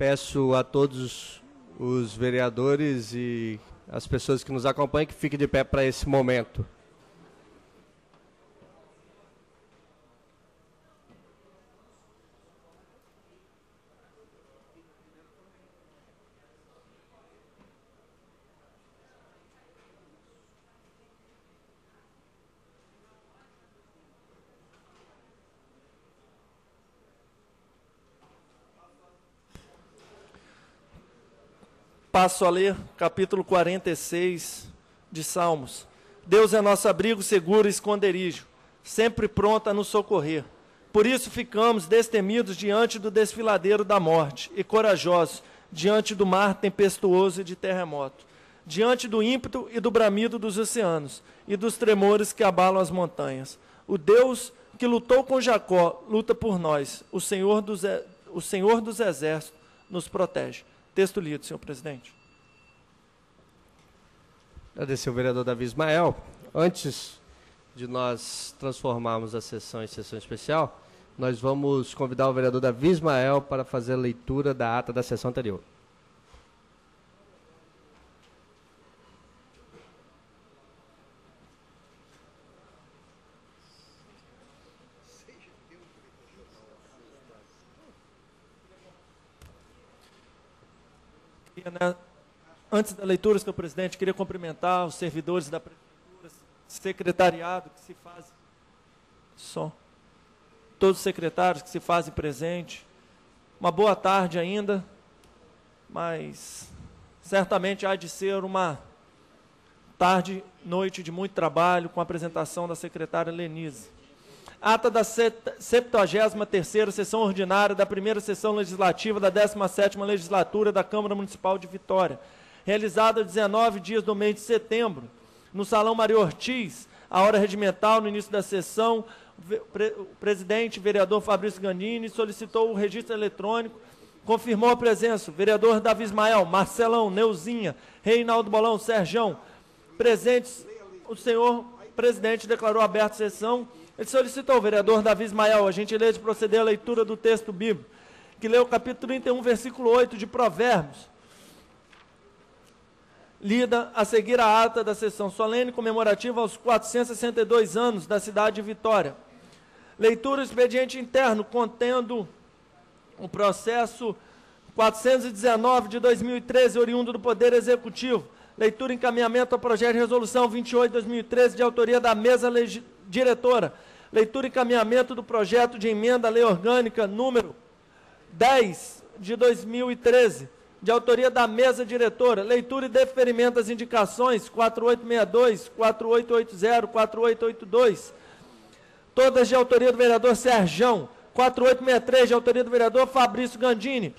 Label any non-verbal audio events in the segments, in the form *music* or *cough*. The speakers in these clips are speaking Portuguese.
Peço a todos os vereadores e as pessoas que nos acompanham que fiquem de pé para esse momento. Passo a ler capítulo 46 de Salmos. Deus é nosso abrigo seguro e esconderijo, sempre pronto a nos socorrer. Por isso ficamos destemidos diante do desfiladeiro da morte e corajosos diante do mar tempestuoso e de terremoto, diante do ímpeto e do bramido dos oceanos e dos tremores que abalam as montanhas. O Deus que lutou com Jacó luta por nós. O Senhor dos, o Senhor dos exércitos nos protege. Texto lido, senhor presidente. Agradecer o vereador Davi Ismael. Antes de nós transformarmos a sessão em sessão especial, nós vamos convidar o vereador Davi Ismael para fazer a leitura da ata da sessão anterior. Né, antes da leitura, senhor presidente, queria cumprimentar os servidores da prefeitura, secretariado que se fazem, só, todos os secretários que se fazem presente. Uma boa tarde ainda, mas certamente há de ser uma tarde, noite de muito trabalho com a apresentação da secretária Lenise. Ata da 73ª sessão ordinária da primeira sessão legislativa da 17ª legislatura da Câmara Municipal de Vitória, realizada 19 dias do mês de setembro, no Salão Maria Ortiz, a hora regimental, no início da sessão, o presidente, vereador Fabrício Ganini, solicitou o registro eletrônico, confirmou a presença, vereador Davi Ismael, Marcelão, Neuzinha, Reinaldo Bolão, Serjão, presentes, o senhor presidente declarou aberta a sessão, ele solicitou ao vereador Davi Ismael a gentileza de proceder à leitura do texto bíblico, que leu o capítulo 31, versículo 8 de Provérbios. Lida a seguir a ata da sessão solene comemorativa aos 462 anos da cidade de Vitória. Leitura expediente interno contendo o processo 419 de 2013, oriundo do Poder Executivo. Leitura e encaminhamento ao projeto de resolução 28 de 2013, de autoria da mesa diretora Leitura e encaminhamento do projeto de emenda à lei orgânica número 10 de 2013, de autoria da mesa diretora. Leitura e deferimento das indicações 4862, 4880, 4882. Todas de autoria do vereador Serjão. 4863 de autoria do vereador Fabrício Gandini.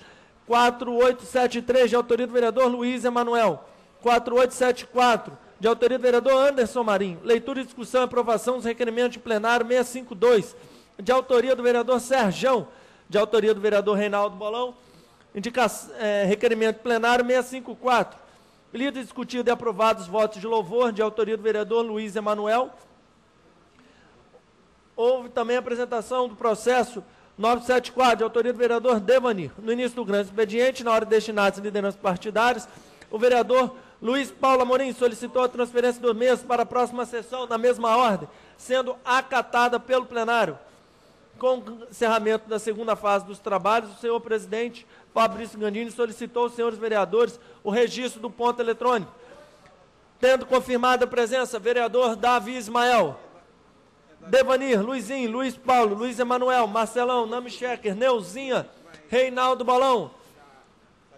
4873 de autoria do vereador Luiz Emanuel. 4874 de autoria do vereador Anderson Marinho. Leitura, discussão e aprovação dos requerimentos de plenário 652, de autoria do vereador Serjão, de autoria do vereador Reinaldo Bolão. Indica, é, requerimento plenário 654. Lido, discutido e aprovado os votos de louvor, de autoria do vereador Luiz Emanuel. Houve também a apresentação do processo 974, de autoria do vereador Devani. No início do grande expediente, na hora destinada às lideranças partidárias, o vereador Luiz Paulo Amorim solicitou a transferência do mês para a próxima sessão na mesma ordem, sendo acatada pelo plenário. Com o encerramento da segunda fase dos trabalhos, o senhor presidente Fabrício Gandini solicitou aos senhores vereadores o registro do ponto eletrônico. Tendo confirmada a presença, vereador Davi Ismael, Devanir, Luizinho, Luiz Paulo, Luiz Emanuel, Marcelão, Nami Checker, Neuzinha, Reinaldo Balão,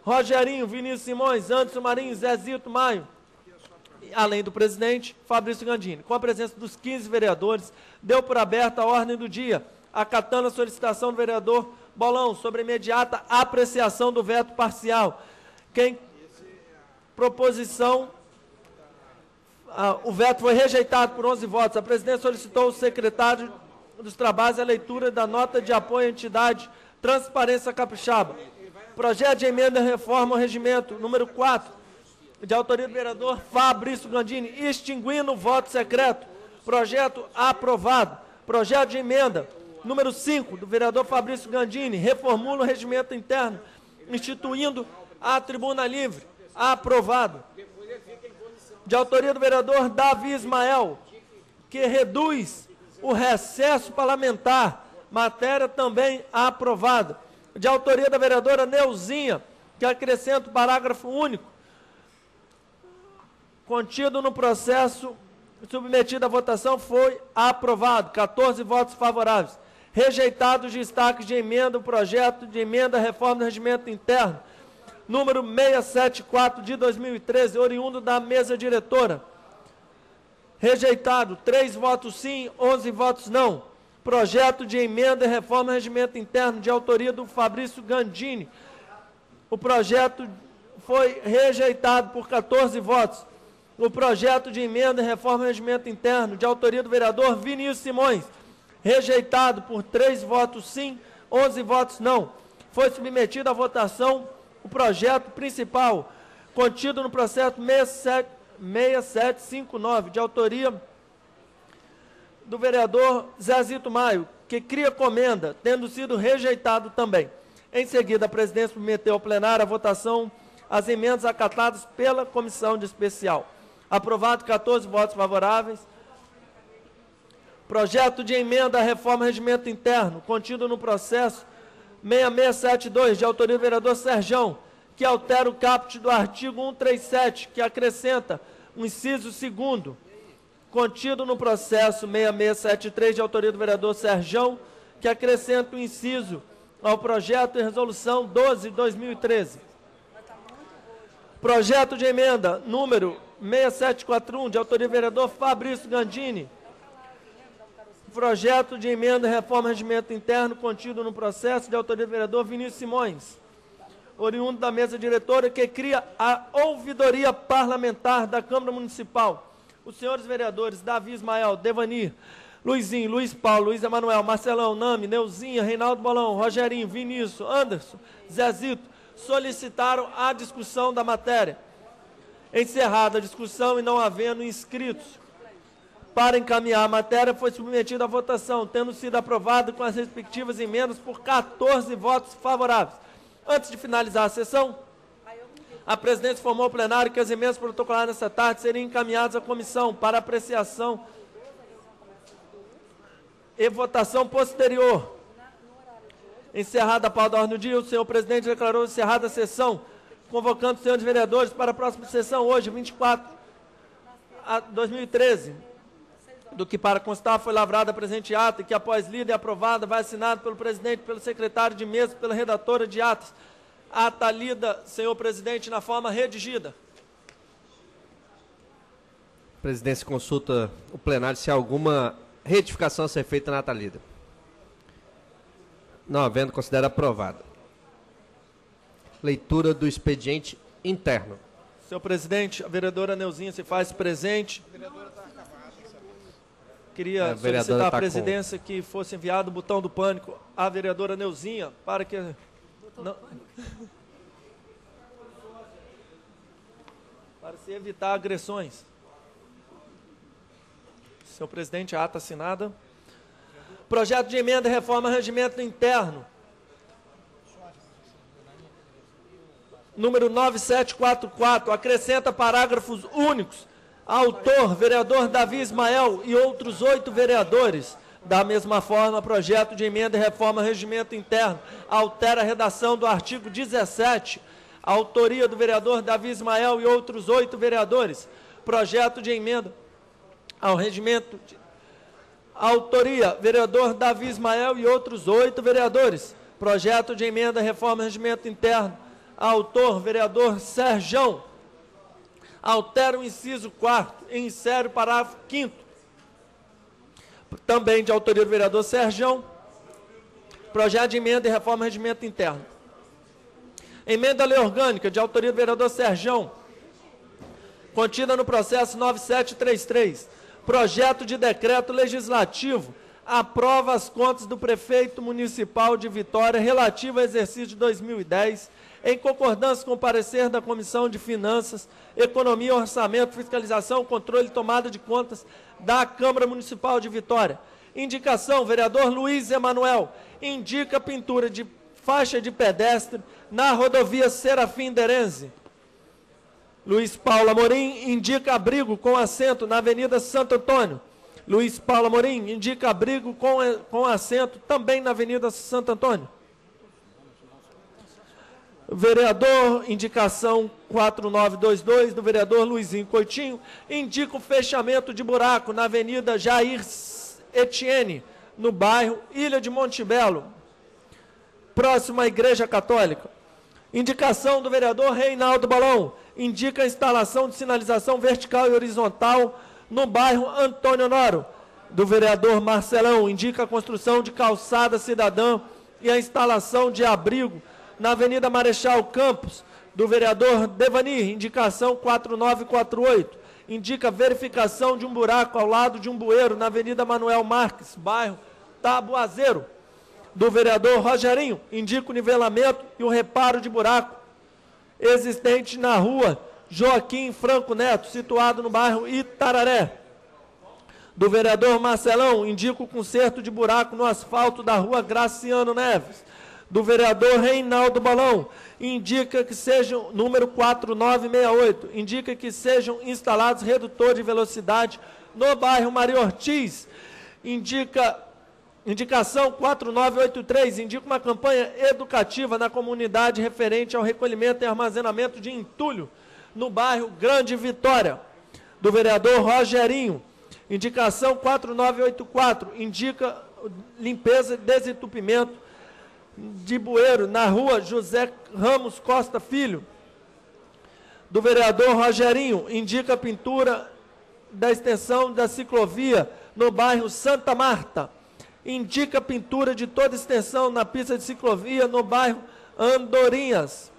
Rogerinho, Vinícius Simões, Anderson Marinho, Zezito Maio, além do presidente Fabrício Gandini. Com a presença dos 15 vereadores, deu por aberta a ordem do dia, acatando a solicitação do vereador Bolão sobre imediata apreciação do veto parcial. Quem proposição ah, o veto foi rejeitado por 11 votos. A presidente solicitou ao secretário dos Trabalhos a leitura da nota de apoio à entidade Transparência Capixaba. Projeto de emenda reforma ao regimento, número 4, de autoria do vereador Fabrício Gandini, extinguindo o voto secreto. Projeto aprovado. Projeto de emenda, número 5, do vereador Fabrício Gandini, reformula o regimento interno instituindo a tribuna livre. Aprovado. De autoria do vereador Davi Ismael, que reduz o recesso parlamentar. Matéria também aprovada. De autoria da vereadora Neuzinha, que acrescenta o parágrafo único, contido no processo submetido à votação, foi aprovado. 14 votos favoráveis. Rejeitado os destaques de emenda, o projeto de emenda reforma do regimento interno, número 674 de 2013, oriundo da mesa diretora. Rejeitado, 3 votos sim, 11 votos não. Projeto de emenda e reforma do regimento interno, de autoria do Fabrício Gandini. O projeto foi rejeitado por 14 votos. O projeto de emenda e reforma do regimento interno, de autoria do vereador Vinícius Simões rejeitado por três votos sim, 11 votos não. Foi submetido à votação o projeto principal, contido no processo 67, 6759, de autoria do vereador Zezito Maio, que cria comenda, tendo sido rejeitado também. Em seguida, a presidência submeteu ao plenário a votação as emendas acatadas pela comissão de especial. Aprovado 14 votos favoráveis, Projeto de emenda à reforma do regimento interno, contido no processo 6672, de autoria do vereador Serjão, que altera o caput do artigo 137, que acrescenta um inciso segundo, contido no processo 6673, de autoria do vereador Serjão, que acrescenta o um inciso ao projeto de resolução 12 de 2013. Projeto de emenda número 6741, de autoria do vereador Fabrício Gandini, projeto de emenda reforma regimento interno contido no processo de autoria do vereador Vinícius Simões, oriundo da mesa diretora que cria a ouvidoria parlamentar da Câmara Municipal. Os senhores vereadores Davi Ismael, Devanir, Luizinho, Luiz Paulo, Luiz Emanuel, Marcelão, Nami, Neuzinha, Reinaldo Bolão, Rogerinho, Vinícius, Anderson, Zezito, solicitaram a discussão da matéria. Encerrada a discussão e não havendo inscritos, para encaminhar a matéria foi submetida à votação, tendo sido aprovado com as respectivas emendas por 14 votos favoráveis. Antes de finalizar a sessão, a presidência informou ao plenário que as emendas protocolares nesta tarde seriam encaminhadas à comissão para apreciação e votação posterior. Encerrada a pauta da ordem do dia, o senhor presidente declarou encerrada a sessão, convocando os senhores vereadores para a próxima sessão, hoje, 24 a 2013 do que para constar foi lavrada a presente ata que após lida e aprovada vai assinado pelo presidente, pelo secretário de mesa, pela redatora de atas. Ata lida, senhor presidente, na forma redigida. A presidência consulta o plenário se há alguma retificação a ser feita na ata lida. Não havendo, considera aprovada. Leitura do expediente interno. Senhor presidente, a vereadora Neuzinha se faz presente. Queria a solicitar à tá presidência com... que fosse enviado o botão do pânico à vereadora Neuzinha para que. Não... *laughs* para se evitar agressões. Senhor presidente, a ata assinada. Projeto de emenda e reforma regimento interno. Número 9744, acrescenta parágrafos únicos Autor, vereador Davi Ismael e outros oito vereadores. Da mesma forma, projeto de emenda e reforma ao regimento interno altera a redação do artigo 17. Autoria do vereador Davi Ismael e outros oito vereadores. Projeto de emenda ao regimento. De... Autoria, vereador Davi Ismael e outros oito vereadores. Projeto de emenda e reforma ao regimento interno. Autor, vereador Serjão altera o inciso 4 e insere o parágrafo 5 também de autoria do vereador Serjão, projeto de emenda e reforma do regimento interno. Emenda à lei orgânica de autoria do vereador Serjão, contida no processo 9733, projeto de decreto legislativo aprova as contas do prefeito municipal de Vitória relativo ao exercício de 2010 em concordância com o parecer da Comissão de Finanças, Economia, Orçamento, Fiscalização, Controle e Tomada de Contas da Câmara Municipal de Vitória. Indicação, vereador Luiz Emanuel, indica pintura de faixa de pedestre na rodovia Serafim Derenze. Luiz Paulo Amorim indica abrigo com assento na Avenida Santo Antônio. Luiz Paulo Amorim indica abrigo com, com assento também na Avenida Santo Antônio. Vereador, indicação 4922 do vereador Luizinho Coitinho, indica o fechamento de buraco na Avenida Jair Etienne, no bairro Ilha de Montebello, próximo à Igreja Católica. Indicação do vereador Reinaldo Balão, indica a instalação de sinalização vertical e horizontal no bairro Antônio Noro. Do vereador Marcelão, indica a construção de calçada cidadã e a instalação de abrigo na Avenida Marechal Campos, do vereador Devani, indicação 4948. Indica verificação de um buraco ao lado de um bueiro na Avenida Manuel Marques, bairro Tabuazeiro. Do vereador Rogerinho, indica o nivelamento e o reparo de buraco existente na rua Joaquim Franco Neto, situado no bairro Itararé. Do vereador Marcelão, indica o conserto de buraco no asfalto da rua Graciano Neves do vereador Reinaldo Balão, indica que sejam, número 4968, indica que sejam instalados redutores de velocidade no bairro Maria Ortiz, indica, indicação 4983, indica uma campanha educativa na comunidade referente ao recolhimento e armazenamento de entulho no bairro Grande Vitória, do vereador Rogerinho, indicação 4984, indica limpeza e desentupimento de Bueiro, na rua José Ramos Costa Filho, do vereador Rogerinho, indica a pintura da extensão da ciclovia no bairro Santa Marta. Indica a pintura de toda extensão na pista de ciclovia no bairro Andorinhas.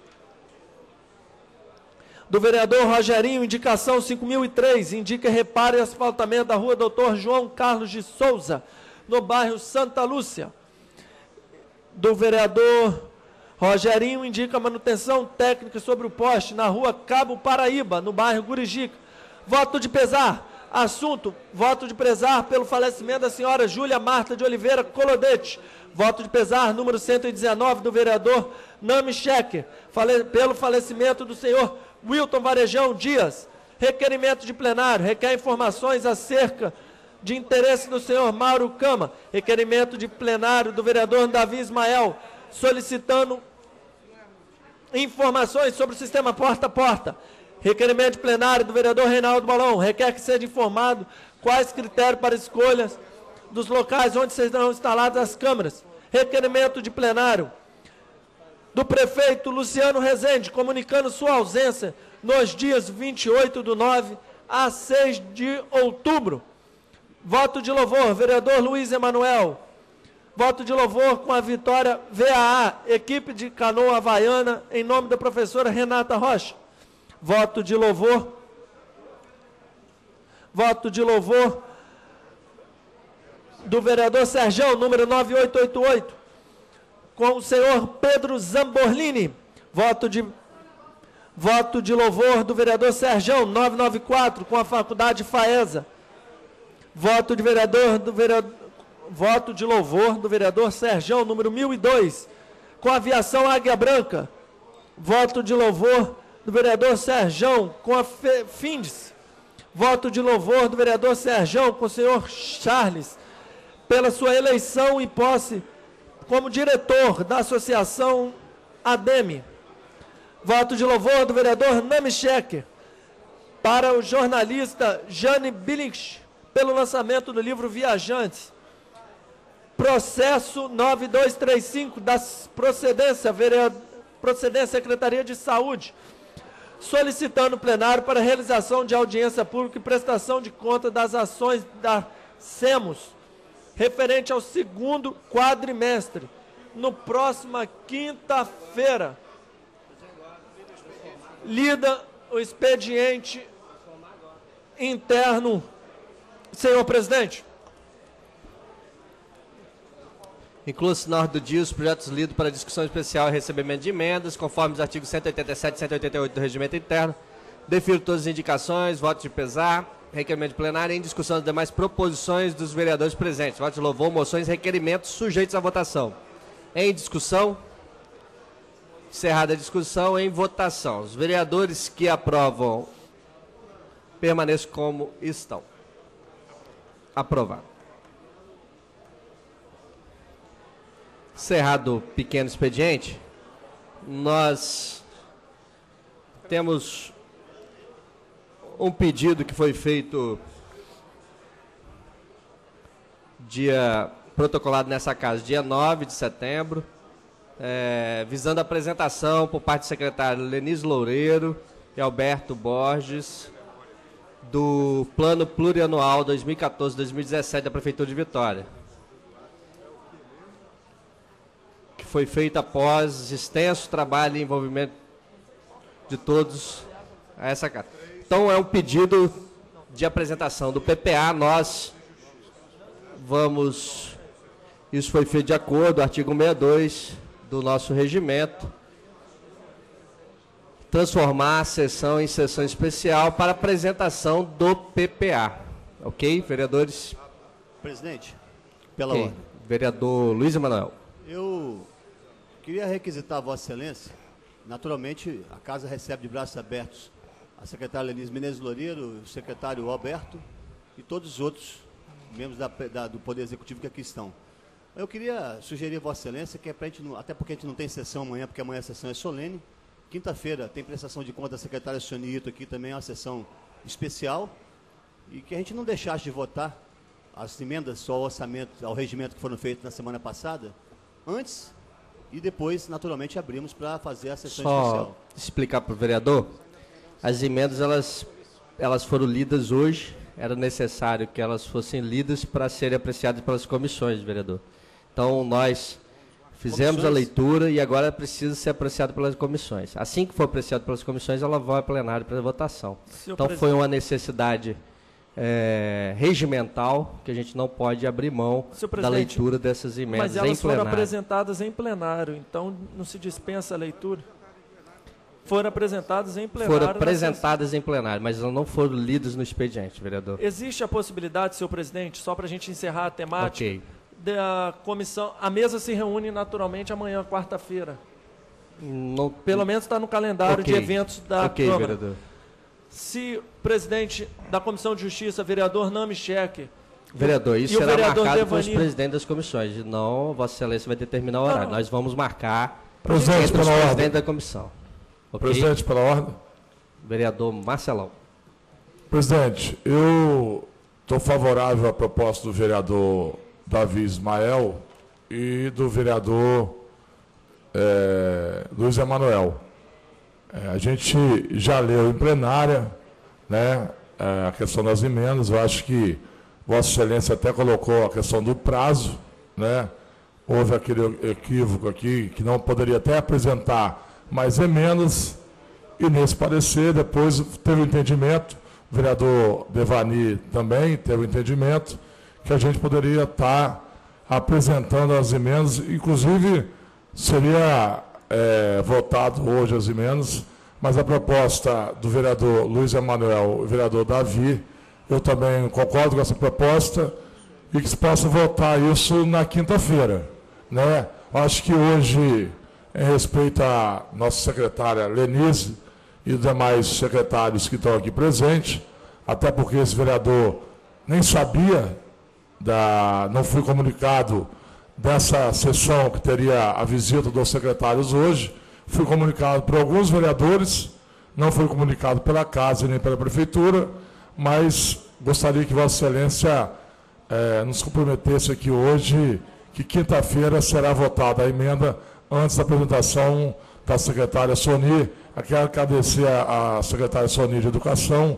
Do vereador Rogerinho, indicação 5003, indica reparo e asfaltamento da rua Doutor João Carlos de Souza, no bairro Santa Lúcia do vereador Rogerinho indica manutenção técnica sobre o poste na rua Cabo Paraíba, no bairro Gurijica. Voto de pesar. Assunto: voto de pesar pelo falecimento da senhora Júlia Marta de Oliveira Colodete. Voto de pesar número 119 do vereador Nami Schecker, fale, pelo falecimento do senhor Wilton Varejão Dias. Requerimento de plenário, requer informações acerca de interesse do senhor Mauro Cama, requerimento de plenário do vereador Davi Ismael, solicitando informações sobre o sistema porta a porta. Requerimento de plenário do vereador Reinaldo Balão, requer que seja informado quais critérios para escolhas dos locais onde serão instaladas as câmeras. Requerimento de plenário do prefeito Luciano Rezende, comunicando sua ausência nos dias 28 do 9 a 6 de outubro. Voto de louvor, vereador Luiz Emanuel. Voto de louvor com a vitória VAA, equipe de canoa havaiana, em nome da professora Renata Rocha. Voto de louvor. Voto de louvor do vereador Sergão, número 9888, com o senhor Pedro Zamborlini. Voto de Voto de louvor do vereador Sergão, 994, com a faculdade FAESA. Voto de vereador do vereador, voto de louvor do vereador Serjão, número 1002, com a aviação Águia Branca. Voto de louvor do vereador Serjão com a Findes. Voto de louvor do vereador Serjão com o senhor Charles, pela sua eleição e posse como diretor da associação ADEME. Voto de louvor do vereador Namichek para o jornalista Jane Billings pelo lançamento do livro Viajantes. Processo 9235 da procedência, procedência Secretaria de Saúde, solicitando plenário para realização de audiência pública e prestação de conta das ações da SEMOS, referente ao segundo quadrimestre, no próxima quinta-feira. Lida o expediente interno Senhor presidente. Inclua-se na ordem do dia os projetos lidos para discussão especial e recebimento de emendas, conforme os artigos 187 e 188 do Regimento Interno. Defiro todas as indicações, voto de pesar, requerimento de plenário em discussão das demais proposições dos vereadores presentes. Voto de louvor, moções e requerimentos sujeitos à votação. Em discussão. Encerrada a discussão, em votação. Os vereadores que aprovam permaneçam como estão. Aprovado. Encerrado o pequeno expediente, nós temos um pedido que foi feito dia protocolado nessa casa, dia 9 de setembro, é, visando a apresentação por parte do secretário Lenis Loureiro e Alberto Borges do Plano Plurianual 2014-2017 da Prefeitura de Vitória. Que foi feito após extenso trabalho e envolvimento de todos a essa casa. Então é um pedido de apresentação do PPA, nós vamos isso foi feito de acordo artigo 62 do nosso regimento. Transformar a sessão em sessão especial para apresentação do PPA. Ok, vereadores? Presidente, pela okay. ordem. Vereador Luiz Emanuel. Eu queria requisitar a Vossa Excelência. Naturalmente, a casa recebe de braços abertos a secretária Lenise Menezes Loureiro, o secretário Alberto e todos os outros membros da, da, do Poder Executivo que aqui estão. Eu queria sugerir a Vossa Excelência que é pra gente não, até porque a gente não tem sessão amanhã, porque amanhã a sessão é solene. Quinta-feira tem prestação de conta da secretária Sionito aqui também, é uma sessão especial. E que a gente não deixasse de votar as emendas ao orçamento, ao regimento que foram feitas na semana passada, antes e depois, naturalmente, abrimos para fazer a sessão Só especial. explicar para o vereador, as emendas elas, elas foram lidas hoje, era necessário que elas fossem lidas para serem apreciadas pelas comissões, vereador. Então, nós fizemos comissões? a leitura e agora precisa ser apreciado pelas comissões. Assim que for apreciado pelas comissões, ela vai ao plenário para votação. Senhor então, foi uma necessidade é, regimental que a gente não pode abrir mão da leitura dessas emendas mas elas em plenário. foram apresentadas em plenário, então não se dispensa a leitura? Foram apresentadas em plenário. Foram apresentadas em plenário, mas elas não foram lidas no expediente, vereador. Existe a possibilidade, senhor presidente, só para a gente encerrar a temática, okay da comissão. A mesa se reúne naturalmente amanhã, quarta-feira. Pelo menos está no calendário okay. de eventos da okay, Câmara. Vereador. Se o presidente da Comissão de Justiça, vereador Nami Cheque. Vereador, isso será marcado Devani... pelos presidentes das comissões. Não, Vossa Excelência vai determinar o horário. Não. Nós vamos marcar presidente, entre os presidentes da comissão. Okay? Presidente, pela ordem. Vereador Marcelão. Presidente, eu estou favorável à proposta do vereador Davi Ismael e do vereador é, Luiz Emanuel. É, a gente já leu em plenária né, é, a questão das emendas, eu acho que Vossa Excelência até colocou a questão do prazo, né? houve aquele equívoco aqui que não poderia até apresentar mais emendas, e nesse parecer depois teve o um entendimento, o vereador Devani também teve o um entendimento, que a gente poderia estar apresentando as emendas, inclusive seria é, votado hoje as emendas, mas a proposta do vereador Luiz Emanuel e vereador Davi, eu também concordo com essa proposta e que se possa votar isso na quinta-feira. Né? Acho que hoje, em respeito à nossa secretária Lenise e demais secretários que estão aqui presentes, até porque esse vereador nem sabia da, não fui comunicado dessa sessão que teria a visita dos secretários hoje. Fui comunicado por alguns vereadores, não fui comunicado pela Casa nem pela Prefeitura, mas gostaria que Vossa Excelência eh, nos comprometesse aqui hoje que quinta-feira será votada a emenda antes da apresentação da secretária Soni. quero agradecer a secretária Soni de Educação,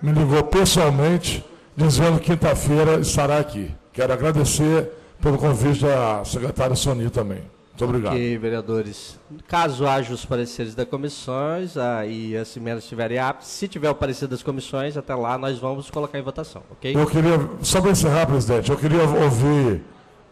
me ligou pessoalmente dizendo que quinta-feira estará aqui. Quero agradecer pelo convite da secretária Soni também. Muito obrigado. Ok, vereadores. Caso haja os pareceres das comissões e as emendas estiverem aptas, se tiver o parecer das comissões, até lá nós vamos colocar em votação, ok? Eu queria, só para encerrar, presidente, eu queria ouvir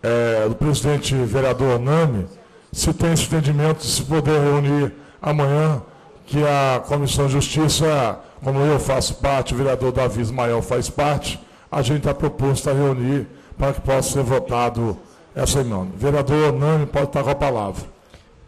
é, do presidente vereador Nami se tem esse entendimento, se poder reunir amanhã, que a Comissão de Justiça como eu faço parte, o vereador Davi Ismael faz parte, a gente está proposto a reunir para que possa ser votado essa emenda. Vereador Nani pode estar com a palavra.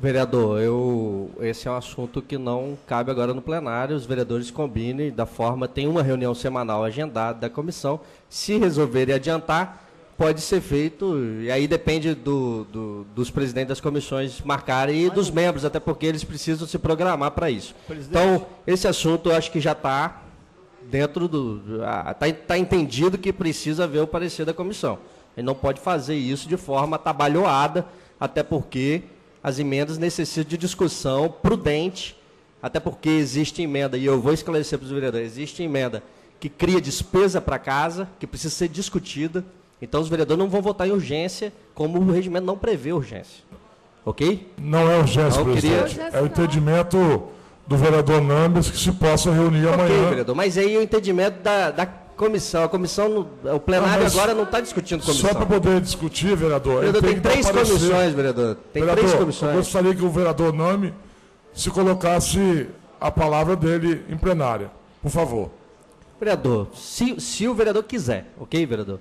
Vereador, eu, esse é um assunto que não cabe agora no plenário. Os vereadores combinem da forma. Tem uma reunião semanal agendada da comissão. Se resolverem adiantar, pode ser feito. E aí depende do, do, dos presidentes das comissões marcarem e dos membros, até porque eles precisam se programar para isso. Presidente. Então, esse assunto eu acho que já está dentro do. Está tá entendido que precisa ver o parecer da comissão. Ele não pode fazer isso de forma atabalhoada, até porque as emendas necessitam de discussão prudente, até porque existe emenda, e eu vou esclarecer para os vereadores, existe emenda que cria despesa para casa, que precisa ser discutida. Então os vereadores não vão votar em urgência, como o regimento não prevê urgência. Ok? Não é urgência, Não, eu queria- presidente. É o entendimento do vereador Nambes que se possa reunir Ok, amanhã. vereador. Mas aí o entendimento da, da comissão. A comissão, o plenário Não, agora não está discutindo comissão. Só para poder discutir, vereador. Vereador, ele tem dar três parecer. comissões, vereador. Tem vereador, três Eu comissões. gostaria que o vereador Nami se colocasse a palavra dele em plenária. Por favor. Vereador, se, se o vereador quiser, ok, vereador?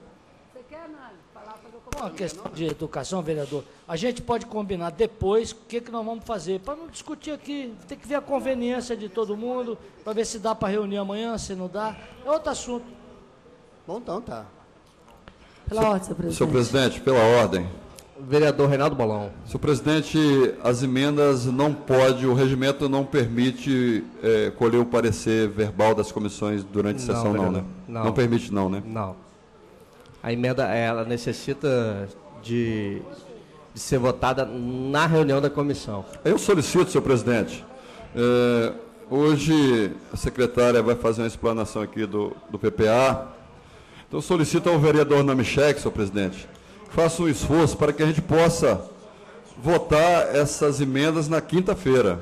Uma questão de educação, vereador. A gente pode combinar depois o que, que nós vamos fazer, para não discutir aqui. Tem que ver a conveniência de todo mundo, para ver se dá para reunir amanhã, se não dá. É outro assunto. Bom, então tá. Pela ordem, senhor presidente. Senhor presidente, pela ordem. Vereador Reinaldo Bolão. Senhor presidente, as emendas não pode, o regimento não permite eh, colher o parecer verbal das comissões durante a Não, sessão, não, vereador. né? Não. permite, não, né? Não. A emenda, ela necessita de, de ser votada na reunião da comissão. Eu solicito, senhor presidente, eh, hoje a secretária vai fazer uma explanação aqui do, do PPA, então solicito ao vereador Namichek, senhor presidente, que faça um esforço para que a gente possa votar essas emendas na quinta-feira.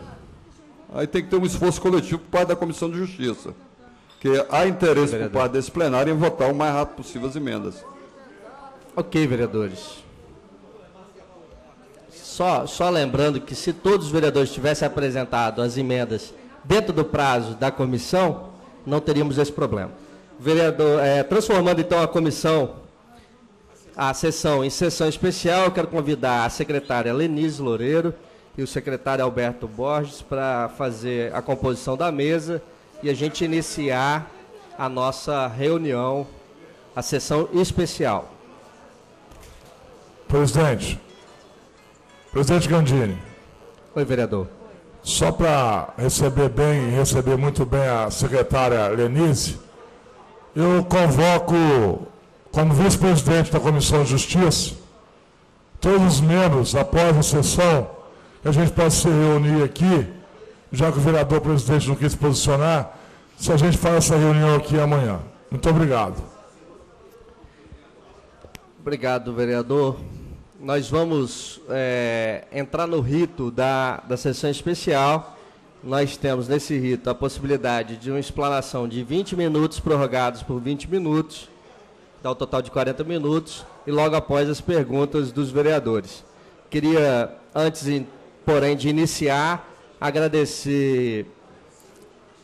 Aí tem que ter um esforço coletivo por parte da Comissão de Justiça, que há interesse por Vereador. parte desse plenário em votar o mais rápido possível as emendas. Ok, vereadores. Só, só lembrando que se todos os vereadores tivessem apresentado as emendas dentro do prazo da comissão, não teríamos esse problema. Vereador, eh, transformando então a comissão, a sessão em sessão especial, eu quero convidar a secretária Lenise Loureiro e o secretário Alberto Borges para fazer a composição da mesa e a gente iniciar a nossa reunião, a sessão especial. Presidente. Presidente Gandini. Oi, vereador. Só para receber bem e receber muito bem a secretária Lenise, eu convoco, como vice-presidente da Comissão de Justiça, todos os membros, após a sessão, que a gente possa se reunir aqui, já que o vereador presidente não quis se posicionar, se a gente faz essa reunião aqui amanhã. Muito obrigado. Obrigado, vereador. Nós vamos é, entrar no rito da, da sessão especial. Nós temos nesse rito a possibilidade de uma explanação de 20 minutos prorrogados por 20 minutos, dá o total de 40 minutos, e logo após as perguntas dos vereadores. Queria, antes, porém, de iniciar, agradecer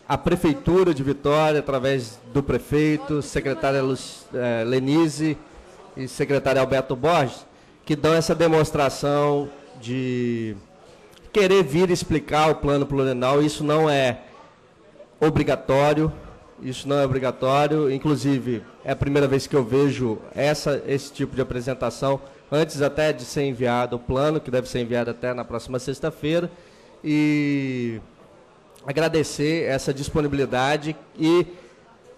a Prefeitura de Vitória, através do prefeito, secretária Lu- eh, Lenise e secretário Alberto Borges, que dão essa demonstração de querer vir explicar o plano plurianual. Isso não é obrigatório, isso não é obrigatório. Inclusive, é a primeira vez que eu vejo essa, esse tipo de apresentação, antes até de ser enviado o plano, que deve ser enviado até na próxima sexta-feira. E agradecer essa disponibilidade e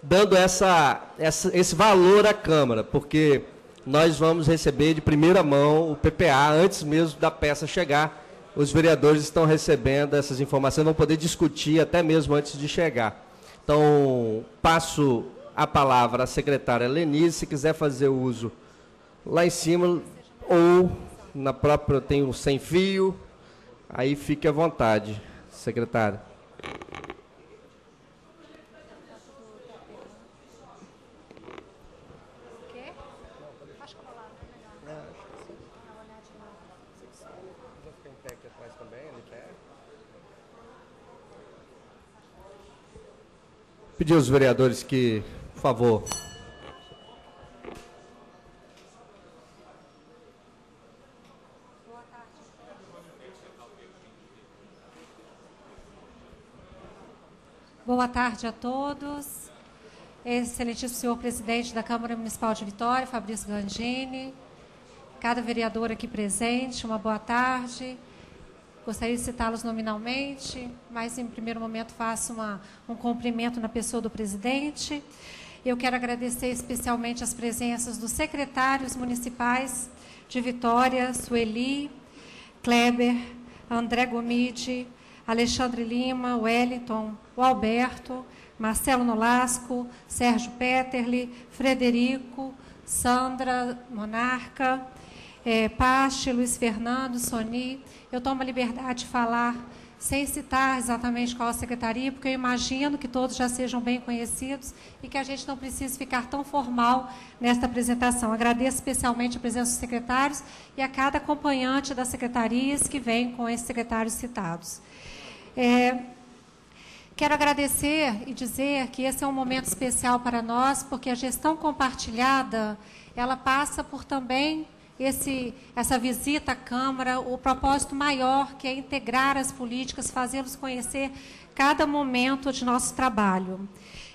dando essa, essa- esse valor à Câmara, porque nós vamos receber de primeira mão o PPA antes mesmo da peça chegar. Os vereadores estão recebendo essas informações, vão poder discutir até mesmo antes de chegar. Então, passo a palavra à secretária Lenise, se quiser fazer uso lá em cima ou na própria tem o sem fio, aí fique à vontade, secretária. Pedir aos vereadores que, por favor, Boa tarde a todos. Excelentíssimo senhor presidente da Câmara Municipal de Vitória, Fabrício Gangini, cada vereador aqui presente, uma boa tarde. Gostaria de citá-los nominalmente, mas em primeiro momento faço uma, um cumprimento na pessoa do presidente. Eu quero agradecer especialmente as presenças dos secretários municipais de Vitória, Sueli, Kleber, André Gomide, Alexandre Lima, Wellington, o Alberto, Marcelo Nolasco, Sérgio Peterli, Frederico, Sandra Monarca, é, Pache, Luiz Fernando, Soni. Eu tomo a liberdade de falar sem citar exatamente qual a secretaria, porque eu imagino que todos já sejam bem conhecidos e que a gente não precise ficar tão formal nesta apresentação. Agradeço especialmente a presença dos secretários e a cada acompanhante das secretarias que vem com esses secretários citados. É, quero agradecer e dizer que esse é um momento especial para nós, porque a gestão compartilhada, ela passa por também esse, essa visita à Câmara, o propósito maior, que é integrar as políticas, fazê-los conhecer cada momento de nosso trabalho.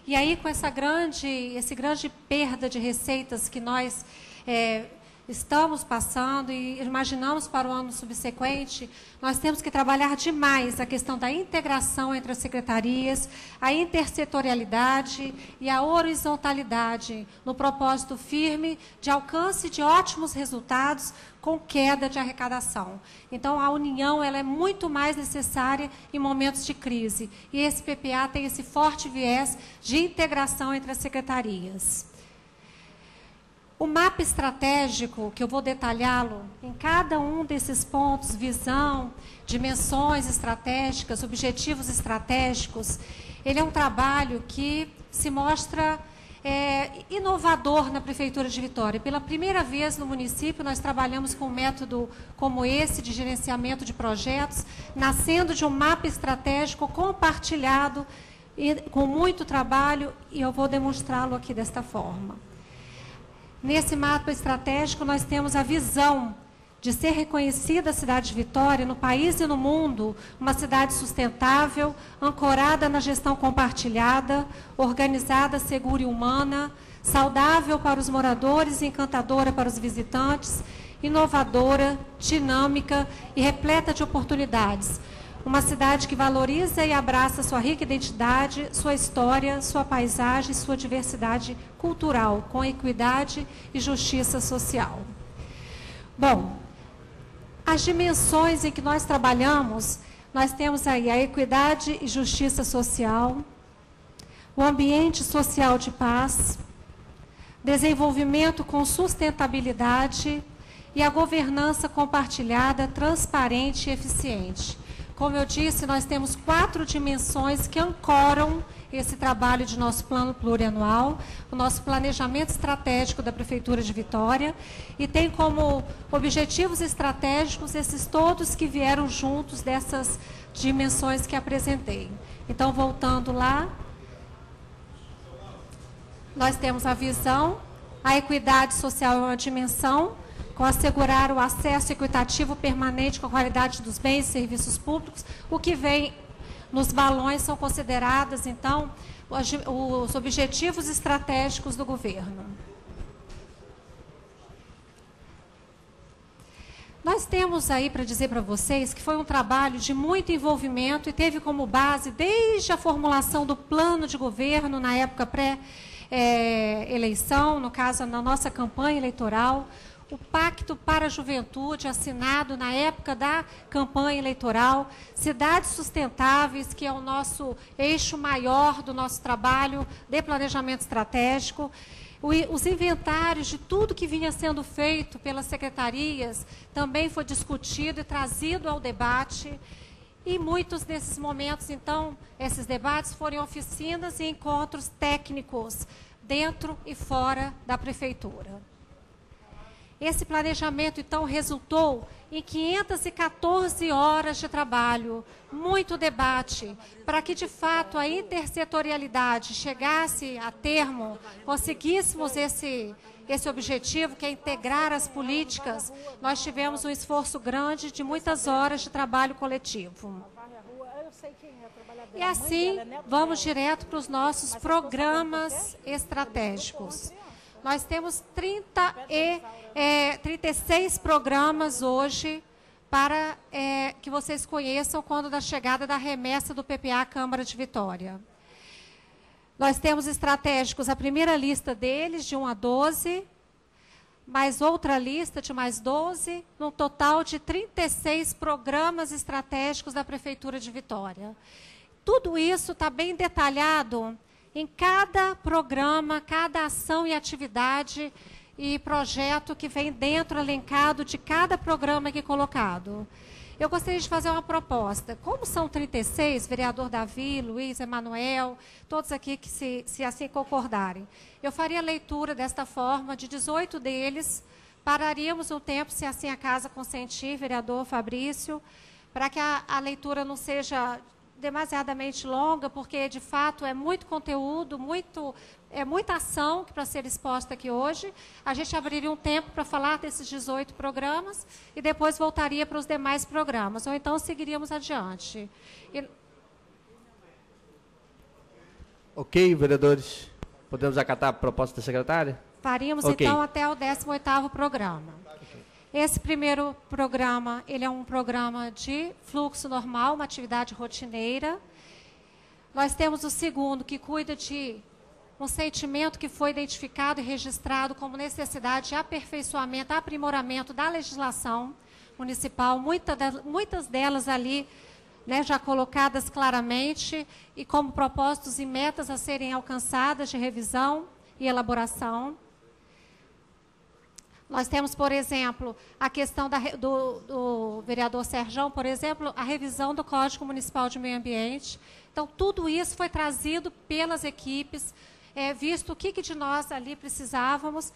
E aí, com essa grande, esse grande perda de receitas que nós é, estamos passando e imaginamos para o ano subsequente, nós temos que trabalhar demais a questão da integração entre as secretarias, a intersetorialidade e a horizontalidade, no propósito firme de alcance de ótimos resultados com queda de arrecadação. Então, a união ela é muito mais necessária em momentos de crise. E esse PPA tem esse forte viés de integração entre as secretarias. O mapa estratégico, que eu vou detalhá-lo em cada um desses pontos, visão, dimensões estratégicas, objetivos estratégicos, ele é um trabalho que se mostra é, inovador na Prefeitura de Vitória. Pela primeira vez no município, nós trabalhamos com um método como esse de gerenciamento de projetos, nascendo de um mapa estratégico compartilhado e com muito trabalho, e eu vou demonstrá-lo aqui desta forma. Nesse mapa estratégico, nós temos a visão de ser reconhecida a cidade de Vitória no país e no mundo, uma cidade sustentável, ancorada na gestão compartilhada, organizada, segura e humana, saudável para os moradores e encantadora para os visitantes, inovadora, dinâmica e repleta de oportunidades, uma cidade que valoriza e abraça sua rica identidade, sua história, sua paisagem, sua diversidade cultural, com equidade e justiça social. Bom, as dimensões em que nós trabalhamos, nós temos aí a equidade e justiça social, o ambiente social de paz, desenvolvimento com sustentabilidade e a governança compartilhada, transparente e eficiente. Como eu disse, nós temos quatro dimensões que ancoram esse trabalho de nosso plano plurianual, o nosso planejamento estratégico da Prefeitura de Vitória, e tem como objetivos estratégicos esses todos que vieram juntos dessas dimensões que apresentei. Então, voltando lá, nós temos a visão, a equidade social é uma dimensão, com assegurar o acesso equitativo permanente com a qualidade dos bens e serviços públicos, o que vem nos balões são consideradas, então, os objetivos estratégicos do governo. Nós temos aí para dizer para vocês que foi um trabalho de muito envolvimento e teve como base, desde a formulação do plano de governo, na época pré-eleição, eh, no caso, na nossa campanha eleitoral, o Pacto para a Juventude, assinado na época da campanha eleitoral, Cidades Sustentáveis, que é o nosso eixo maior do nosso trabalho de planejamento estratégico, os inventários de tudo que vinha sendo feito pelas secretarias também foi discutido e trazido ao debate. E muitos desses momentos, então, esses debates foram oficinas e encontros técnicos dentro e fora da prefeitura. Esse planejamento, então, resultou em 514 horas de trabalho, muito debate, para que, de fato, a intersetorialidade chegasse a termo, conseguíssemos esse, esse objetivo, que é integrar as políticas, nós tivemos um esforço grande de muitas horas de trabalho coletivo. E assim, vamos direto para os nossos programas estratégicos. Nós temos 30 e, é, 36 programas hoje para é, que vocês conheçam quando da chegada da remessa do PPA Câmara de Vitória. Nós temos estratégicos, a primeira lista deles, de 1 a 12, mais outra lista de mais 12, no total de 36 programas estratégicos da Prefeitura de Vitória. Tudo isso está bem detalhado em cada programa, cada ação e atividade e projeto que vem dentro, elencado de cada programa aqui colocado. Eu gostaria de fazer uma proposta. Como são 36, vereador Davi, Luiz, Emanuel, todos aqui que se, se assim concordarem, eu faria a leitura desta forma de 18 deles, pararíamos um tempo, se assim a casa consentir, vereador Fabrício, para que a, a leitura não seja demasiadamente longa, porque de fato é muito conteúdo, muito é muita ação para ser exposta aqui hoje. A gente abriria um tempo para falar desses 18 programas e depois voltaria para os demais programas, ou então seguiríamos adiante. E... Ok, vereadores. Podemos acatar a proposta da secretária? Faríamos okay. então até o 18º programa. Esse primeiro programa, ele é um programa de fluxo normal, uma atividade rotineira. Nós temos o segundo, que cuida de um sentimento que foi identificado e registrado como necessidade de aperfeiçoamento, aprimoramento da legislação municipal, muita de, muitas delas ali né, já colocadas claramente e como propósitos e metas a serem alcançadas de revisão e elaboração. Nós temos, por exemplo, a questão da, do, do, vereador Serjão, por exemplo, a revisão do Código Municipal de Meio Ambiente. Então, tudo isso foi trazido pelas equipes, é, visto o que, que de nós ali precisávamos,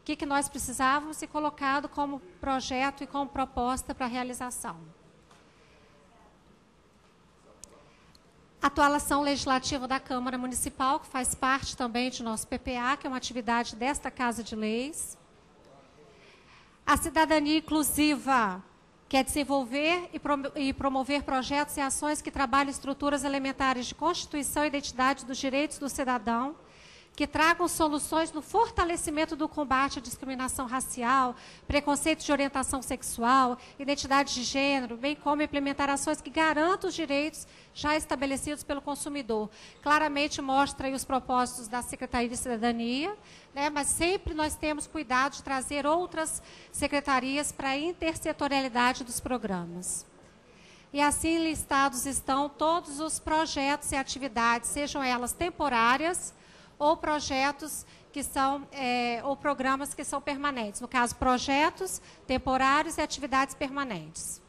o que, que nós precisávamos e colocado como projeto e como proposta para realização. Atuação legislativa da Câmara Municipal, que faz parte também de nosso PPA, que é uma atividade desta Casa de Leis. A cidadania inclusiva, que é desenvolver e promover projetos e ações que trabalhem estruturas elementares de constituição e identidade dos direitos do cidadão, que tragam soluções no fortalecimento do combate à discriminação racial, preconceito de orientação sexual, identidade de gênero, bem como implementar ações que garantam os direitos já estabelecidos pelo consumidor. Claramente mostra os propósitos da Secretaria de Cidadania, né, mas sempre nós temos cuidado de trazer outras secretarias para a intersetorialidade dos programas. E assim listados estão todos os projetos e atividades, sejam elas temporárias, ou projetos que são, é, ou programas que são permanentes. No caso, projetos temporários e atividades permanentes.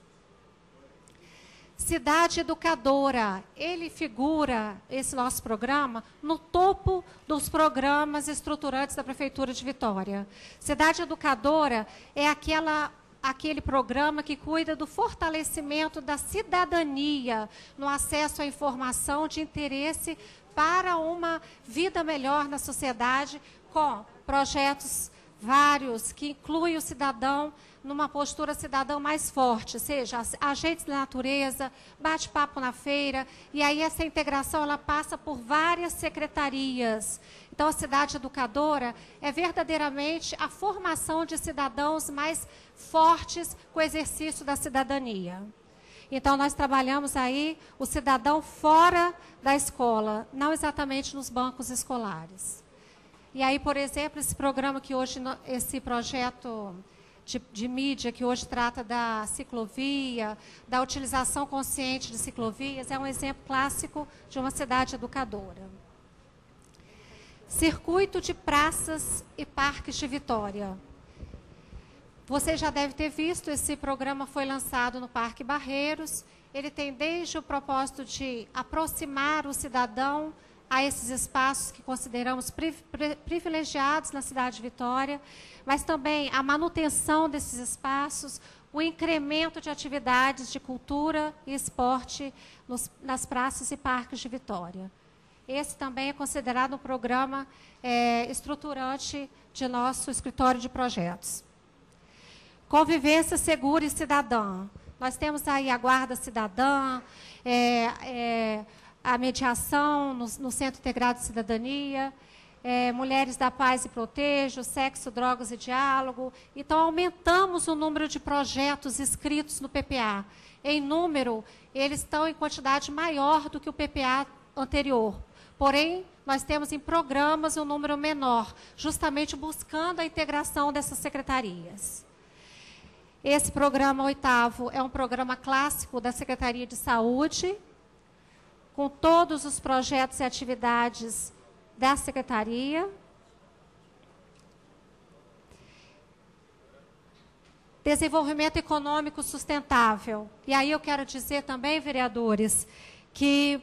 Cidade Educadora, ele figura, esse nosso programa, no topo dos programas estruturantes da Prefeitura de Vitória. Cidade Educadora é aquela aquele programa que cuida do fortalecimento da cidadania no acesso à informação de interesse para uma vida melhor na sociedade, com projetos vários que incluem o cidadão numa postura cidadão mais forte, seja agentes da natureza, bate-papo na feira, e aí essa integração ela passa por várias secretarias. Então a cidade educadora é verdadeiramente a formação de cidadãos mais fortes com o exercício da cidadania. Então, nós trabalhamos aí o cidadão fora da escola, não exatamente nos bancos escolares. E aí, por exemplo, esse programa que hoje, esse projeto de, de, mídia que hoje trata da ciclovia, da utilização consciente de ciclovias, é um exemplo clássico de uma cidade educadora. Circuito de praças e parques de Vitória. Você já deve ter visto, esse programa foi lançado no Parque Barreiros. Ele tem desde o propósito de aproximar o cidadão a esses espaços que consideramos privilegiados na cidade de Vitória, mas também a manutenção desses espaços, o incremento de atividades de cultura e esporte nos, nas praças e parques de Vitória. Esse também é considerado um programa é, estruturante de nosso escritório de projetos. Convivência segura e cidadã. Nós temos aí a Guarda Cidadã, é, é, a mediação no, no, Centro Integrado de Cidadania, é, Mulheres da Paz e Protejo, Sexo, Drogas e Diálogo. Então, aumentamos o número de projetos inscritos no PPA. Em número, eles estão em quantidade maior do que o PPA anterior. Porém, nós temos em programas um número menor, justamente buscando a integração dessas secretarias. Esse programa oitavo é um programa clássico da Secretaria de Saúde, com todos os projetos e atividades da Secretaria. Desenvolvimento econômico sustentável. E aí eu quero dizer também, vereadores, que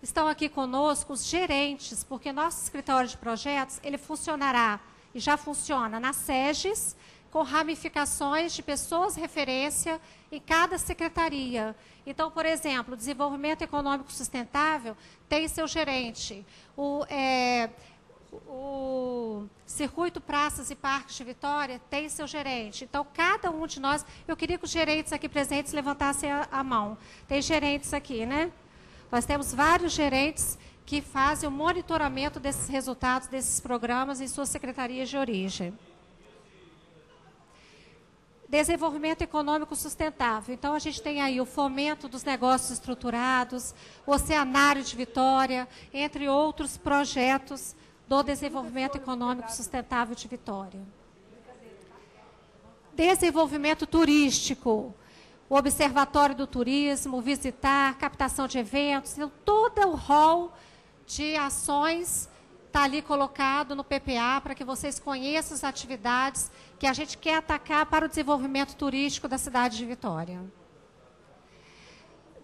estão aqui conosco os gerentes, porque nosso escritório de projetos, ele funcionará e já funciona na SEGES, com ramificações de pessoas referência em cada secretaria. Então, por exemplo, desenvolvimento econômico sustentável tem seu gerente. O, é, o Circuito Praças e Parques de Vitória tem seu gerente. Então, cada um de nós, eu queria que os gerentes aqui presentes levantassem a, a mão. Tem gerentes aqui, né? Nós temos vários gerentes que fazem o monitoramento desses resultados, desses programas em suas secretarias de origem. Desenvolvimento econômico sustentável. Então, a gente tem aí o fomento dos negócios estruturados, o Oceanário de Vitória, entre outros projetos do desenvolvimento econômico sustentável de Vitória. Desenvolvimento turístico, o Observatório do Turismo, visitar, captação de eventos, então, todo o rol de ações está ali colocado no PPA para que vocês conheçam as atividades que a gente quer atacar para o desenvolvimento turístico da cidade de Vitória.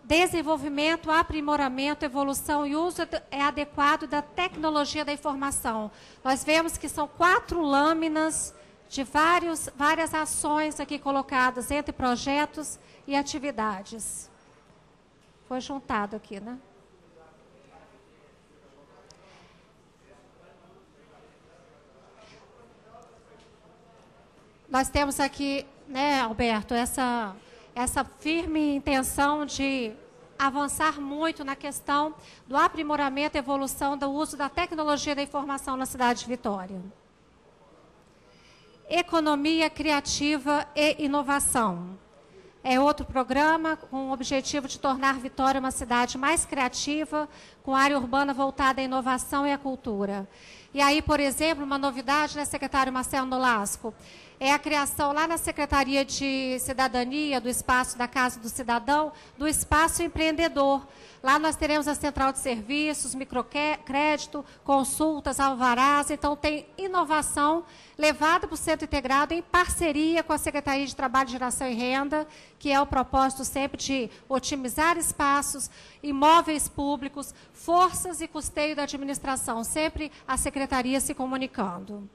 Desenvolvimento, aprimoramento, evolução e uso é adequado da tecnologia da informação. Nós vemos que são quatro lâminas de vários, várias ações aqui colocadas entre projetos e atividades. Foi juntado aqui, né? Nós temos aqui, né, Alberto, essa, essa firme intenção de avançar muito na questão do aprimoramento e evolução do uso da tecnologia da informação na cidade de Vitória. Economia criativa e inovação. É outro programa com o objetivo de tornar Vitória uma cidade mais criativa, com área urbana voltada à inovação e à cultura. E aí, por exemplo, uma novidade, né, secretário Marcelo Nolasco? É a criação lá na Secretaria de Cidadania, do Espaço da Casa do Cidadão, do Espaço Empreendedor. Lá nós teremos a central de serviços, microcrédito, consultas, alvarás. Então, tem inovação levada para o Centro Integrado em parceria com a Secretaria de Trabalho, Geração e Renda, que é o propósito sempre de otimizar espaços, imóveis públicos, forças e custeio da administração. Sempre a Secretaria se comunicando.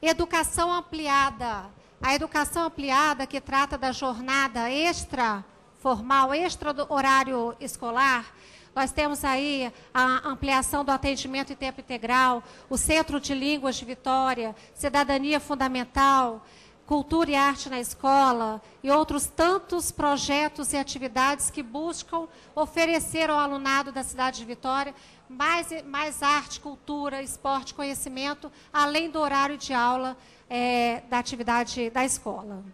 Educação ampliada. A educação ampliada, que trata da jornada extra formal, extra horário escolar, nós temos aí a ampliação do atendimento em tempo integral, o Centro de Línguas de Vitória, Cidadania Fundamental, Cultura e Arte na Escola e outros tantos projetos e atividades que buscam oferecer ao alunado da cidade de Vitória mais, mais arte, cultura, esporte, conhecimento, além do horário de aula é, da atividade da escola.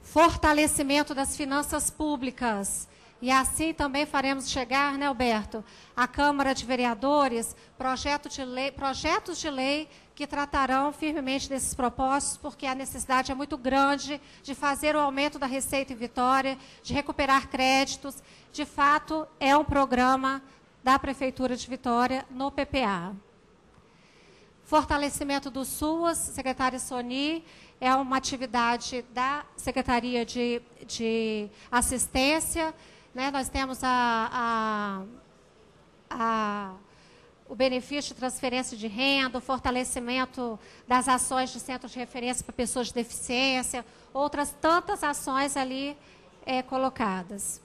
Fortalecimento das finanças públicas. E assim também faremos chegar, né, Alberto, à Câmara de Vereadores projeto de lei, projetos de lei que tratarão firmemente desses propósitos, porque a necessidade é muito grande de fazer o aumento da receita em Vitória, de recuperar créditos. De fato, é um programa da Prefeitura de Vitória no PPA. Fortalecimento do SUAS, secretária Soni, é uma atividade da Secretaria de, de Assistência. Né? Nós temos a, a, a o benefício de transferência de renda, o fortalecimento das ações de centros de referência para pessoas de deficiência, outras tantas ações ali é, colocadas.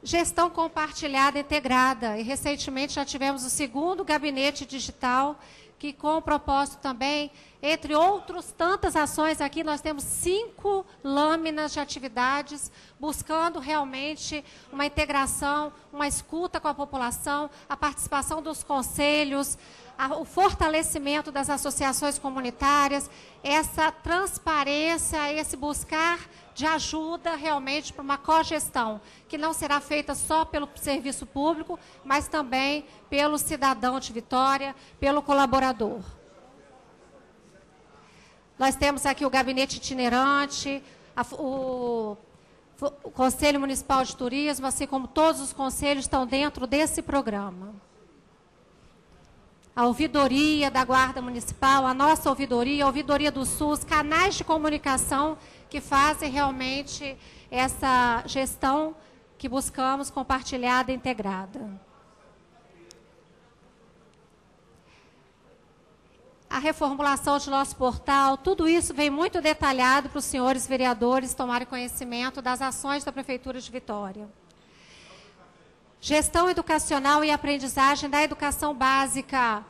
Gestão compartilhada integrada. E recentemente já tivemos o segundo gabinete digital que com o propósito também, entre outros tantas ações aqui, nós temos cinco lâminas de atividades, buscando realmente uma integração, uma escuta com a população, a participação dos conselhos, o fortalecimento das associações comunitárias, essa transparência, esse buscar de ajuda realmente para uma cogestão, que não será feita só pelo serviço público, mas também pelo cidadão de Vitória, pelo colaborador. Nós temos aqui o gabinete itinerante, a, o, o Conselho Municipal de Turismo, assim como todos os conselhos estão dentro desse programa a ouvidoria da Guarda Municipal, a nossa ouvidoria, a ouvidoria do SUS, canais de comunicação que fazem realmente essa gestão que buscamos compartilhada e integrada. A reformulação de nosso portal, tudo isso vem muito detalhado para os senhores vereadores tomarem conhecimento das ações da Prefeitura de Vitória. Gestão educacional e aprendizagem da educação básica.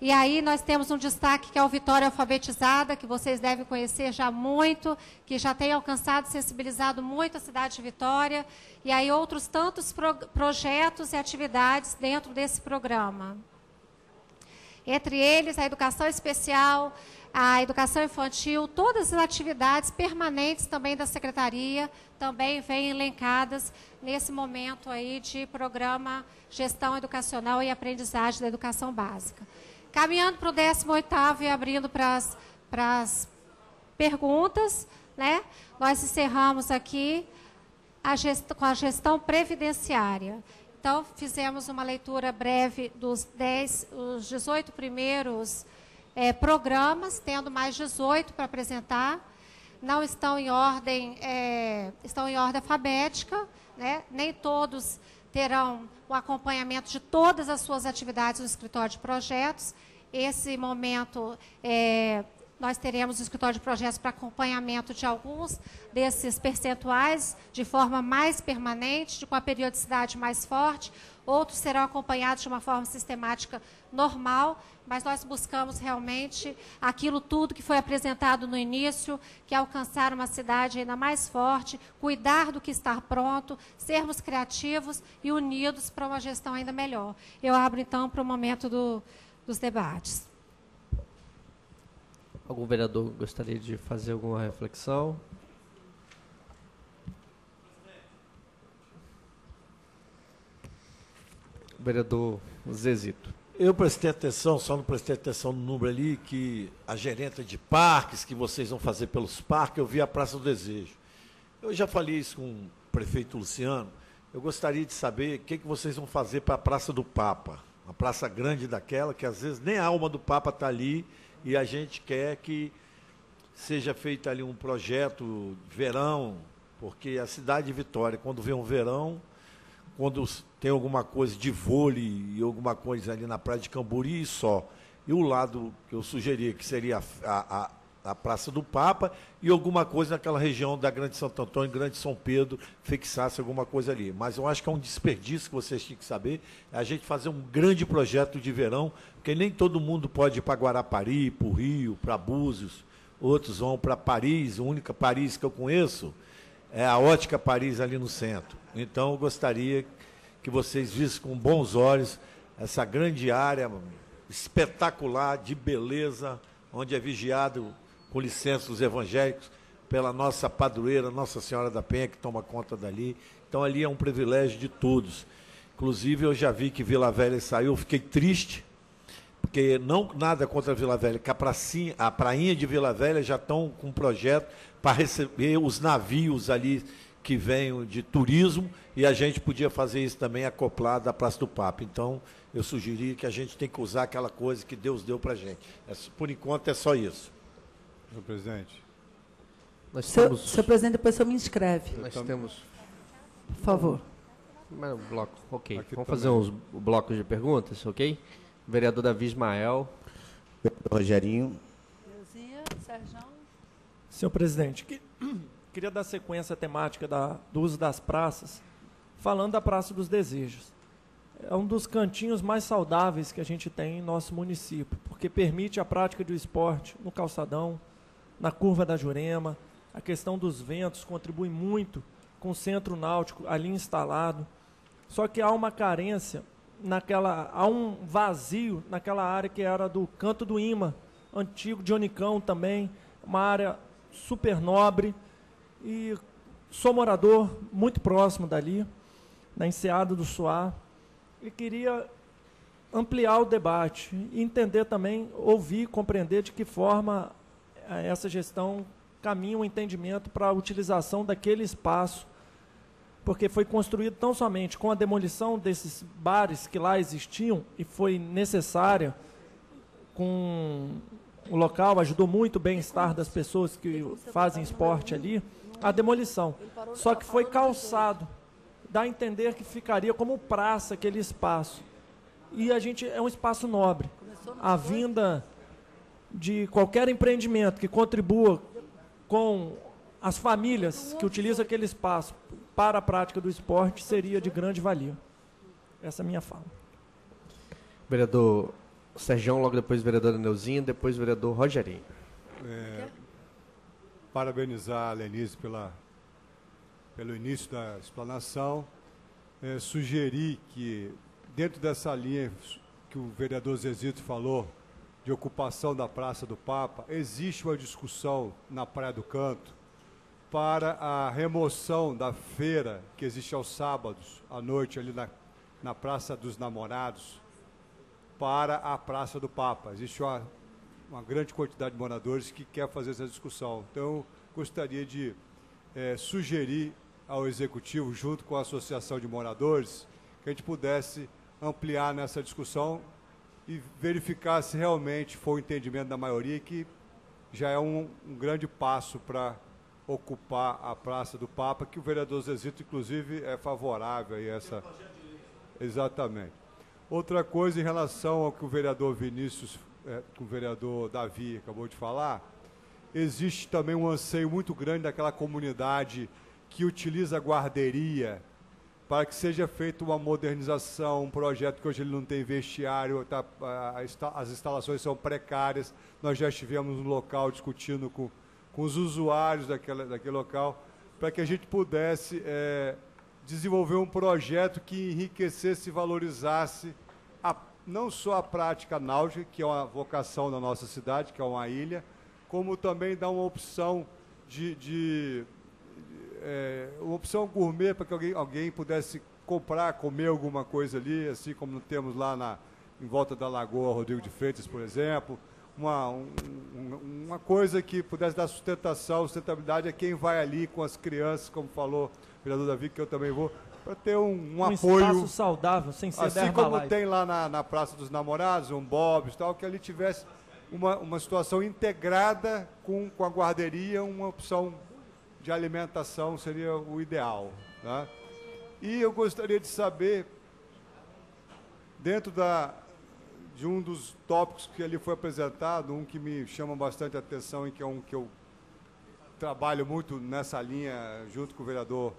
E aí nós temos um destaque que é o Vitória Alfabetizada, que vocês devem conhecer já muito, que já tem alcançado sensibilizado muito a cidade de Vitória. E aí outros tantos pro projetos e atividades dentro desse programa. Entre eles, a educação especial, a educação infantil, todas as atividades permanentes também da secretaria também vêm elencadas nesse momento aí de programa Gestão Educacional e Aprendizagem da Educação Básica. Caminhando para o 18º e abrindo para as perguntas, né? Nós encerramos aqui a gestão, com a gestão previdenciária. Então, fizemos uma leitura breve dos 10, os 18 primeiros é, programas, tendo mais 18 para apresentar. Não estão em ordem, é, estão em ordem alfabética, né? nem todos terão o acompanhamento de todas as suas atividades no escritório de projetos. Esse momento, é, nós teremos o escritório de projetos para acompanhamento de alguns desses percentuais de forma mais permanente, com a periodicidade mais forte. Outros serão acompanhados de uma forma sistemática normal, mas nós buscamos realmente aquilo tudo que foi apresentado no início, que é alcançar uma cidade ainda mais forte, cuidar do que está pronto, sermos criativos e unidos para uma gestão ainda melhor. Eu abro então para o momento do, dos debates. Algum vereador gostaria de fazer alguma reflexão? Vereador Zezito. Eu prestei atenção, só não prestei atenção no número ali, que a gerenta de parques que vocês vão fazer pelos parques, eu vi a Praça do Desejo. Eu já falei isso com o prefeito Luciano. Eu gostaria de saber o que, que vocês vão fazer para a Praça do Papa. Uma praça grande daquela, que às vezes nem a alma do Papa está ali, e a gente quer que seja feito ali um projeto verão, porque a cidade de Vitória, quando vê um verão, quando tem alguma coisa de vôlei e alguma coisa ali na praia de Camburi e só. E o lado que eu sugeria, que seria a, a, a Praça do Papa e alguma coisa naquela região da Grande Santo Antônio, Grande São Pedro, fixasse alguma coisa ali. Mas eu acho que é um desperdício que vocês têm que saber, é a gente fazer um grande projeto de verão, porque nem todo mundo pode ir para Guarapari, para o Rio, para Búzios, outros vão para Paris, a única Paris que eu conheço é a Ótica Paris ali no centro. Então eu gostaria que vocês vissem com bons olhos essa grande área espetacular de beleza, onde é vigiado com licença dos evangélicos, pela nossa padroeira, Nossa Senhora da Penha, que toma conta dali. Então ali é um privilégio de todos. Inclusive eu já vi que Vila Velha saiu, fiquei triste, porque não nada contra a Vila Velha, que a, pracinha, a prainha de Vila Velha já estão com um projeto para receber os navios ali que vêm de turismo e a gente podia fazer isso também acoplado à Praça do Papa. Então, eu sugeri que a gente tem que usar aquela coisa que Deus deu para a gente. É, por enquanto é só isso. Senhor presidente. Nós seu, temos... Senhor presidente, depois o senhor me inscreve. Nós temos... Por favor. Um bloco, ok. Aqui Vamos também. fazer uns blocos de perguntas, ok? Vereador Davi Ismael. Vereador Rogerinho. Sérgio. Senhor presidente, que, *clears throat* queria dar sequência à temática da, do uso das praças, falando da Praça dos Desejos. é um dos cantinhos mais saudáveis que a gente tem em nosso município, porque permite a prática do esporte no calçadão, na curva da Jurema, a questão dos ventos contribui muito com o centro náutico ali instalado. Só que há uma carência naquela, há um vazio naquela área que era do Canto do Ima, antigo de Onicão também, uma área super nobre e sou morador muito próximo dali, na Enseada do Suá, e queria ampliar o debate e entender também, ouvir, compreender de que forma eh, essa gestão caminha um entendimento para a utilização daquele espaço, porque foi construído tão somente com a demolição desses bares que lá existiam e foi necessária com o local, ajudou muito o bem-estar das pessoas que fazem esporte ali, a demolição. Só que foi calçado, dá a entender que ficaria como praça aquele espaço. E a gente é um espaço nobre. A vinda de qualquer empreendimento que contribua com as famílias que utilizam aquele espaço para a prática do esporte seria de grande valia. Essa é a minha fala. Vereador Sérgio, logo depois vereador Neuzinho, depois vereador Rogerinho. É, parabenizar a Lenise pela, pelo início da explanação. É, sugerir que, dentro dessa linha que o vereador Zezito falou, de ocupação da Praça do Papa, existe uma discussão na Praia do Canto para a remoção da feira que existe aos sábados, à noite, ali na, na Praça dos Namorados, para a Praça do Papa. Existe uma, uma grande quantidade de moradores que quer fazer essa discussão. Então, gostaria de é, sugerir ao Executivo, junto com a Associação de Moradores, que a gente pudesse ampliar nessa discussão e verificar se realmente foi o entendimento da maioria que já é um, um grande passo para ocupar a Praça do Papa, que o vereador Zezito, inclusive, é favorável a essa. Exatamente. Outra coisa em relação ao que o vereador Vinícius, é, que o vereador Davi acabou de falar, existe também um anseio muito grande daquela comunidade que utiliza a guarderia para que seja feita uma modernização, um projeto que hoje ele não tem vestiário, tá, as instalações são precárias. Nós já estivemos no local discutindo com, com os usuários daquela, daquele local, para que a gente pudesse é, desenvolver um projeto que enriquecesse e valorizasse a, não só a prática náutica, que é uma vocação da nossa cidade, que é uma ilha, como também dar uma opção de, de é, uma opção gourmet para que alguém, alguém pudesse comprar, comer alguma coisa ali, assim como temos lá na, em volta da Lagoa Rodrigo de Freitas, por exemplo. Uma, um, uma coisa que pudesse dar sustentação, sustentabilidade a quem vai ali com as crianças, como falou o vereador Davi, que eu também vou, para ter um, um, um apoio. espaço saudável, sem ser Assim como tem lá na, na Praça dos Namorados, um Bob's tal, que ali tivesse uma, uma situação integrada com, com a guarderia, uma opção de alimentação seria o ideal. Né? E eu gostaria de saber, dentro da, de um dos tópicos que ali foi apresentado, um que me chama bastante atenção e que é um que eu trabalho muito nessa linha, junto com o vereador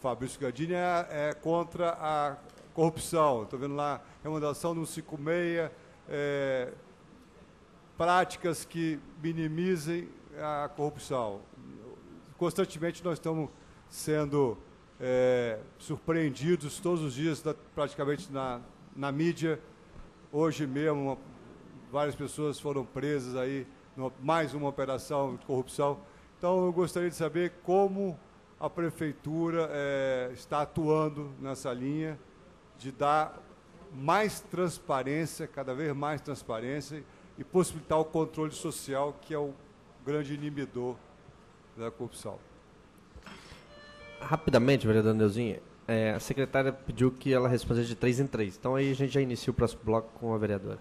Fabrício Gardini, é, é contra a corrupção. Estou vendo lá remuneração no 56, é, práticas que minimizem a corrupção constantemente nós estamos sendo é, surpreendidos todos os dias, praticamente na, na mídia. Hoje mesmo, várias pessoas foram presas aí, mais uma operação de corrupção. Então, eu gostaria de saber como a prefeitura é, está atuando nessa linha de dar mais transparência, cada vez mais transparência e possibilitar o controle social, que é o grande inibidor da corrupção. Rapidamente, vereador Neuzinho, é, a secretária pediu que ela respondesse de três em três. Então aí a gente já inicia o próximo bloco com a vereadora.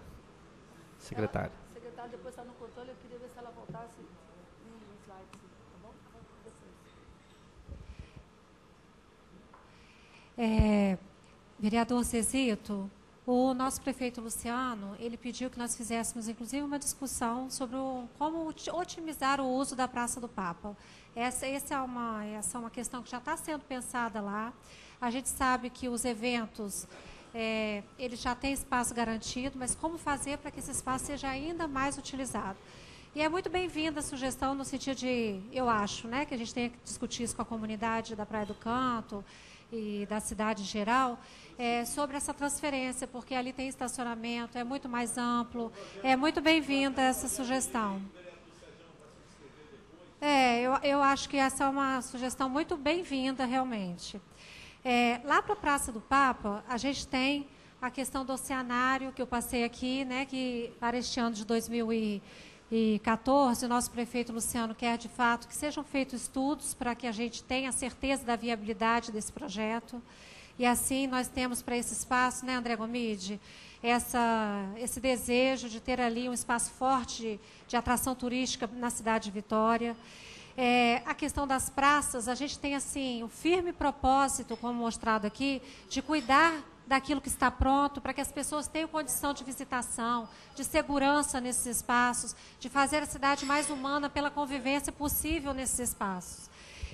Secretária. A secretária depois está no controle, eu queria ver se ela voltasse no slide, tá bom? É, vereador Cezito, o nosso prefeito Luciano, ele pediu que nós fizéssemos, inclusive, uma discussão sobre o, como otimizar o uso da Praça do Papa. Essa, essa, é, uma, essa é uma questão que já está sendo pensada lá. A gente sabe que os eventos é, ele já tem espaço garantido, mas como fazer para que esse espaço seja ainda mais utilizado? E é muito bem-vinda a sugestão no sentido de, eu acho, né, que a gente tenha que discutir isso com a comunidade da Praia do Canto e da cidade em geral, é, sobre essa transferência, porque ali tem estacionamento, é muito mais amplo, é muito bem-vinda essa sugestão. É, eu, eu acho que essa é uma sugestão muito bem-vinda, realmente. É, lá para a Praça do Papa, a gente tem a questão do oceanário, que eu passei aqui, né, que para este ano de 2014, o nosso prefeito Luciano quer, de fato, que sejam feitos estudos para que a gente tenha certeza da viabilidade desse projeto. E assim nós temos para esse espaço, né, André Gomide, essa, esse desejo de ter ali um espaço forte de, de atração turística na cidade de Vitória. É, a questão das praças, a gente tem assim o firme propósito, como mostrado aqui, de cuidar daquilo que está pronto, para que as pessoas tenham condição de visitação, de segurança nesses espaços, de fazer a cidade mais humana pela convivência possível nesses espaços.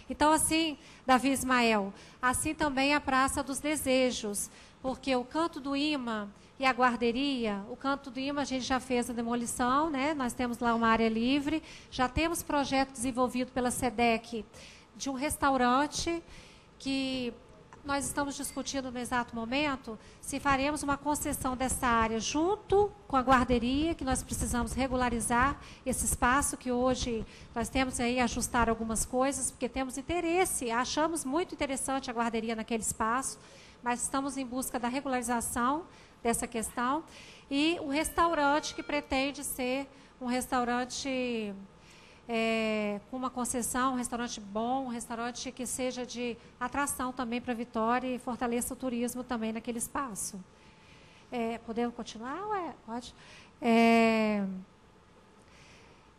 Então, assim, Davi Ismael, assim também a Praça dos Desejos, porque o canto do imã e a guarderia, o canto do imã a gente já fez a demolição, né? nós temos lá uma área livre, já temos projeto desenvolvido pela SEDEC de um restaurante que nós estamos discutindo no exato momento se faremos uma concessão dessa área junto com a guarderia, que nós precisamos regularizar esse espaço que hoje nós temos aí ajustar algumas coisas, porque temos interesse, achamos muito interessante a guarderia naquele espaço, mas estamos em busca da regularização dessa questão e o restaurante que pretende ser um restaurante é, com uma concessão, um restaurante bom, um restaurante que seja de atração também para Vitória e fortaleça o turismo também naquele espaço. É, podemos continuar? Ué, pode. É,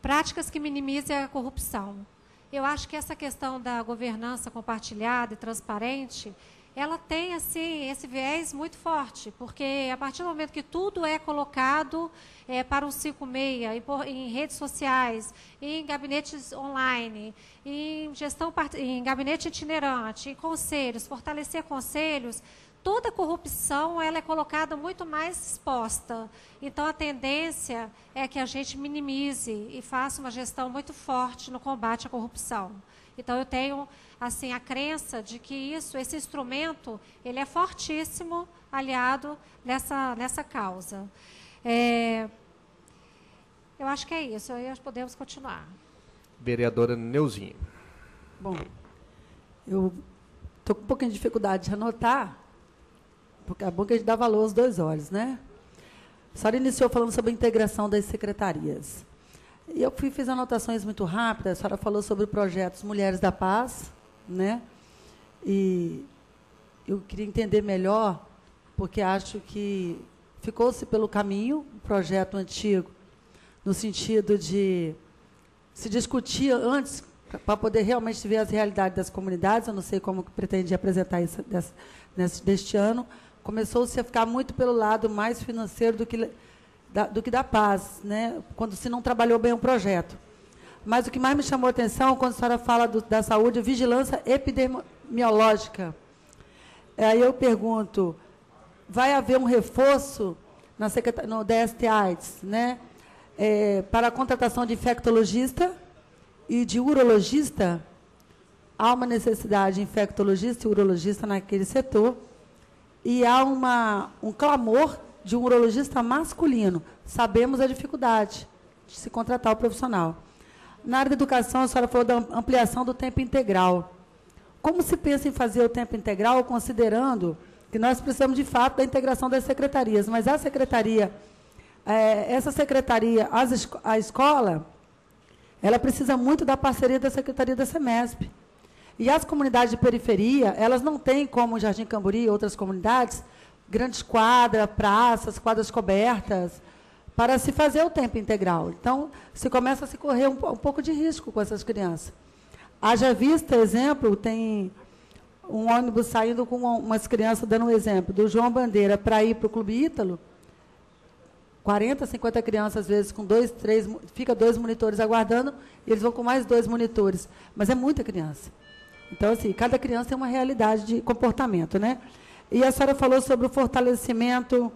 práticas que minimizem a corrupção. Eu acho que essa questão da governança compartilhada e transparente ela tem assim esse viés muito forte, porque a partir do momento que tudo é colocado é, para um 56, em, em redes sociais, em gabinetes online, em gestão em gabinete itinerante, em conselhos, fortalecer conselhos, toda corrupção ela é colocada muito mais exposta. Então a tendência é que a gente minimize e faça uma gestão muito forte no combate à corrupção. Então eu tenho assim a crença de que isso, esse instrumento, ele é fortíssimo aliado nessa nessa causa. É, eu acho que é isso. Aí nós podemos continuar. Vereadora Neuzinha. Bom, eu estou com um pouquinho de dificuldade de anotar, porque é bom que a gente dá valor aos dois olhos, né? A senhora iniciou falando sobre a integração das secretarias. E eu fui, fiz anotações muito rápidas. A senhora falou sobre projetos Mulheres da Paz, né? E eu queria entender melhor, porque acho que ficou-se pelo caminho o projeto antigo, no sentido de se discutir antes para poder realmente ver as realidades das comunidades. Eu não sei como pretende apresentar isso desse, deste ano. Começou-se a ficar muito pelo lado mais financeiro do que da, do que da paz, né? quando se não trabalhou bem o projeto. Mas o que mais me chamou a atenção, quando a senhora fala do, da saúde, vigilância epidemiológica. Aí eu pergunto, vai haver um reforço na no DST AIDS, né? É, para a contratação de infectologista e de urologista? Há uma necessidade de infectologista e urologista naquele setor. E há uma, um clamor de um urologista masculino. Sabemos a dificuldade de se contratar o profissional. Na área da educação, a senhora falou da ampliação do tempo integral. Como se pensa em fazer o tempo integral, considerando que nós precisamos, de fato, da integração das secretarias, mas a secretaria, é, essa secretaria, as, a escola, ela precisa muito da parceria da secretaria da SEMESP. E as comunidades de periferia, elas não têm, como o Jardim Camburi e outras comunidades, grandes quadras, praças, quadras cobertas, para se fazer o tempo integral. Então, se começa a se correr um, um pouco de risco com essas crianças. Haja vista, exemplo, tem um ônibus saindo com umas crianças, dando um exemplo, do João Bandeira para ir para o Clube Ítalo, 40, 50 crianças, às vezes, com dois, três, fica dois monitores aguardando, e eles vão com mais dois monitores. Mas é muita criança. Então, assim, cada criança tem uma realidade de comportamento, né? E a senhora falou sobre o fortalecimento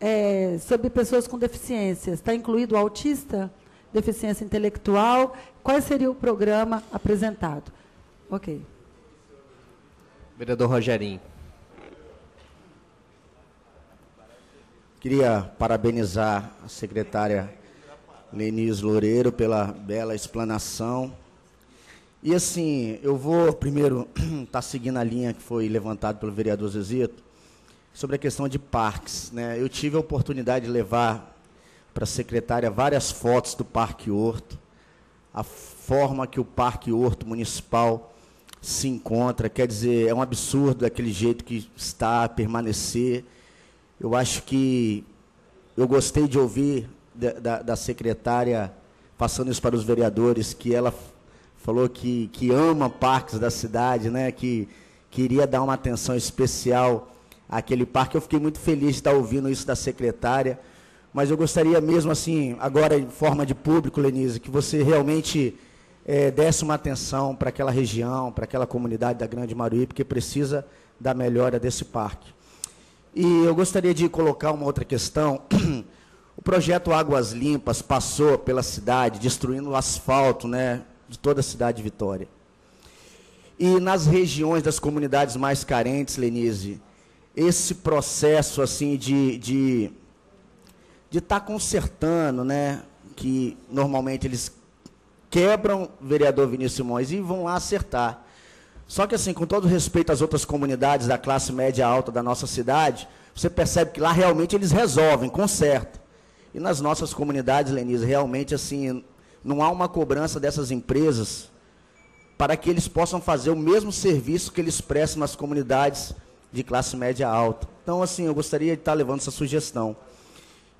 é, sobre pessoas com deficiências. Está incluído o autista, deficiência intelectual. Qual seria o programa apresentado? Ok. Vereador Rogerinho. Queria parabenizar a secretária Lenise Loureiro pela bela explanação. E assim, eu vou primeiro estar *clears throat* tá seguindo a linha que foi levantada pelo vereador Zezito sobre a questão de parques. Né? Eu tive a oportunidade de levar para a secretária várias fotos do Parque Horto, a forma que o Parque Horto Municipal se encontra, quer dizer, é um absurdo daquele jeito que está permanecer. Eu acho que eu gostei de ouvir da, da, da secretária passando isso para os vereadores, que ela falou que, que ama parques da cidade, né? que queria dar uma atenção especial àquele parque. Eu fiquei muito feliz de estar ouvindo isso da secretária, mas eu gostaria mesmo assim, agora em forma de público, Lenise, que você realmente é, desse uma atenção para aquela região, para aquela comunidade da Grande Maruí, porque precisa da melhora desse parque. E eu gostaria de colocar uma outra questão. *clears throat* O projeto Águas Limpas passou pela cidade, destruindo o asfalto né, de toda a cidade de Vitória. E nas regiões das comunidades mais carentes, Lenise, esse processo assim de de estar tá consertando, né, que normalmente eles quebram o vereador Vinícius Simões e vão lá acertar. Só que, assim, com todo respeito às outras comunidades da classe média alta da nossa cidade, você percebe que lá realmente eles resolvem, consertam. E nas nossas comunidades, Lenise, realmente, assim, não há uma cobrança dessas empresas para que eles possam fazer o mesmo serviço que eles prestam nas comunidades de classe média alta. Então, assim, eu gostaria de estar levando essa sugestão.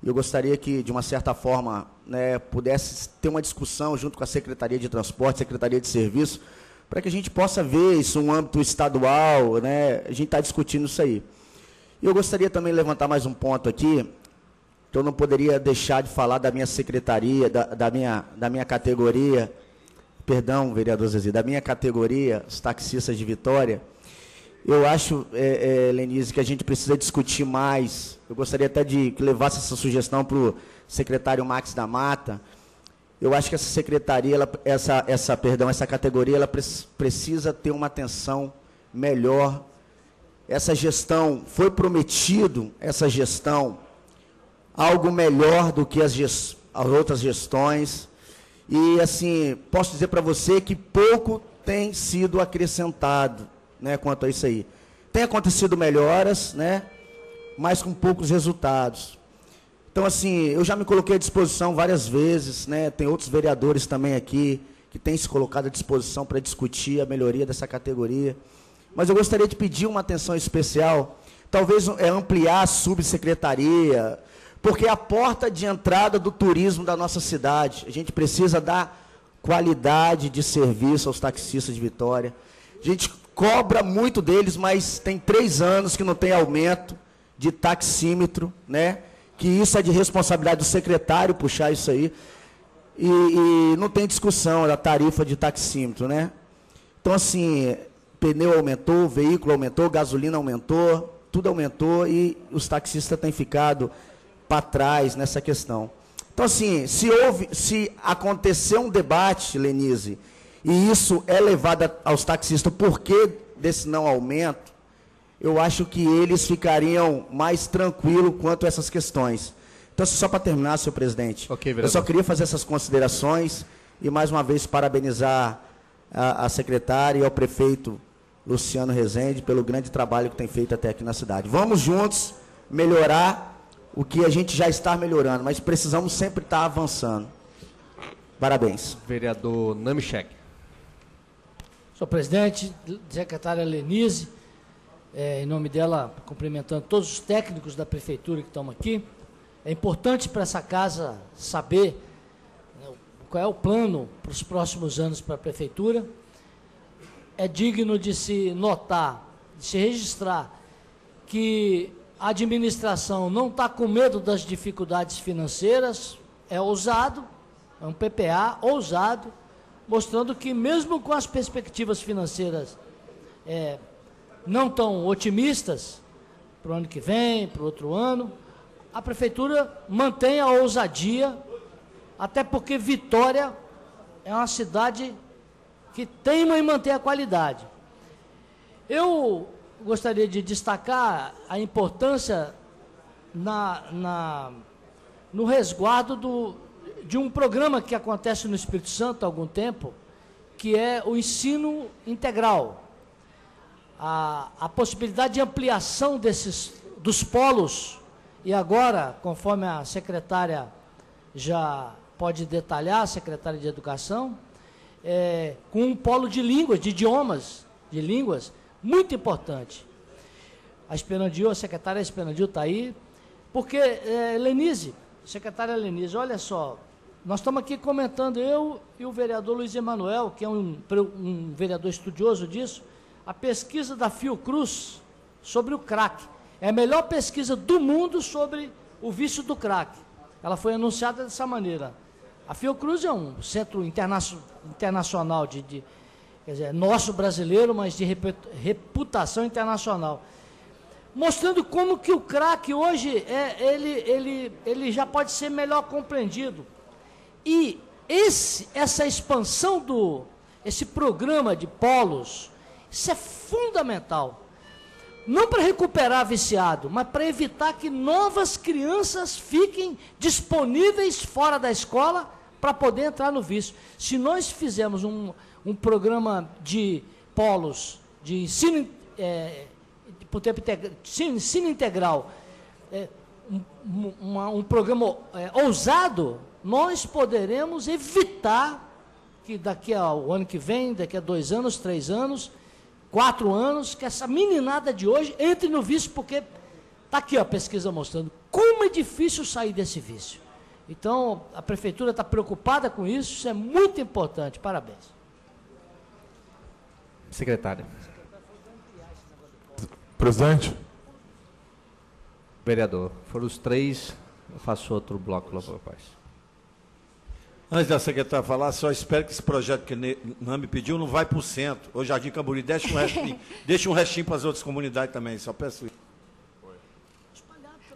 Eu gostaria que, de uma certa forma, né, pudesse ter uma discussão junto com a Secretaria de Transporte, Secretaria de Serviço, para que a gente possa ver isso no âmbito estadual, né? A gente está discutindo isso aí. Eu gostaria também de levantar mais um ponto aqui, que eu não poderia deixar de falar da minha secretaria, da, da minha, da minha categoria, perdão, vereador Zezé, da minha categoria, os taxistas de Vitória. Eu acho, é, é, Lenise, que a gente precisa discutir mais. Eu gostaria até de que levasse essa sugestão para o secretário Max da Mata, eu acho que essa secretaria, ela, essa, essa, perdão, essa categoria, ela precisa ter uma atenção melhor. Essa gestão foi prometido, essa gestão, algo melhor do que as, gest, as outras gestões. E assim, posso dizer para você que pouco tem sido acrescentado, né, quanto a isso aí. Tem acontecido melhoras, né, mas com poucos resultados. Então, assim, eu já me coloquei à disposição várias vezes, né? Tem outros vereadores também aqui que têm se colocado à disposição para discutir a melhoria dessa categoria. Mas eu gostaria de pedir uma atenção especial, talvez é ampliar a subsecretaria, porque é a porta de entrada do turismo da nossa cidade. A gente precisa dar qualidade de serviço aos taxistas de Vitória. A gente cobra muito deles, mas tem três anos que não tem aumento de taxímetro, né? que isso é de responsabilidade do secretário puxar isso aí. E, e não tem discussão da tarifa de taxímetro, né? Então, assim, pneu aumentou, veículo aumentou, gasolina aumentou, tudo aumentou e os taxistas têm ficado para trás nessa questão. Então, assim, se houve, se acontecer um debate, Lenise, e isso é levado aos taxistas, por que desse não aumento? eu acho que eles ficariam mais tranquilos quanto a essas questões. Então, só para terminar, senhor presidente, okay, eu só queria fazer essas considerações e, mais uma vez, parabenizar a, a secretária e ao prefeito Luciano Rezende pelo grande trabalho que tem feito até aqui na cidade. Vamos juntos melhorar o que a gente já está melhorando, mas precisamos sempre estar avançando. Parabéns. Vereador Namichek. Senhor presidente, secretária Lenise, é, em nome dela, cumprimentando todos os técnicos da prefeitura que estão aqui. É importante para essa casa saber né, qual é o plano para os próximos anos para a prefeitura. É digno de se notar, de se registrar, que a administração não está com medo das dificuldades financeiras, é ousado, é um PPA ousado, mostrando que mesmo com as perspectivas financeiras é, não tão otimistas, para o ano que vem, para o outro ano, a prefeitura mantém a ousadia, até porque Vitória é uma cidade que teima em manter a qualidade. Eu gostaria de destacar a importância na, na, no resguardo do, de um programa que acontece no Espírito Santo há algum tempo, que é o ensino integral. A, a possibilidade de ampliação desses, dos polos, e agora, conforme a secretária já pode detalhar, a secretária de Educação, é, com um polo de línguas, de idiomas, de línguas, muito importante. A Esperandil, a secretária Esperandil está aí, porque, é, Lenise, secretária Lenise, olha só, nós estamos aqui comentando, eu e o vereador Luiz Emanuel, que é um, um vereador estudioso disso, a pesquisa da Fiocruz sobre o crack. É a melhor pesquisa do mundo sobre o vício do crack. Ela foi anunciada dessa maneira. A Fiocruz é um centro internacional de, de quer dizer, nosso brasileiro, mas de reputação internacional. Mostrando como que o crack hoje é, ele, ele, ele já pode ser melhor compreendido. E esse, essa expansão do, esse programa de polos, isso é fundamental. Não para recuperar viciado, mas para evitar que novas crianças fiquem disponíveis fora da escola para poder entrar no vício. Se nós fizermos um, um programa de polos, de ensino, é, por tempo ensino, ensino integral, é, um, uma, um, programa é, ousado, nós poderemos evitar que daqui ao ano que vem, daqui a dois anos, três anos, quatro anos, que essa meninada de hoje entre no vício, porque está aqui ó, a pesquisa mostrando como é difícil sair desse vício. Então, a prefeitura está preocupada com isso, isso é muito importante. Parabéns. Secretário. Presidente. Vereador, foram os três, eu faço outro bloco lá para paz. Antes da secretária falar, só espero que esse projeto que não me pediu não vai para o centro. O Jardim Camburi, deixa um restinho, *laughs* deixa um restinho para as outras comunidades também, só peço isso.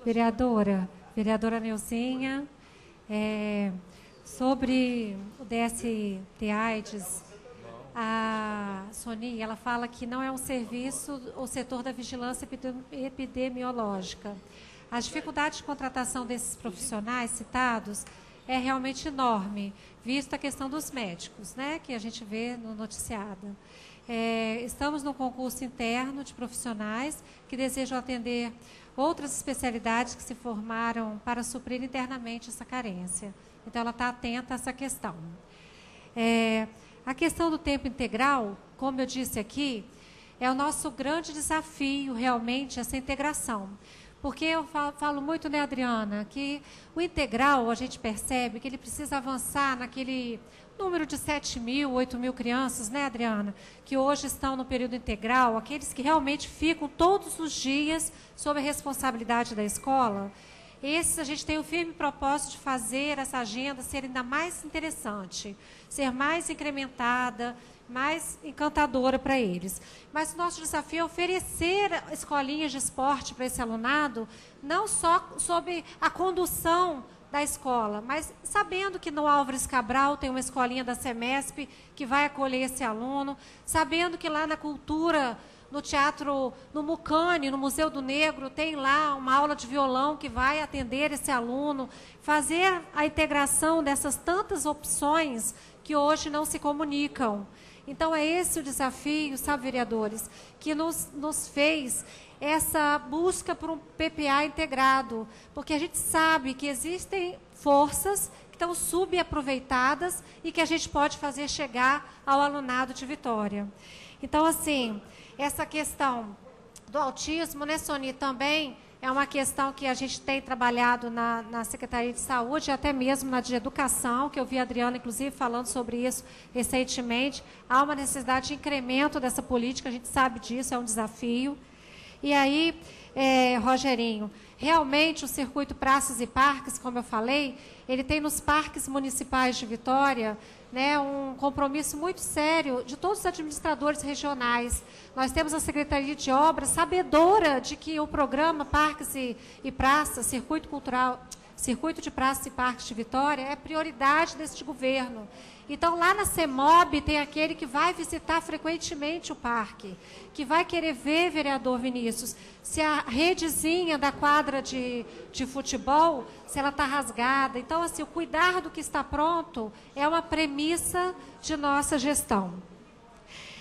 Vereadora, vereadora Neuzinha, é, sobre o DST AIDS, a Sony, ela fala que não é um serviço o setor da vigilância epidemiológica. As dificuldades de contratação desses profissionais citados é realmente enorme, visto a questão dos médicos, né, que a gente vê no noticiado. É, estamos no concurso interno de profissionais que desejam atender outras especialidades que se formaram para suprir internamente essa carência. Então, ela está atenta a essa questão. É, a questão do tempo integral, como eu disse aqui, é o nosso grande desafio, realmente, essa integração. Porque eu falo muito, né, Adriana, que o integral, a gente percebe que ele precisa avançar naquele número de 7 mil, 8 mil crianças, né, Adriana, que hoje estão no período integral, aqueles que realmente ficam todos os dias sob a responsabilidade da escola. Esses a gente tem o firme propósito de fazer essa agenda ser ainda mais interessante, ser mais incrementada, mais encantadora para eles. Mas o nosso desafio é oferecer escolinhas de esporte para esse alunado, não só sob a condução da escola, mas sabendo que no Álvares Cabral tem uma escolinha da Semesp que vai acolher esse aluno, sabendo que lá na cultura, no teatro, no Mucane, no Museu do Negro, tem lá uma aula de violão que vai atender esse aluno, fazer a integração dessas tantas opções que hoje não se comunicam. Então, é esse o desafio, sabe, vereadores, que nos, nos fez essa busca por um PPA integrado, porque a gente sabe que existem forças que estão subaproveitadas e que a gente pode fazer chegar ao alunado de Vitória. Então, assim, essa questão do autismo, né, Sony, também é uma questão que a gente tem trabalhado na, na Secretaria de Saúde, até mesmo na de Educação, que eu vi a Adriana, inclusive, falando sobre isso recentemente. Há uma necessidade de incremento dessa política, a gente sabe disso, é um desafio. E aí, é, Rogerinho, realmente o circuito Praças e Parques, como eu falei, ele tem nos parques municipais de Vitória né, um compromisso muito sério de todos os administradores regionais. Nós temos a Secretaria de Obras sabedora de que o programa Parques e, e Praças, Circuito Cultural, Circuito de Praças e Parques de Vitória, é prioridade deste governo. Então, lá na CEMOB, tem aquele que vai visitar frequentemente o parque, que vai querer ver, vereador Vinícius, se a redezinha da quadra de, de futebol, se ela está rasgada. Então, assim, o cuidar do que está pronto é uma premissa de nossa gestão.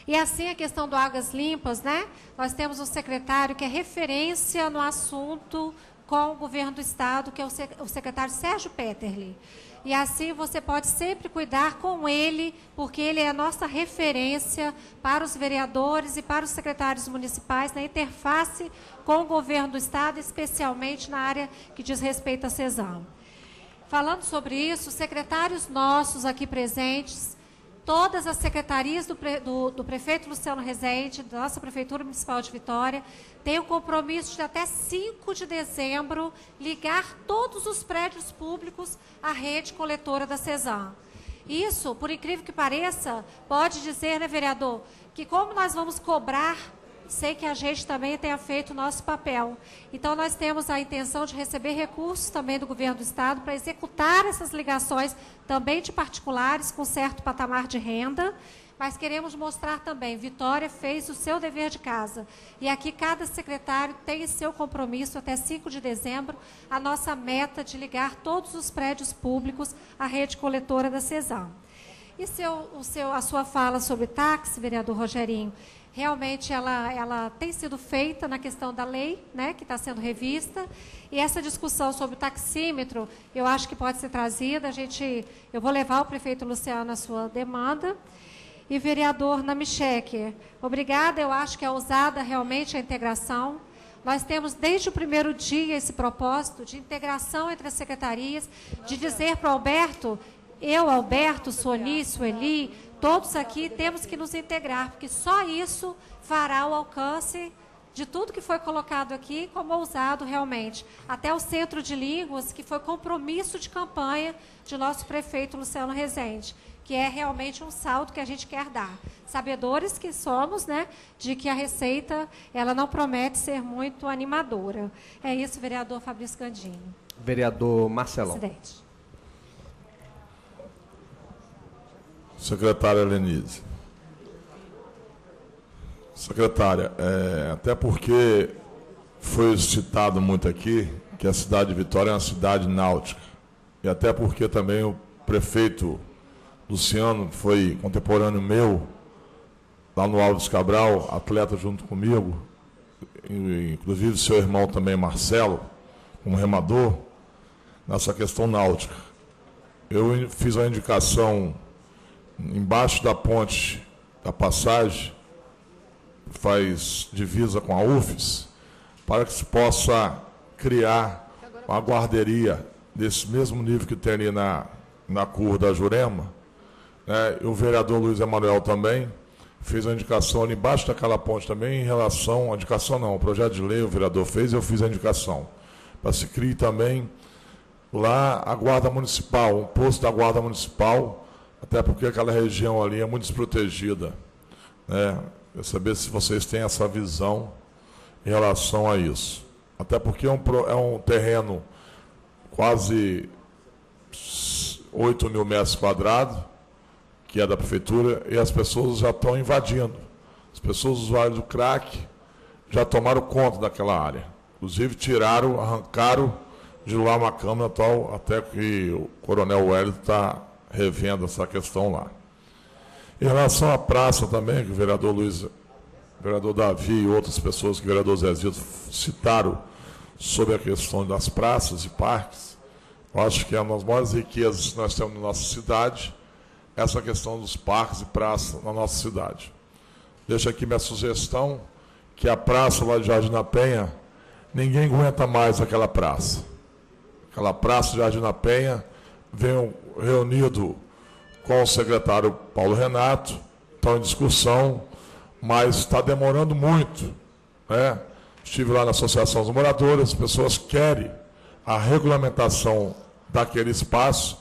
E assim a questão do Águas Limpas, né? Nós temos um secretário que é referência no assunto com o governo do estado, que é o secretário Sérgio Peterli. E assim você pode sempre cuidar com ele, porque ele é a nossa referência para os vereadores e para os secretários municipais na interface com o governo do estado, especialmente na área que diz respeito à CESAM. Falando sobre isso, secretários nossos aqui presentes todas as secretarias do, pre, do, do, prefeito Luciano Rezende, da nossa Prefeitura Municipal de Vitória, têm o compromisso de até 5 de dezembro ligar todos os prédios públicos à rede coletora da CESAM. Isso, por incrível que pareça, pode dizer, né, vereador, que como nós vamos cobrar sei que a gente também tenha feito o nosso papel. Então, nós temos a intenção de receber recursos também do governo do Estado para executar essas ligações também de particulares com certo patamar de renda, mas queremos mostrar também, Vitória fez o seu dever de casa. E aqui cada secretário tem seu compromisso até 5 de dezembro, a nossa meta de ligar todos os prédios públicos à rede coletora da CESAM. E seu, o seu, a sua fala sobre táxi, vereador Rogerinho, realmente ela, ela tem sido feita na questão da lei, né, que está sendo revista, e essa discussão sobre o taxímetro, eu acho que pode ser trazida, a gente, eu vou levar o prefeito Luciano a sua demanda, e vereador Namichek, obrigada, eu acho que é usada realmente a integração, nós temos desde o primeiro dia esse propósito de integração entre as secretarias, de dizer para o Alberto, eu, Alberto, Soni, Sueli, todos aqui temos que nos integrar, porque só isso fará o alcance de tudo que foi colocado aqui como ousado realmente. Até o Centro de Línguas, que foi compromisso de campanha de nosso prefeito Luciano Rezende, que é realmente um salto que a gente quer dar. Sabedores que somos, né, de que a receita, ela não promete ser muito animadora. É isso, vereador Fabrício Gandini. Vereador Marcelão. Presidente. Secretária Lenise. Secretária, é, até porque foi citado muito aqui que a cidade de Vitória é uma cidade náutica. E até porque também o prefeito Luciano foi contemporâneo meu, lá no Alves Cabral, atleta junto comigo, inclusive seu irmão também, Marcelo, como remador, nessa questão náutica. Eu fiz a indicação embaixo da ponte da passagem, faz divisa com a UFES, para que se possa criar uma guarderia desse mesmo nível que tem ali na, na curva da Jurema. Né? E o vereador Luiz Emanuel também fez a indicação ali embaixo daquela ponte também em relação, a indicação não, o projeto de lei o vereador fez eu fiz a indicação. Para se criar também lá a guarda municipal, um posto da guarda municipal, até porque aquela região ali é muito desprotegida. Né? Eu saber se vocês têm essa visão em relação a isso. Até porque é um, é um terreno quase 8 mil metros quadrados, que é da prefeitura, e as pessoas já estão invadindo. As pessoas usuárias do crack já tomaram conta daquela área. Inclusive tiraram, arrancaram de lá uma câmara tal, até que o coronel Wellington está revendo essa questão lá. Em relação à praça também, que o vereador Luiz, o vereador Davi e outras pessoas que o vereador Zezito citaram sobre a questão das praças e parques, eu acho que é uma das maiores riquezas que nós temos na nossa cidade, essa questão dos parques e praças na nossa cidade. Deixo aqui minha sugestão, que a praça lá de Jardim da Penha, ninguém aguenta mais aquela praça. Aquela praça de Jardim da Penha, vem reunido com o secretário Paulo Renato, estão em discussão, mas está demorando muito. Né? Estive lá na Associação dos Moradores, as pessoas querem a regulamentação daquele espaço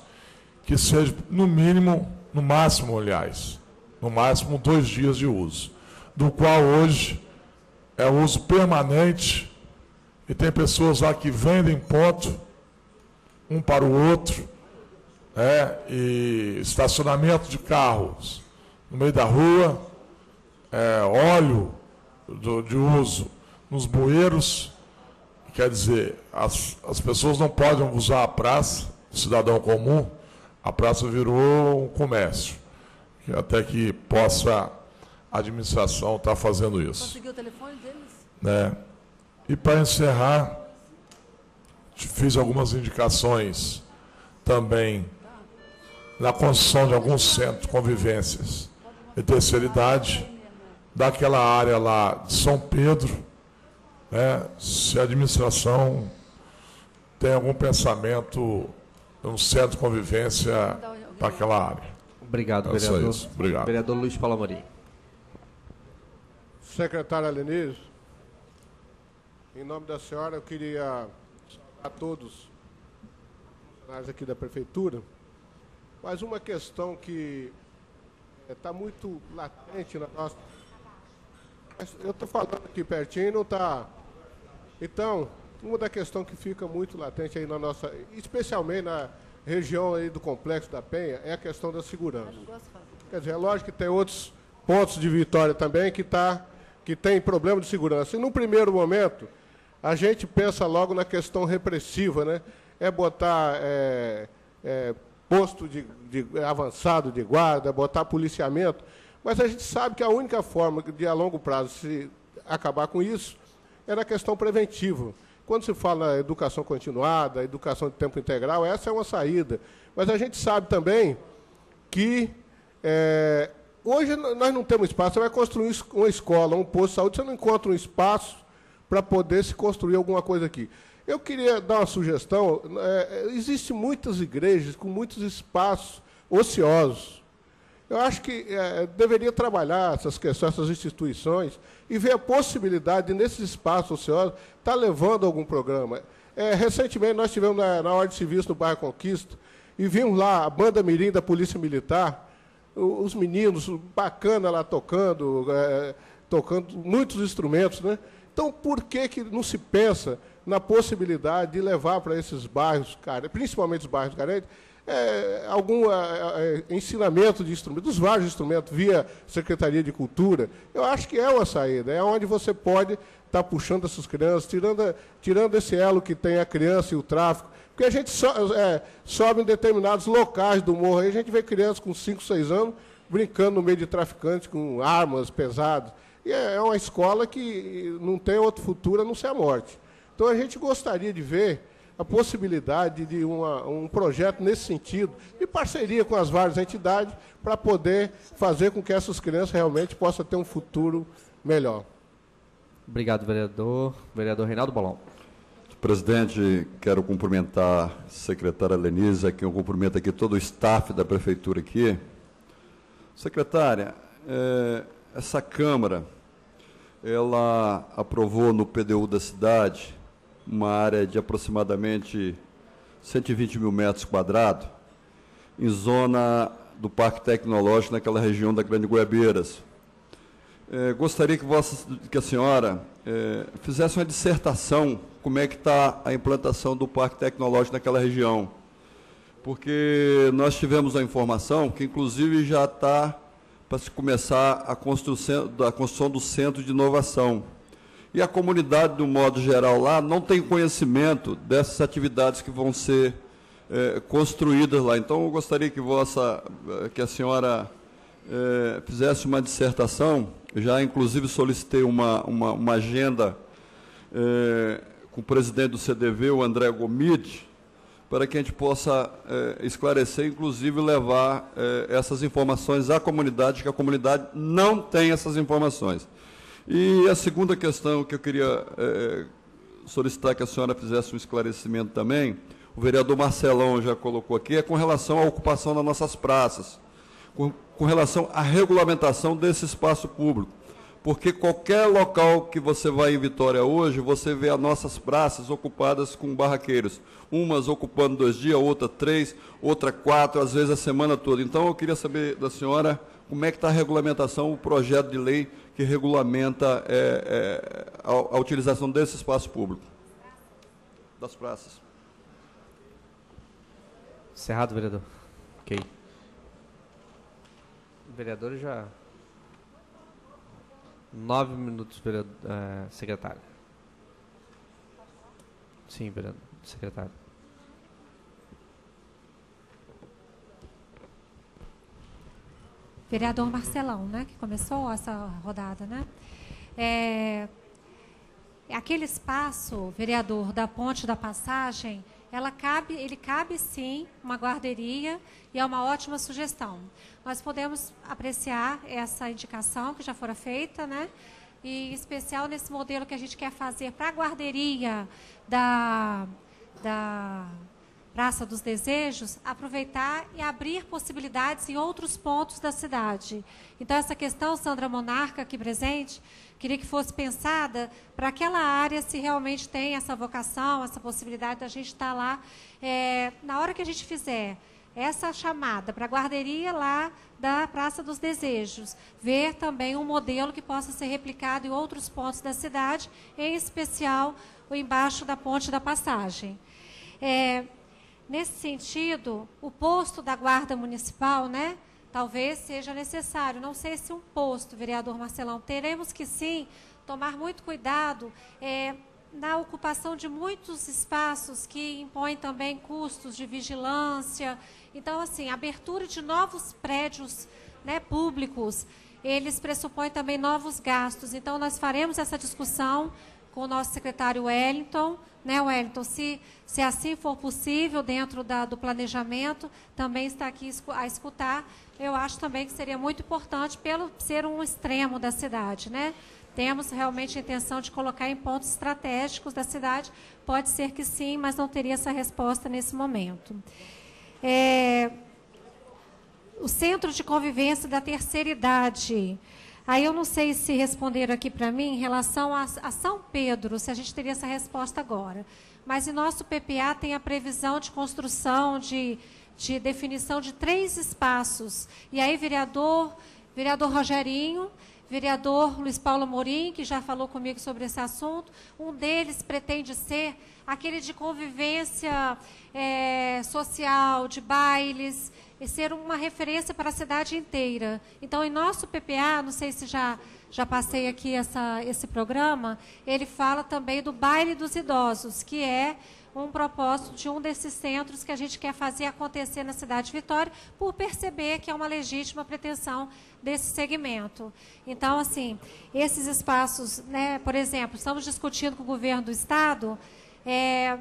que seja, no mínimo, no máximo, aliás, no máximo dois dias de uso, do qual hoje é uso permanente e tem pessoas lá que vendem ponto um para o outro, né, e estacionamento de carros no meio da rua, é, óleo do, de uso nos bueiros, quer dizer, as, as pessoas não podem usar a praça, o cidadão comum, a praça virou um comércio, até que possa a administração estar tá fazendo isso. Conseguiu o telefone deles? Né? E para encerrar, fiz algumas indicações também na construção de alguns centros de convivências de terceira idade, daquela área lá de São Pedro, né, se a administração tem algum pensamento um centro de convivência para aquela área. Obrigado, é vereador. Isso. Obrigado. Vereador Luiz Palamorim. Secretária Lenise, em nome da senhora, eu queria a todos os funcionários aqui da Prefeitura, mas uma questão que está muito latente na nossa. Eu estou falando aqui pertinho, não está. Então, uma da questão que fica muito latente aí na nossa, especialmente na região aí do Complexo da Penha, é a questão da segurança. Quer dizer, é lógico que tem outros pontos de vitória também que, tá, que tem problema de segurança. E num primeiro momento, a gente pensa logo na questão repressiva, né? É botar é, é, posto de, de, avançado de guarda, botar policiamento, mas a gente sabe que a única forma de a longo prazo se acabar com isso é na questão preventiva. Quando se fala educação continuada, educação de tempo integral, essa é uma saída. Mas a gente sabe também que é, hoje nós não temos espaço. Você vai construir uma escola, um posto de saúde, você não encontra um espaço para poder se construir alguma coisa aqui. Eu queria dar uma sugestão. É, Existem muitas igrejas com muitos espaços ociosos. Eu acho que é, deveria trabalhar essas questões, essas instituições, e ver a possibilidade de, nesses espaços ociosos, estar tá levando algum programa. É, recentemente, nós tivemos na, na Ordem Civil no bairro Conquista, e vimos lá a banda mirim da Polícia Militar, os meninos, bacana lá tocando, é, tocando muitos instrumentos. Né? Então, por que, que não se pensa na possibilidade de levar para esses bairros, principalmente os bairros carentes, é, algum é, é, ensinamento de instrumentos, dos vários instrumentos, via Secretaria de Cultura, eu acho que é uma saída, é onde você pode estar tá puxando essas crianças, tirando, tirando esse elo que tem a criança e o tráfico, porque a gente so, é, sobe em determinados locais do morro, aí a gente vê crianças com 5, 6 anos brincando no meio de traficantes com armas pesadas. E é, é uma escola que não tem outro futuro a não ser a morte. Então a gente gostaria de ver a possibilidade de uma, um projeto nesse sentido, de parceria com as várias entidades, para poder fazer com que essas crianças realmente possam ter um futuro melhor. Obrigado, vereador. Vereador Reinaldo Bolão. Presidente, quero cumprimentar a secretária Lenise, aqui eu cumprimento aqui todo o staff da prefeitura aqui. Secretária, é, essa Câmara, ela aprovou no PDU da cidade uma área de aproximadamente 120 mil metros quadrados, em zona do Parque Tecnológico, naquela região da Grande Goiabeiras. É, gostaria que, vossa, que a senhora é, fizesse uma dissertação como é que está a implantação do Parque Tecnológico naquela região. Porque nós tivemos a informação que, inclusive, já está para se começar a construção, a construção do Centro de Inovação e a comunidade, do modo geral, lá não tem conhecimento dessas atividades que vão ser é, construídas lá. Então, eu gostaria que, vossa, que a senhora é, fizesse uma dissertação, já inclusive solicitei uma, uma, uma agenda é, com o presidente do CDV, o André Gomide, para que a gente possa é, esclarecer, inclusive levar essas informações à comunidade, que a comunidade não tem essas informações. E a segunda questão que eu queria é, solicitar que a senhora fizesse um esclarecimento também, o vereador Marcelão já colocou aqui, é com relação à ocupação das nossas praças, com, com relação à regulamentação desse espaço público. porque qualquer local que você vai em Vitória hoje, você vê as nossas praças ocupadas com barraqueiros. Umas ocupando dois dias, outra três, outra quatro, às vezes a semana toda. Então, eu queria saber da senhora como é que está a regulamentação, o projeto de lei que regulamenta é, é, a, a utilização desse espaço público. Das praças. Cerrado, vereador. Ok. Vereador já. Nove minutos, vereador, eh, secretário. Sim, vereador, secretário. Vereador Marcelão, né, que começou essa rodada, né? É, aquele espaço, vereador, da ponte da passagem, ela cabe, ele cabe sim uma guarderia e é uma ótima sugestão. Nós podemos apreciar essa indicação que já fora feita, né? E em especial nesse modelo que a gente quer fazer para a guarderia da, da Praça dos Desejos, aproveitar e abrir possibilidades em outros pontos da cidade. Então, essa questão, Sandra Monarca, aqui presente, queria que fosse pensada para aquela área, se realmente tem essa vocação, essa possibilidade da gente estar lá. É, na hora que a gente fizer essa chamada para a guarderia lá da Praça dos Desejos, ver também um modelo que possa ser replicado em outros pontos da cidade, em especial o embaixo da Ponte da Passagem. É, Nesse sentido, o posto da Guarda Municipal, né, talvez seja necessário. Não sei se um posto, vereador Marcelão, teremos que sim tomar muito cuidado é, na ocupação de muitos espaços que impõem também custos de vigilância. Então, assim, abertura de novos prédios né, públicos, eles pressupõem também novos gastos. Então, nós faremos essa discussão com o nosso secretário Wellington, né, Wellington? Se, se assim for possível, dentro da, do planejamento, também está aqui a escutar. Eu acho também que seria muito importante, pelo ser um extremo da cidade, né? Temos realmente a intenção de colocar em pontos estratégicos da cidade. Pode ser que sim, mas não teria essa resposta nesse momento. É, o Centro de Convivência da Terceira Idade. Aí eu não sei se responderam aqui para mim em relação a, a, São Pedro, se a gente teria essa resposta agora. Mas em nosso PPA tem a previsão de construção, de, de definição de três espaços. E aí, vereador, vereador Rogerinho, vereador Luiz Paulo Morim, que já falou comigo sobre esse assunto, um deles pretende ser aquele de convivência é, social, de bailes, e ser uma referência para a cidade inteira. Então, em nosso PPA, não sei se já, já passei aqui essa, esse programa, ele fala também do baile dos idosos, que é um propósito de um desses centros que a gente quer fazer acontecer na cidade de Vitória, por perceber que é uma legítima pretensão desse segmento. Então, assim, esses espaços, né, por exemplo, estamos discutindo com o governo do Estado. É,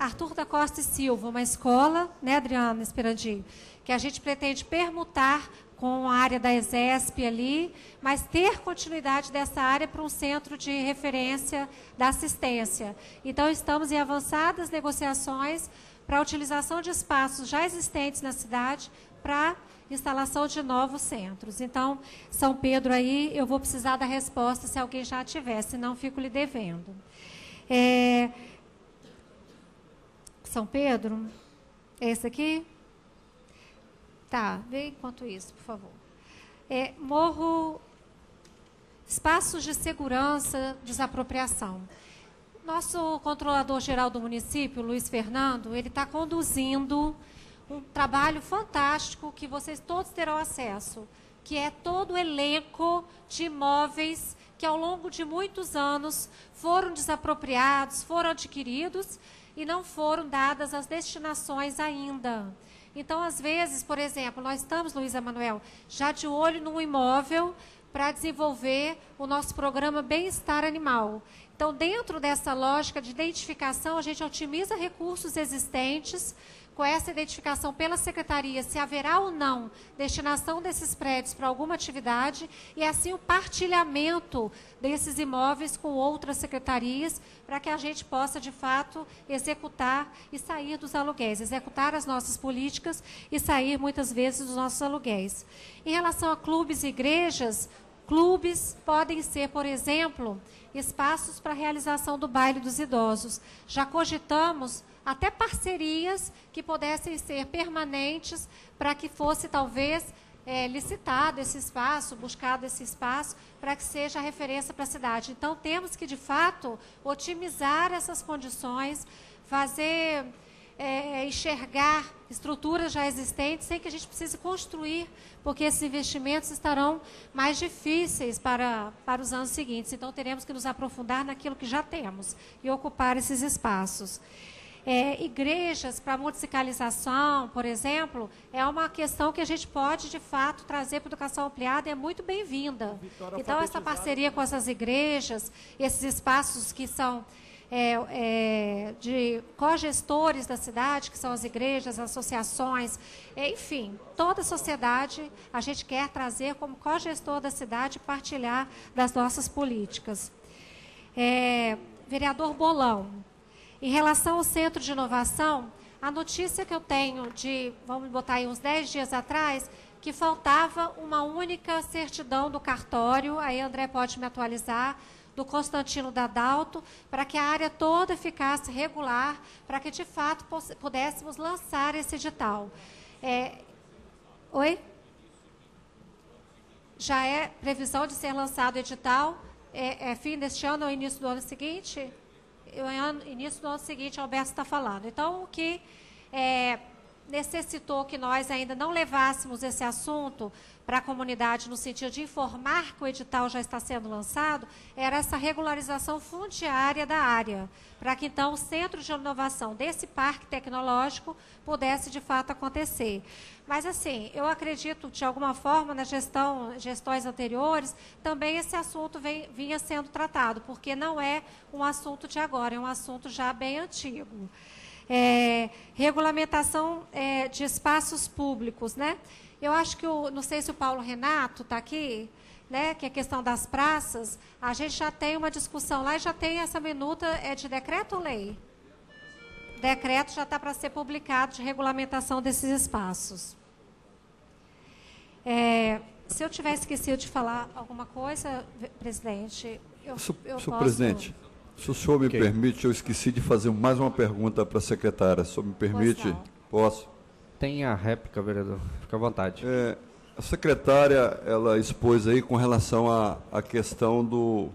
Arthur da Costa e Silva, uma escola, né, Adriana Esperandinho, que a gente pretende permutar com a área da ESESP ali, mas ter continuidade dessa área para um centro de referência da assistência. Então, estamos em avançadas negociações para a utilização de espaços já existentes na cidade para instalação de novos centros. Então, São Pedro aí, eu vou precisar da resposta se alguém já tiver, senão fico lhe devendo. É... São Pedro, esse aqui? Tá, vê enquanto isso, por favor. É, morro, espaços de segurança, desapropriação. Nosso controlador-geral do município, Luiz Fernando, ele está conduzindo um trabalho fantástico que vocês todos terão acesso, que é todo o elenco de imóveis que ao longo de muitos anos foram desapropriados, foram adquiridos e não foram dadas as destinações ainda. Então, às vezes, por exemplo, nós estamos, Luiz Emanuel, já de olho num imóvel para desenvolver o nosso programa Bem-Estar Animal. Então, dentro dessa lógica de identificação, a gente otimiza recursos existentes, com essa identificação pela secretaria se haverá ou não destinação desses prédios para alguma atividade e assim o partilhamento desses imóveis com outras secretarias para que a gente possa de fato executar e sair dos aluguéis, executar as nossas políticas e sair muitas vezes dos nossos aluguéis. Em relação a clubes e igrejas, Clubes podem ser, por exemplo, espaços para realização do baile dos idosos. Já cogitamos até parcerias que pudessem ser permanentes para que fosse talvez é, licitado esse espaço, buscado esse espaço, para que seja referência para a cidade. Então, temos que, de fato, otimizar essas condições, fazer é, enxergar estruturas já existentes sem que a gente precise construir, porque esses investimentos estarão mais difíceis para, para os anos seguintes. Então, teremos que nos aprofundar naquilo que já temos e ocupar esses espaços. É, igrejas para musicalização, por exemplo, é uma questão que a gente pode, de fato, trazer para a educação ampliada e é muito bem-vinda. Então, essa parceria com essas igrejas, esses espaços que são é, é, de cogestores da cidade, que são as igrejas, as associações, é, enfim, toda a sociedade a gente quer trazer como cogestor da cidade e partilhar das nossas políticas. É, vereador Bolão, em relação ao Centro de Inovação, a notícia que eu tenho de, vamos botar aí uns 10 dias atrás, que faltava uma única certidão do cartório, aí André pode me atualizar, do Constantino Dadalto, para que a área toda ficasse regular, para que de fato pudéssemos lançar esse edital. É... Oi? Já é previsão de ser lançado o edital? É, é fim deste ano ou início do ano seguinte? Início do ano seguinte, Alberto está falando. Então, o que é, necessitou que nós ainda não levássemos esse assunto para a comunidade no sentido de informar que o edital já está sendo lançado, era essa regularização fundiária da área, para que então o centro de inovação desse parque tecnológico pudesse de fato acontecer. Mas assim, eu acredito de alguma forma na gestão, gestões anteriores, também esse assunto vem, vinha sendo tratado, porque não é um assunto de agora, é um assunto já bem antigo. É, regulamentação é, de espaços públicos, né? Eu acho que, o, não sei se o Paulo Renato está aqui, né, que é a questão das praças, a gente já tem uma discussão lá e já tem essa minuta, é de decreto ou lei? Decreto já está para ser publicado de regulamentação desses espaços. É, se eu tiver esquecido de falar alguma coisa, presidente, eu, eu senhor posso... presidente, se o senhor me okay. permite, eu esqueci de fazer mais uma pergunta para a secretária. Se o senhor me permite, posso? Tem a réplica, vereador. Fica à vontade. É, a secretária, ela expôs aí com relação à, à questão do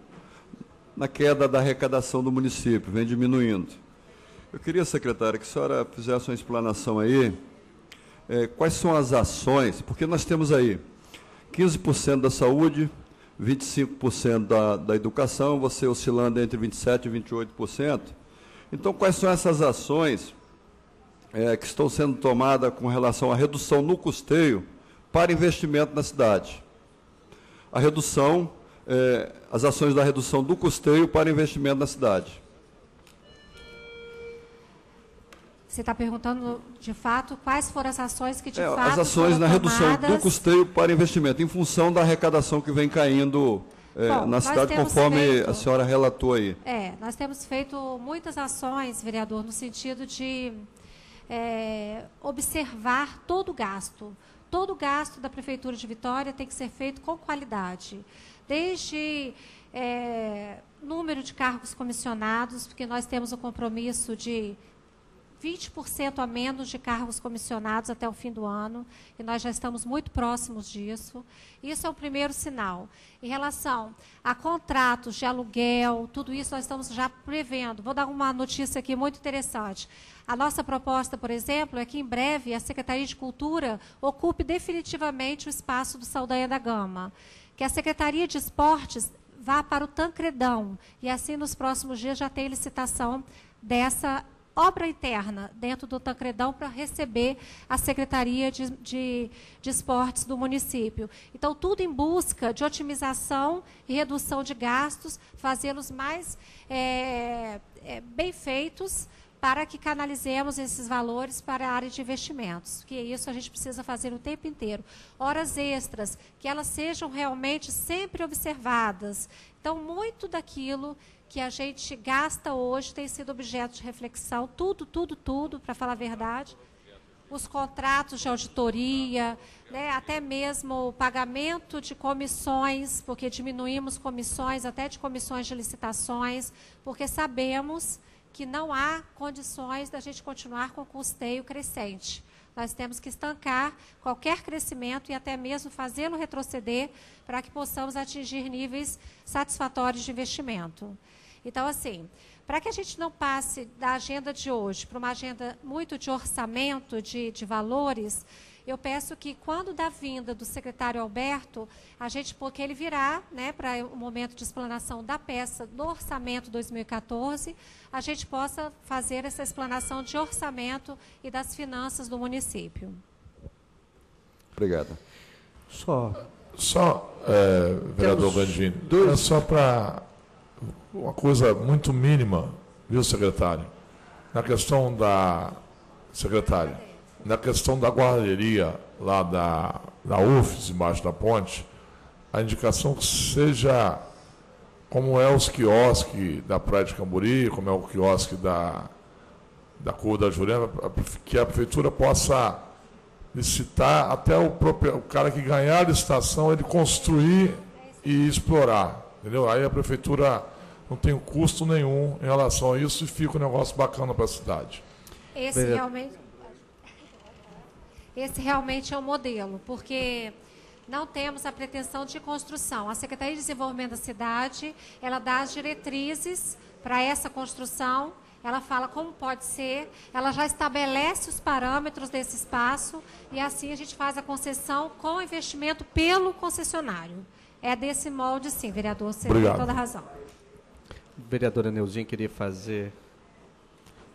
na queda da arrecadação do município, vem diminuindo. Eu queria, secretária, que a senhora fizesse uma explanação aí, é, quais são as ações, porque nós temos aí 15% da saúde, 25% da, da educação, você oscilando entre 27% e 28%. Então, quais são essas ações é, que estão sendo tomadas com relação à redução no custeio para investimento na cidade. A redução, é, as ações da redução do custeio para investimento na cidade. Você está perguntando, de fato, quais foram as ações que, de é, fato, As ações na redução do custeio para investimento, em função da arrecadação que vem caindo é, Bom, na cidade, conforme feito, a senhora relatou aí. É, nós temos feito muitas ações, vereador, no sentido de é, observar todo o gasto. Todo o gasto da Prefeitura de Vitória tem que ser feito com qualidade. Desde é, número de cargos comissionados, porque nós temos o compromisso de 20% a menos de cargos comissionados até o fim do ano, e nós já estamos muito próximos disso. Isso é o primeiro sinal. Em relação a contratos de aluguel, tudo isso nós estamos já prevendo. Vou dar uma notícia aqui muito interessante. A nossa proposta, por exemplo, é que em breve a Secretaria de Cultura ocupe definitivamente o espaço do Saldanha da Gama. Que a Secretaria de Esportes vá para o Tancredão. E assim, nos próximos dias, já tem licitação dessa obra interna dentro do Tancredão para receber a Secretaria de, de, de, Esportes do município. Então, tudo em busca de otimização e redução de gastos, fazê-los mais é, é, bem feitos para que canalizemos esses valores para a área de investimentos, que isso a gente precisa fazer o tempo inteiro. Horas extras, que elas sejam realmente sempre observadas. Então, muito daquilo que a gente gasta hoje tem sido objeto de reflexão, tudo, tudo, tudo, para falar a verdade. os contratos de auditoria, né, até mesmo o pagamento de comissões, porque diminuímos comissões, até de comissões de licitações, porque sabemos que não há condições da gente continuar com o custeio crescente. Nós temos que estancar qualquer crescimento e até mesmo fazê-lo retroceder para que possamos atingir níveis satisfatórios de investimento. Então, assim, para que a gente não passe da agenda de hoje para uma agenda muito de orçamento, de, de valores, eu peço que, quando da vinda do secretário Alberto, a gente, porque ele virá né, para o momento de explanação da peça do orçamento 2014, a gente possa fazer essa explanação de orçamento e das finanças do município. Obrigado. Só. Só, é, vereador Gandini, dois... é só para uma coisa muito mínima, viu, secretário? Na questão da. Secretária, na questão da guarderia lá da, da UFES, embaixo da ponte, a indicação que seja como é os quiosques da Praia de Camburi, como é o quiosque da, da Curva da Jurema, que a prefeitura possa licitar até o, próprio, o cara que ganhar a licitação, ele construir e explorar. Entendeu? Aí a prefeitura não tem custo nenhum em relação a isso e fica um negócio bacana para a cidade. Esse realmente, esse realmente é o modelo, porque não temos a pretensão de construção. A Secretaria de Desenvolvimento da cidade, ela dá as diretrizes para essa construção, ela fala como pode ser, ela já estabelece os parâmetros desse espaço e assim a gente faz a concessão com investimento pelo concessionário. É desse molde, sim, vereador, você Obrigado. tem toda a razão. Vereadora Neuzinha queria fazer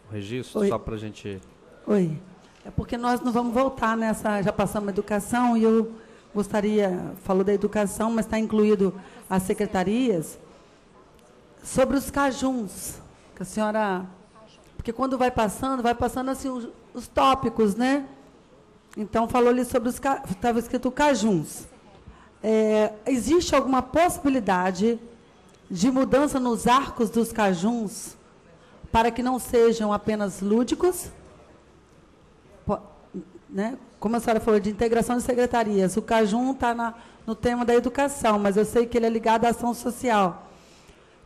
o registro, Oi. só para a gente... Oi. É porque nós não vamos voltar nessa... Já passamos a educação e eu gostaria... Falou da educação, mas está incluído as secretarias. Sobre os cajuns, que a senhora... Porque quando vai passando, vai passando assim os, os tópicos, né? Então, falou ali sobre os... Estava escrito cajuns. É, existe alguma possibilidade de mudança nos arcos dos cajuns para que não sejam apenas lúdicos, né? como a senhora falou, de integração de secretarias. O cajum está no tema da educação, mas eu sei que ele é ligado à ação social.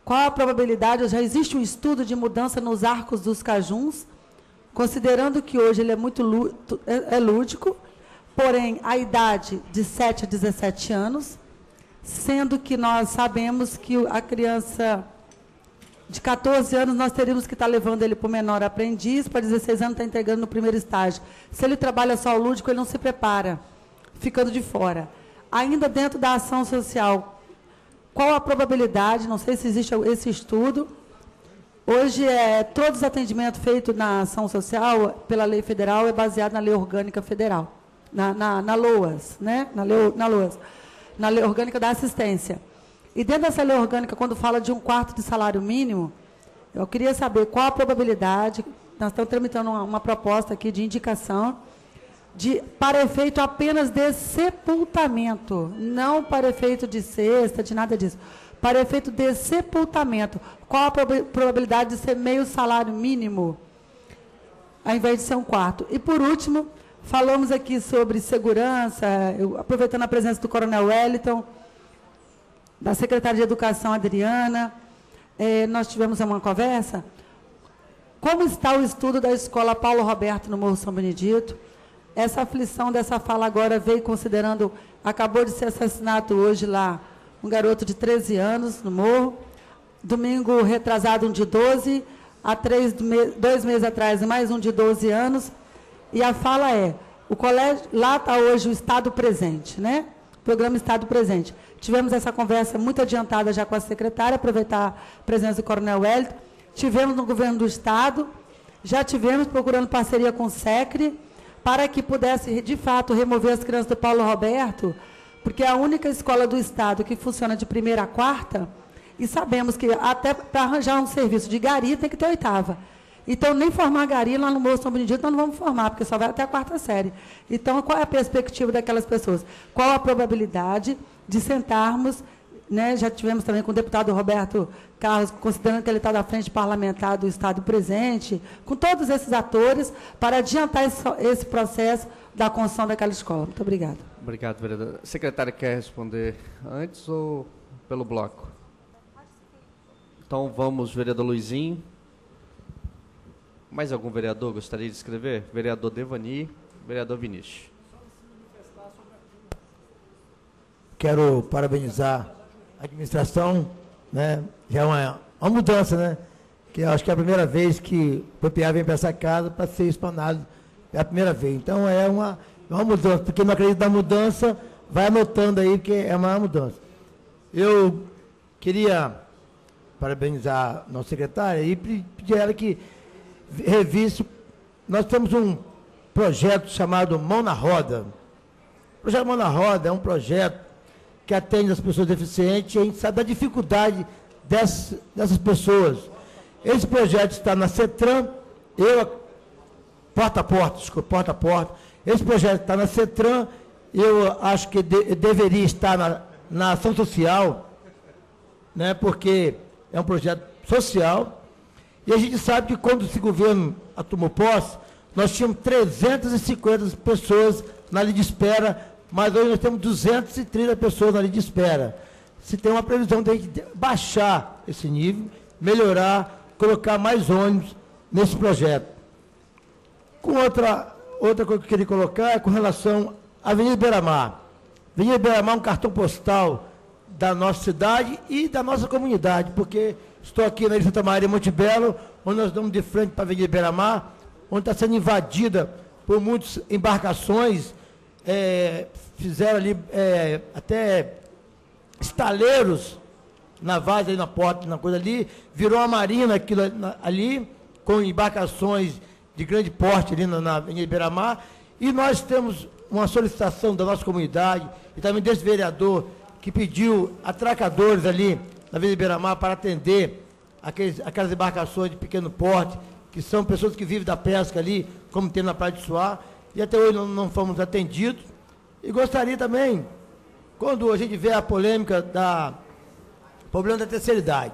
Qual a probabilidade? Já existe um estudo de mudança nos arcos dos cajuns, considerando que hoje ele é muito é, é lúdico, porém a idade de 7 a 17 anos, sendo que nós sabemos que a criança de 14 anos nós teríamos que estar levando ele para o menor aprendiz, para 16 anos está entregando no primeiro estágio. Se ele trabalha só o lúdico, ele não se prepara, ficando de fora. Ainda dentro da ação social, qual a probabilidade, não sei se existe esse estudo, hoje é, todos os atendimentos feitos na ação social, pela lei federal, é baseado na lei orgânica federal, na, na, na LOAS, né? na, na LOAS na lei orgânica da assistência. E dentro dessa lei orgânica, quando fala de um quarto de salário mínimo, eu queria saber qual a probabilidade, nós estamos tramitando uma, uma proposta aqui de indicação, de, para efeito apenas de sepultamento, não para efeito de cesta, de nada disso. Para efeito de sepultamento, qual a probabilidade de ser meio salário mínimo, ao invés de ser um quarto? E por último, Falamos aqui sobre segurança, eu, aproveitando a presença do Coronel Wellington, da Secretaria de Educação, Adriana. É, nós tivemos uma conversa. Como está o estudo da escola Paulo Roberto no Morro São Benedito? Essa aflição dessa fala agora veio considerando, acabou de ser assassinado hoje lá, um garoto de 13 anos no morro. Domingo retrasado, um de 12. Há três, dois meses atrás, mais um de 12 anos. E a fala é: o colégio, lá está hoje o Estado presente, né? Programa Estado Presente. Tivemos essa conversa muito adiantada já com a secretária, aproveitar a presença do Coronel Wellington. Tivemos no governo do Estado, já tivemos procurando parceria com o SECRE, para que pudesse, de fato, remover as crianças do Paulo Roberto, porque é a única escola do Estado que funciona de primeira a quarta, e sabemos que até para arranjar um serviço de gari tem que ter oitava. Então, nem formar gari lá no Morro São Benedito nós não vamos formar, porque só vai até a quarta série. Então, qual é a perspectiva daquelas pessoas? Qual a probabilidade de sentarmos né? Já tivemos também com o deputado Roberto Carlos, considerando que ele está na frente parlamentar do Estado presente, com todos esses atores, para adiantar esse, esse processo da construção daquela escola. Muito obrigada. Obrigado, vereador. Secretário, quer responder antes ou pelo bloco? Então vamos, vereador Luizinho. Mais algum vereador gostaria de escrever? Vereador Devani, vereador Vinícius. Quero parabenizar a administração, né? Já é uma, uma mudança, né? Que acho que é a primeira vez que o PPA vem para essa casa para ser explanado. É a primeira vez. Então é uma, é uma mudança. Porque não acredita na mudança, vai anotando aí, porque é uma mudança. Eu queria parabenizar a nossa secretária e pedir a ela que revisse. Nós temos um projeto chamado Mão na Roda. O projeto Mão na Roda é um projeto que atende as pessoas deficientes e a gente sabe da dificuldade dessas, dessas pessoas. Esse projeto está na CETRAN, eu, porta a porta, desculpa, porta a porta. Esse projeto está na CETRAN, eu acho que de, deveria estar na, na ação social, né, porque é um projeto social, e a gente sabe que quando esse governo tomou posse, nós tínhamos 350 pessoas na linha de espera mas hoje nós temos 230 pessoas na linha de espera. Se tem uma previsão de baixar esse nível, melhorar, colocar mais ônibus nesse projeto. Com outra, outra coisa que eu queria colocar é com relação à Avenida Beira-Mar. Avenida Beira-Mar é um cartão postal da nossa cidade e da nossa comunidade, porque estou aqui na Ilha Santa Maria Montebello, onde nós damos de frente para a Avenida Beira-Mar, onde está sendo invadida por muitas embarcações é, fizeram ali é, até estaleiros navais ali na porta, na coisa ali, virou uma marina aquilo ali, com embarcações de grande porte ali na, na Avenida Beira-Mar, e nós temos uma solicitação da nossa comunidade e também desse vereador que pediu atracadores ali na Avenida Beira-Mar para atender aqueles, aquelas embarcações de pequeno porte, que são pessoas que vivem da pesca ali, como tem na Praia de Suá, e até hoje não, não fomos atendidos. E gostaria também, quando a gente vê a polêmica da problema da terceira idade,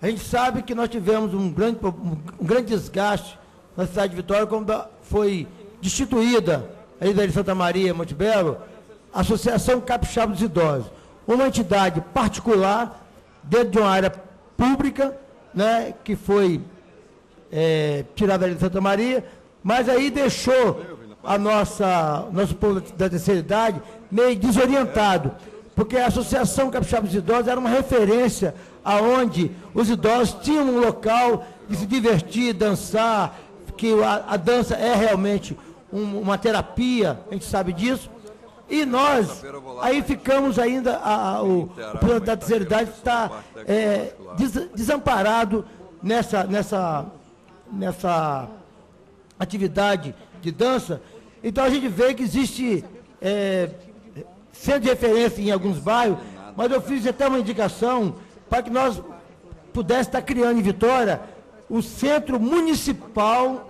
a gente sabe que nós tivemos um grande, um grande desgaste na cidade de Vitória, quando foi destituída aí da Santa Maria, Montebello, a Associação Capixaba dos Idosos, uma entidade particular dentro de uma área pública, né, que foi é, tirada da Santa Maria, mas aí deixou a nossa, nosso povo da terceira idade meio desorientado, porque a Associação Capixaba dos Idosos era uma referência aonde os idosos tinham um local de se divertir, dançar, que a, a dança é realmente um, uma terapia, a gente sabe disso. E nós, aí ficamos ainda, a, a, o, o da terceira idade está é, des, desamparado nessa, nessa, nessa atividade de dança, então a gente vê que existe é, centro de referência em alguns bairros, mas eu fiz até uma indicação para que nós pudéssemos estar criando em Vitória o centro municipal,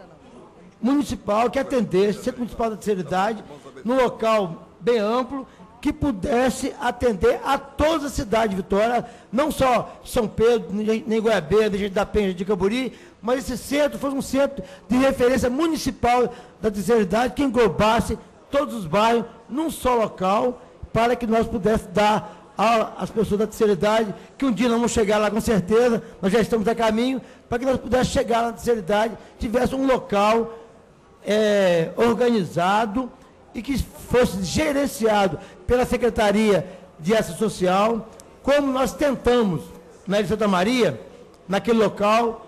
municipal que atendesse, centro municipal da terceira idade, num local bem amplo, que pudesse atender a toda a cidade de Vitória, não só São Pedro, nem Goiabeira, nem da Penha, de Camburi, mas esse centro fosse um centro de referência municipal da terceira idade que englobasse todos os bairros num só local, para que nós pudéssemos dar às pessoas da terceira idade, que um dia nós vamos chegar lá com certeza, nós já estamos a caminho, para que nós pudéssemos chegar na terceira idade, tivesse um local é, organizado e que fosse gerenciado pela Secretaria de Ação Social, como nós tentamos na Ilha Santa Maria, naquele local,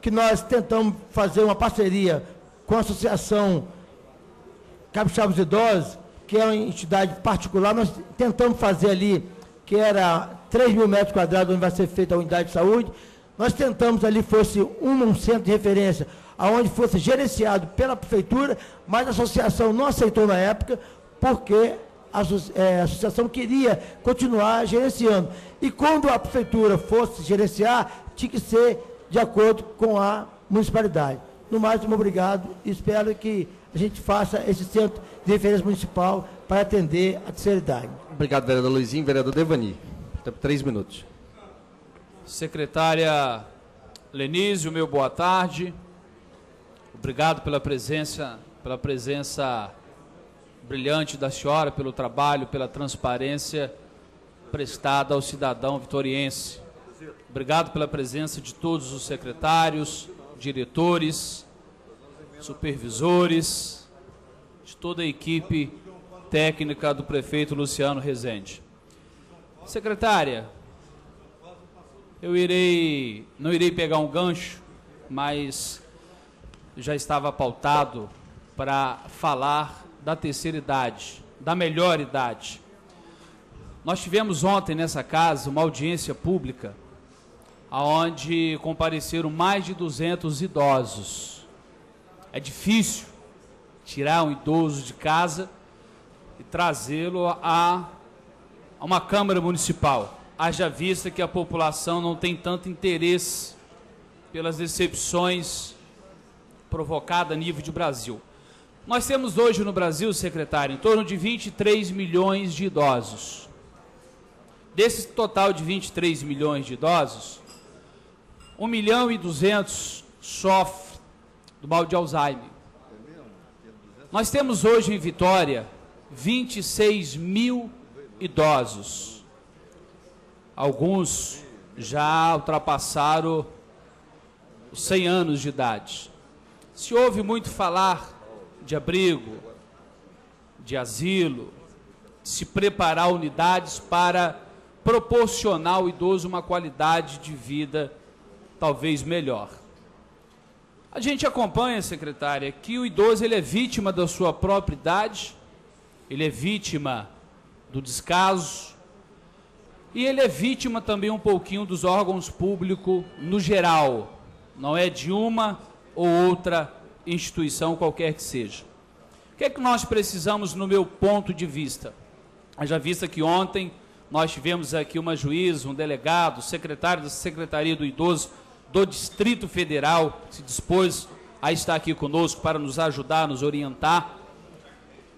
que nós tentamos fazer uma parceria com a Associação Capixabas Idosos, que é uma entidade particular, nós tentamos fazer ali, que era 3 mil metros quadrados, onde vai ser feita a unidade de saúde, nós tentamos ali fosse um centro de referência, aonde fosse gerenciado pela prefeitura, mas a associação não aceitou na época, porque a, é, a associação queria continuar gerenciando. E quando a prefeitura fosse gerenciar, tinha que ser de acordo com a municipalidade. No mais, muito obrigado e espero que a gente faça esse centro de referência municipal para atender a terceira idade. Obrigado, vereador Luizinho. Vereador Devani. Três minutos. Secretária Lenise, o meu boa tarde. Obrigado pela presença, pela presença brilhante da senhora, pelo trabalho, pela transparência prestada ao cidadão vitoriense. Obrigado pela presença de todos os secretários, diretores, supervisores, de toda a equipe técnica do prefeito Luciano Rezende. Secretária, eu irei, não irei pegar um gancho, mas já estava pautado para falar da terceira idade, da melhor idade. Nós tivemos ontem nessa casa uma audiência pública aonde compareceram mais de 200 idosos. É difícil tirar um idoso de casa e trazê-lo a, a uma Câmara Municipal. Haja vista que a população não tem tanto interesse pelas decepções provocadas a nível de Brasil. Nós temos hoje no Brasil, secretário, em torno de 23 milhões de idosos. Desse total de 23 milhões de idosos, 1 milhão e 200 sofrem do mal de Alzheimer. Nós temos hoje em Vitória 26 mil idosos. Alguns já ultrapassaram os 100 anos de idade. Se ouve muito falar de abrigo, de asilo, de se preparar unidades para proporcionar ao idoso uma qualidade de vida talvez melhor. A gente acompanha, secretária, que o idoso ele é vítima da sua própria idade, ele é vítima do descaso e ele é vítima também um pouquinho dos órgãos públicos no geral, não é de uma ou outra instituição qualquer que seja. O que é que nós precisamos no meu ponto de vista? Já vista que ontem nós tivemos aqui uma juíza, um delegado, secretário da Secretaria do Idoso do Distrito Federal se dispôs a estar aqui conosco para nos ajudar, nos orientar.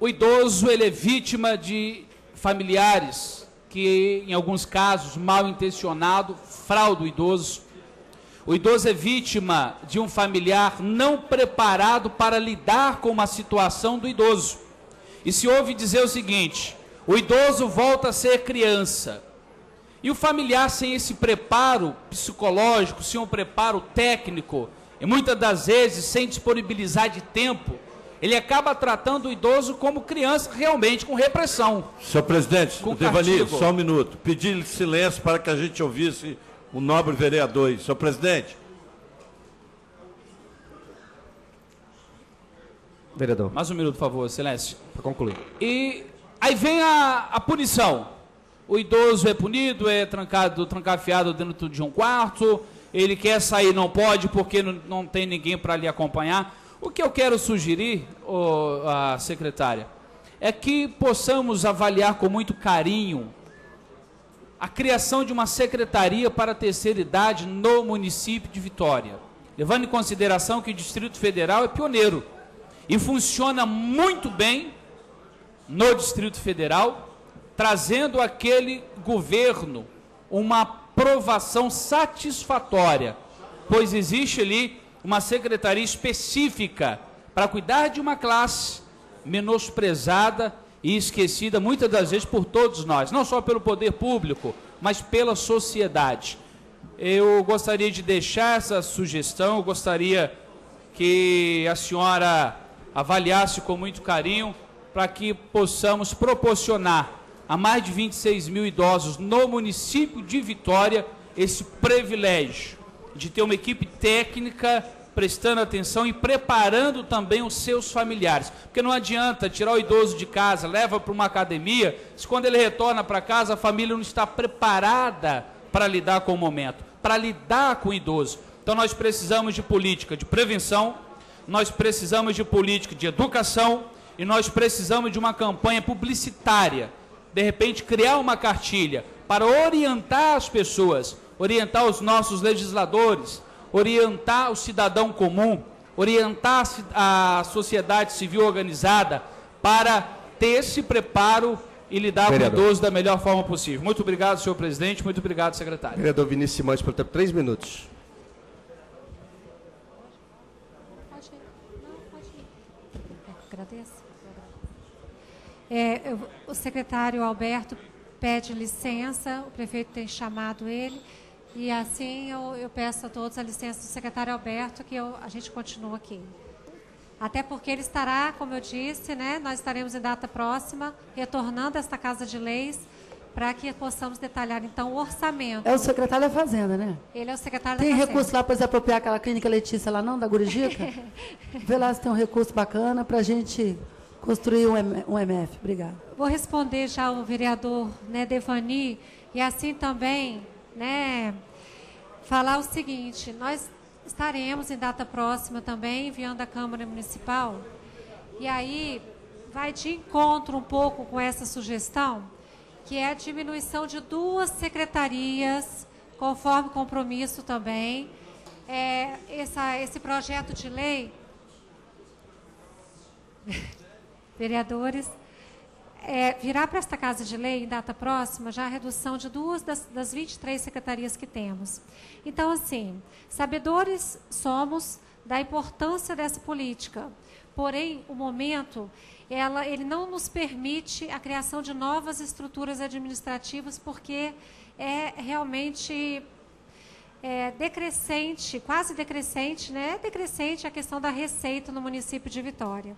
O idoso ele é vítima de familiares que, em alguns casos, mal intencionado, fraude o idoso. O idoso é vítima de um familiar não preparado para lidar com uma situação do idoso. E se ouve dizer o seguinte: o idoso volta a ser criança. E o familiar sem esse preparo psicológico, sem um preparo técnico, e muitas das vezes sem disponibilizar de tempo, ele acaba tratando o idoso como criança realmente com repressão. Senhor presidente, Com Devani, só um minuto. Pedir silêncio para que a gente ouvisse o nobre vereador. Senhor presidente. Vereador. Mais um minuto, por favor, silêncio. Para concluir. E aí vem a, a punição. O idoso é punido, é trancado, trancafiado dentro de um quarto, ele quer sair, não pode porque não, não tem ninguém para lhe acompanhar. O que eu quero sugerir, ô, a secretária, é que possamos avaliar com muito carinho a criação de uma secretaria para a terceira idade no município de Vitória, levando em consideração que o Distrito Federal é pioneiro e funciona muito bem no Distrito Federal, trazendo aquele governo uma aprovação satisfatória, pois existe ali uma secretaria específica para cuidar de uma classe menosprezada e esquecida muitas das vezes por todos nós, não só pelo poder público, mas pela sociedade. Eu gostaria de deixar essa sugestão, gostaria que a senhora avaliasse com muito carinho para que possamos proporcionar a mais de 26 mil idosos no município de Vitória esse privilégio de ter uma equipe técnica prestando atenção e preparando também os seus familiares. Porque não adianta tirar o idoso de casa, leva para uma academia, se quando ele retorna para casa a família não está preparada para lidar com o momento, para lidar com o idoso. Então nós precisamos de política de prevenção, nós precisamos de política de educação e nós precisamos de uma campanha publicitária. De repente, criar uma cartilha para orientar as pessoas, orientar os nossos legisladores, orientar o cidadão comum, orientar a ci- a sociedade civil organizada para ter esse preparo e lidar Vereador. com o idoso da melhor forma possível. Muito obrigado, senhor presidente. Muito obrigado, secretário. Vereador Vinícius Simões, pelo tempo, três minutos. Agradeço. É, eu- o secretário Alberto pede licença, o prefeito tem chamado ele, e assim eu, eu peço a todos a licença do secretário Alberto, que eu- a gente continua aqui. Até porque ele estará, como eu disse, né, nós estaremos em data próxima, retornando a esta Casa de Leis, para que possamos detalhar, então, o orçamento. É o secretário da Fazenda, né? Ele é o secretário Tem da recurso Fazenda. lá para desapropriar aquela clínica Letícia lá não, da Gurijica? *laughs* Vê lá se tem um recurso bacana para a gente construir um, MF. Obrigada. Vou responder já o vereador né, Devani e assim também né, falar o seguinte: nós estaremos em data próxima também enviando à Câmara Municipal e aí vai de encontro um pouco com essa sugestão, que é a diminuição de duas secretarias, conforme compromisso também. É, essa, esse projeto de lei *laughs* vereadores, é, virá para esta Casa de Lei, em data próxima, já a redução de duas das, das 23 secretarias que temos. Então, assim, sabedores somos da importância dessa política. Porém, o momento, ela, ele não nos permite a criação de novas estruturas administrativas, porque é realmente é, decrescente, quase decrescente, né? É decrescente a questão da receita no município de Vitória.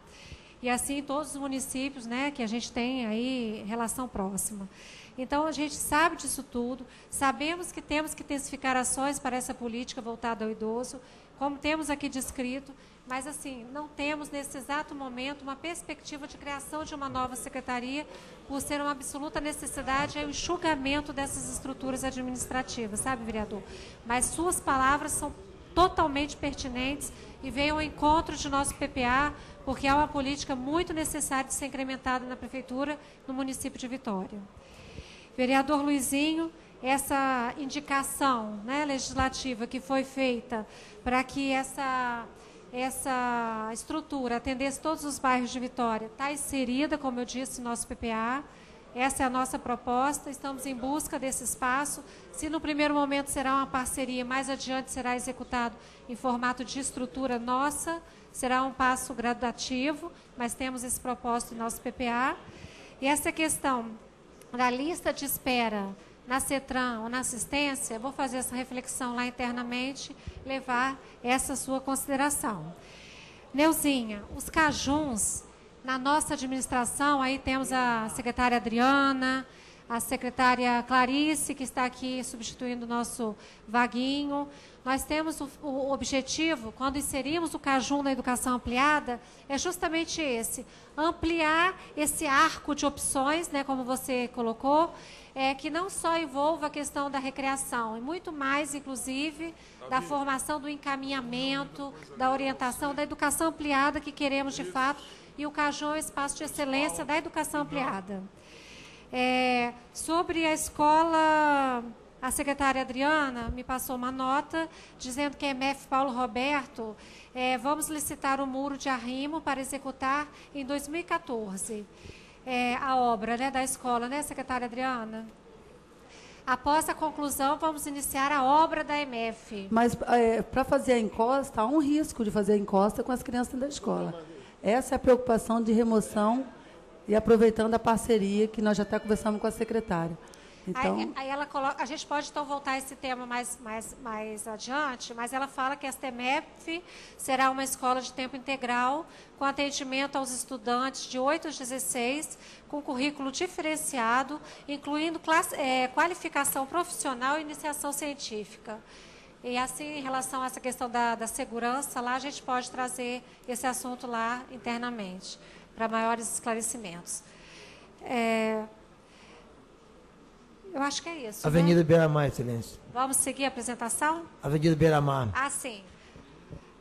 E assim todos os municípios, né, que a gente tem aí relação próxima. Então a gente sabe disso tudo, sabemos que temos que intensificar ações para essa política voltada ao idoso, como temos aqui descrito, mas assim, não temos nesse exato momento uma perspectiva de criação de uma nova secretaria, por ser uma absoluta necessidade é o enxugamento dessas estruturas administrativas, sabe, vereador? Mas suas palavras são totalmente pertinentes e veio ao encontro de nosso PPA, porque é uma política muito necessária de ser incrementada na prefeitura, no município de Vitória. Vereador Luizinho, essa indicação né, legislativa que foi feita para que essa, essa estrutura atendesse todos os bairros de Vitória está inserida, como eu disse, no nosso PPA. Essa é a nossa proposta, estamos em busca desse espaço. Se no primeiro momento será uma parceria, mais adiante será executado em formato de estrutura nossa, será um passo gradativo, mas temos esse propósito em nosso PPA. E essa questão da lista de espera na CETRAN ou na assistência, vou fazer essa reflexão lá internamente, levar essa sua consideração. Neuzinha, os cajuns, na nossa administração, aí temos a secretária Adriana, a secretária Clarice, que está aqui substituindo o nosso Vaguinho. Nós temos o, o objetivo, quando inserimos o Cajum na educação ampliada, é justamente esse, ampliar esse arco de opções, né, como você colocou, é, que não só envolva a questão da recreação, e muito mais, inclusive, da formação do encaminhamento, da orientação, da educação ampliada que queremos de fato, e o Cajum é um espaço de excelência da educação ampliada. É, sobre a escola, a secretária Adriana me passou uma nota dizendo que a MF Paulo Roberto, é, vamos licitar o muro de arrimo para executar em 2014 é, a obra né, da escola, né, secretária Adriana? Após a conclusão, vamos iniciar a obra da MF. Mas para fazer a encosta, há um risco de fazer a encosta com as crianças da escola. Essa é a preocupação de remoção e aproveitando a parceria que nós já até conversamos com a secretária. Então, Aí, aí ela coloca, a gente pode então voltar a esse tema mais, mais, mais adiante, mas ela fala que a STEMEF será uma escola de tempo integral, com atendimento aos estudantes de 8 a 16, com currículo diferenciado, incluindo classe, é, qualificação profissional e iniciação científica. E assim, em relação a essa questão da, da segurança, lá a gente pode trazer esse assunto lá internamente, para maiores esclarecimentos. É, eu acho que é isso. Avenida Né? Beira-Mar, Excelência. Vamos seguir a apresentação? Avenida Beira-Mar. Ah, sim.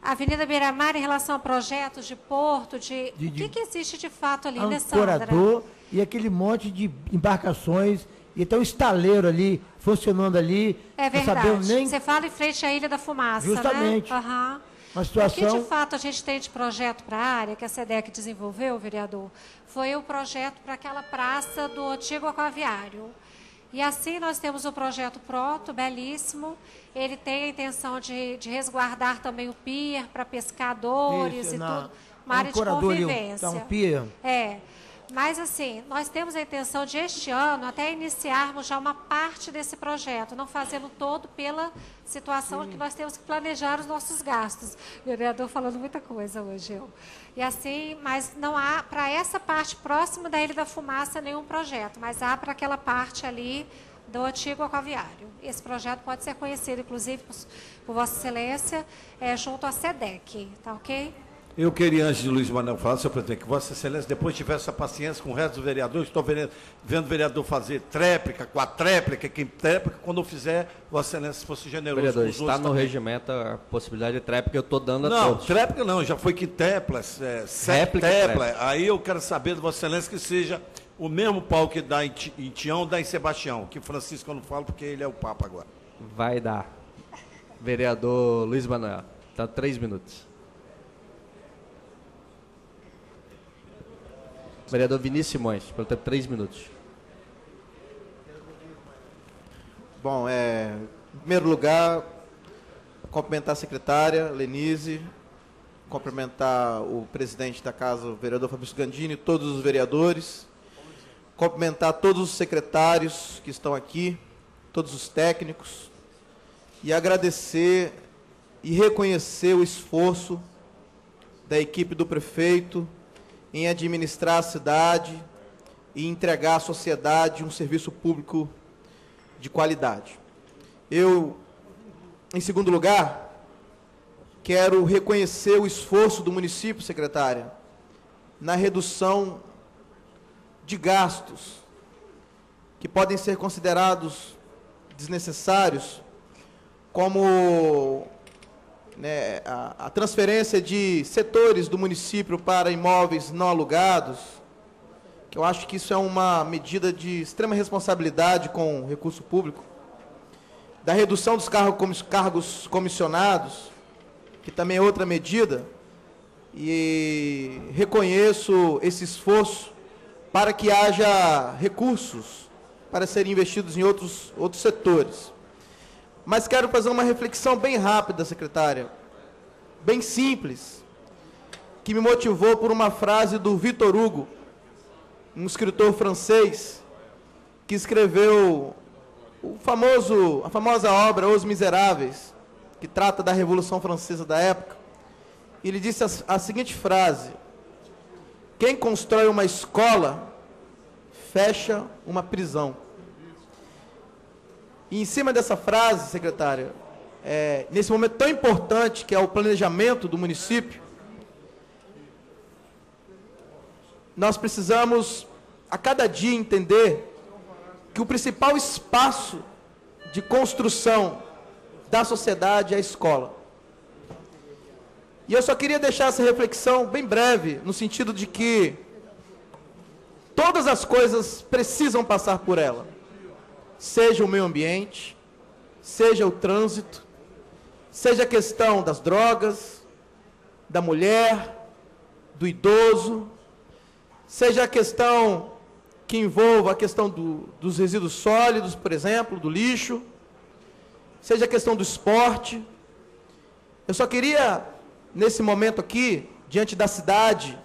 Avenida Beira-Mar, em relação a projetos de porto, de. De- o que, de- que existe de fato ali, né, Sandra? E aquele monte de embarcações e até um estaleiro ali, funcionando ali. É não verdade. nem Você fala em frente à Ilha da Fumaça, Justamente. né? Aham. uma O que situação... de fato a gente tem de projeto para a área, que a SEDEC desenvolveu, vereador, foi o projeto para aquela praça do antigo aquaviário. E assim nós temos o projeto pronto, belíssimo. Ele tem a intenção de, de resguardar também o pier para pescadores Isso, e na- tudo. Uma área de ali, convivência. tá um pier. É. Mas, assim, nós temos a intenção de, este ano, até iniciarmos já uma parte desse projeto, não fazendo todo pela situação que nós temos que planejar os nossos gastos. O vereador falando muita coisa hoje, eu. E assim, mas não há, para essa parte próxima da Ilha da Fumaça, nenhum projeto, mas há para aquela parte ali do antigo aquaviário. Esse projeto pode ser conhecido, inclusive, por, por Vossa Excelência, eh, junto à SEDEC, tá ok? Eu queria, antes de Luiz Manuel falar, senhor presidente, que Vossa Excelência depois tivesse a paciência com o resto dos vereadores. Estou vendo, vendo o vereador fazer tréplica, quatréplica, quintréplica. Quando eu fizer, Vossa Excelência, se fosse generoso Vereador, com os está no também. regimento a possibilidade de tréplica eu estou dando a Não, todos. tréplica não, já foi quintépla, é, septépla. Aí eu quero saber de Vossa Excelência que seja o mesmo pau que dá em, em Tião, dá em Sebastião. Que Francisco eu não falo porque ele é o Papa agora. Vai dar. Vereador Luiz Manuel, tá três minutos. Vereador Vinícius Simões, pelo tempo três minutos. Bom, é, em primeiro lugar, cumprimentar a secretária Lenise, cumprimentar o presidente da casa, o vereador Fabrício Gandini, todos os vereadores, cumprimentar todos os secretários que estão aqui, todos os técnicos, e agradecer e reconhecer o esforço da equipe do prefeito em administrar a cidade e entregar à sociedade um serviço público de qualidade. Eu, em segundo lugar, quero reconhecer o esforço do município, secretária, na redução de gastos que podem ser considerados desnecessários, como né, a, a transferência de setores do município para imóveis não alugados, que eu acho que isso é uma medida de extrema responsabilidade com o recurso público, da redução dos cargos comissionados, que também é outra medida, e reconheço esse esforço para que haja recursos para serem investidos em outros, outros setores. Mas quero fazer uma reflexão bem rápida, secretária, bem simples, que me motivou por uma frase do Victor Hugo, um escritor francês, que escreveu o famoso, a famosa obra Os Miseráveis, que trata da Revolução Francesa da época. Ele disse a, a seguinte frase: Quem constrói uma escola fecha uma prisão. E em cima dessa frase, secretária, é, nesse momento tão importante que é o planejamento do município, nós precisamos a cada dia entender que o principal espaço de construção da sociedade é a escola. E eu só queria deixar essa reflexão bem breve, no sentido de que todas as coisas precisam passar por ela. Seja o meio ambiente, seja o trânsito, seja a questão das drogas, da mulher, do idoso, seja a questão que envolva a questão do- dos resíduos sólidos, por exemplo, do lixo, seja a questão do esporte. Eu só queria, nesse momento aqui, diante da cidade,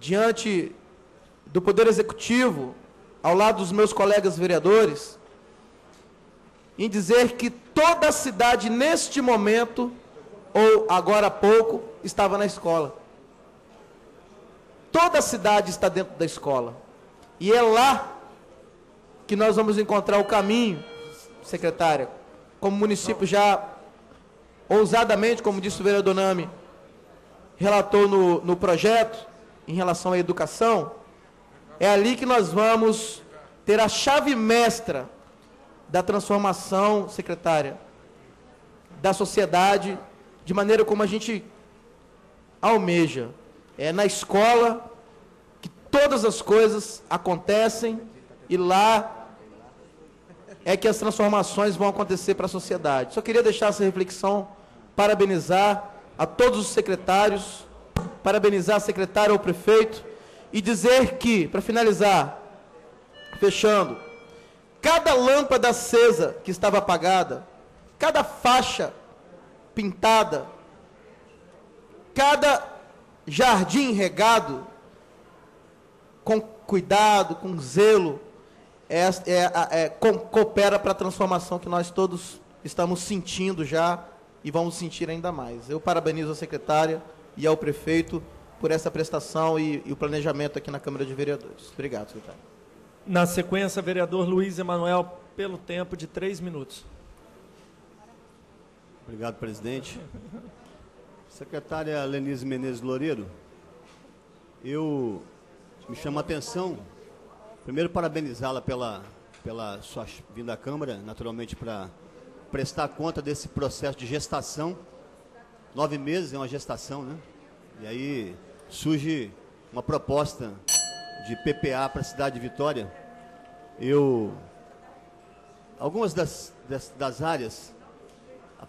diante do Poder Executivo, ao lado dos meus colegas vereadores, em dizer que toda a cidade, neste momento, ou agora há pouco, estava na escola. Toda a cidade está dentro da escola. E é lá que nós vamos encontrar o caminho, secretária, como município já ousadamente, como disse o vereador Nami, relatou no, no projeto em relação à educação, é ali que nós vamos ter a chave mestra da transformação, secretária, da sociedade, de maneira como a gente almeja. É na escola que todas as coisas acontecem e lá é que as transformações vão acontecer para a sociedade. Só queria deixar essa reflexão, parabenizar a todos os secretários, parabenizar a secretária ao prefeito e dizer que, para finalizar, fechando, cada lâmpada acesa que estava apagada, cada faixa pintada, cada jardim regado, com cuidado, com zelo, é, é, é, coopera para a transformação que nós todos estamos sentindo já e vamos sentir ainda mais. Eu parabenizo a secretária e ao prefeito por essa prestação e, e o planejamento aqui na Câmara de Vereadores. Obrigado, secretário. Na sequência, vereador Luiz Emanuel, pelo tempo de três minutos. Obrigado, presidente. Secretária Lenise Menezes Loureiro, eu me chama a atenção, primeiro parabenizá-la pela, pela sua vinda à Câmara, naturalmente para prestar conta desse processo de gestação. Nove meses é uma gestação, né? E aí surge uma proposta de PPA para a cidade de Vitória. Eu. Algumas das, das, das áreas,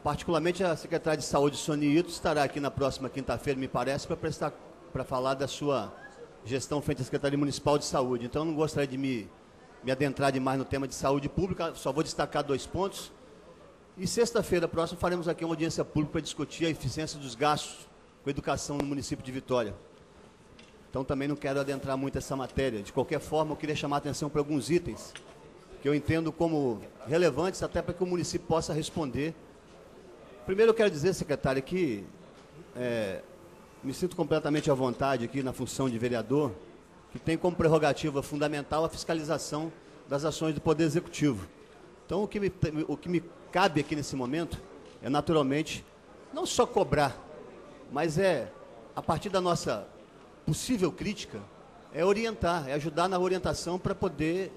particularmente a secretária de Saúde, Sônia Ito, estará aqui na próxima quinta-feira, me parece, para prestar para falar da sua gestão frente à Secretaria Municipal de Saúde. Então, não gostaria de me, me adentrar demais no tema de saúde pública, só vou destacar dois pontos. E sexta-feira próxima faremos aqui uma audiência pública para discutir a eficiência dos gastos com educação no município de Vitória. Então também não quero adentrar muito essa matéria. De qualquer forma, eu queria chamar a atenção para alguns itens que eu entendo como relevantes até para que o município possa responder. Primeiro eu quero dizer, secretário, que é, me sinto completamente à vontade aqui na função de vereador, que tem como prerrogativa fundamental a fiscalização das ações do Poder Executivo. Então o que me, o que me cabe aqui nesse momento é naturalmente não só cobrar, mas é a partir da nossa possível crítica, é orientar, é ajudar na orientação para poder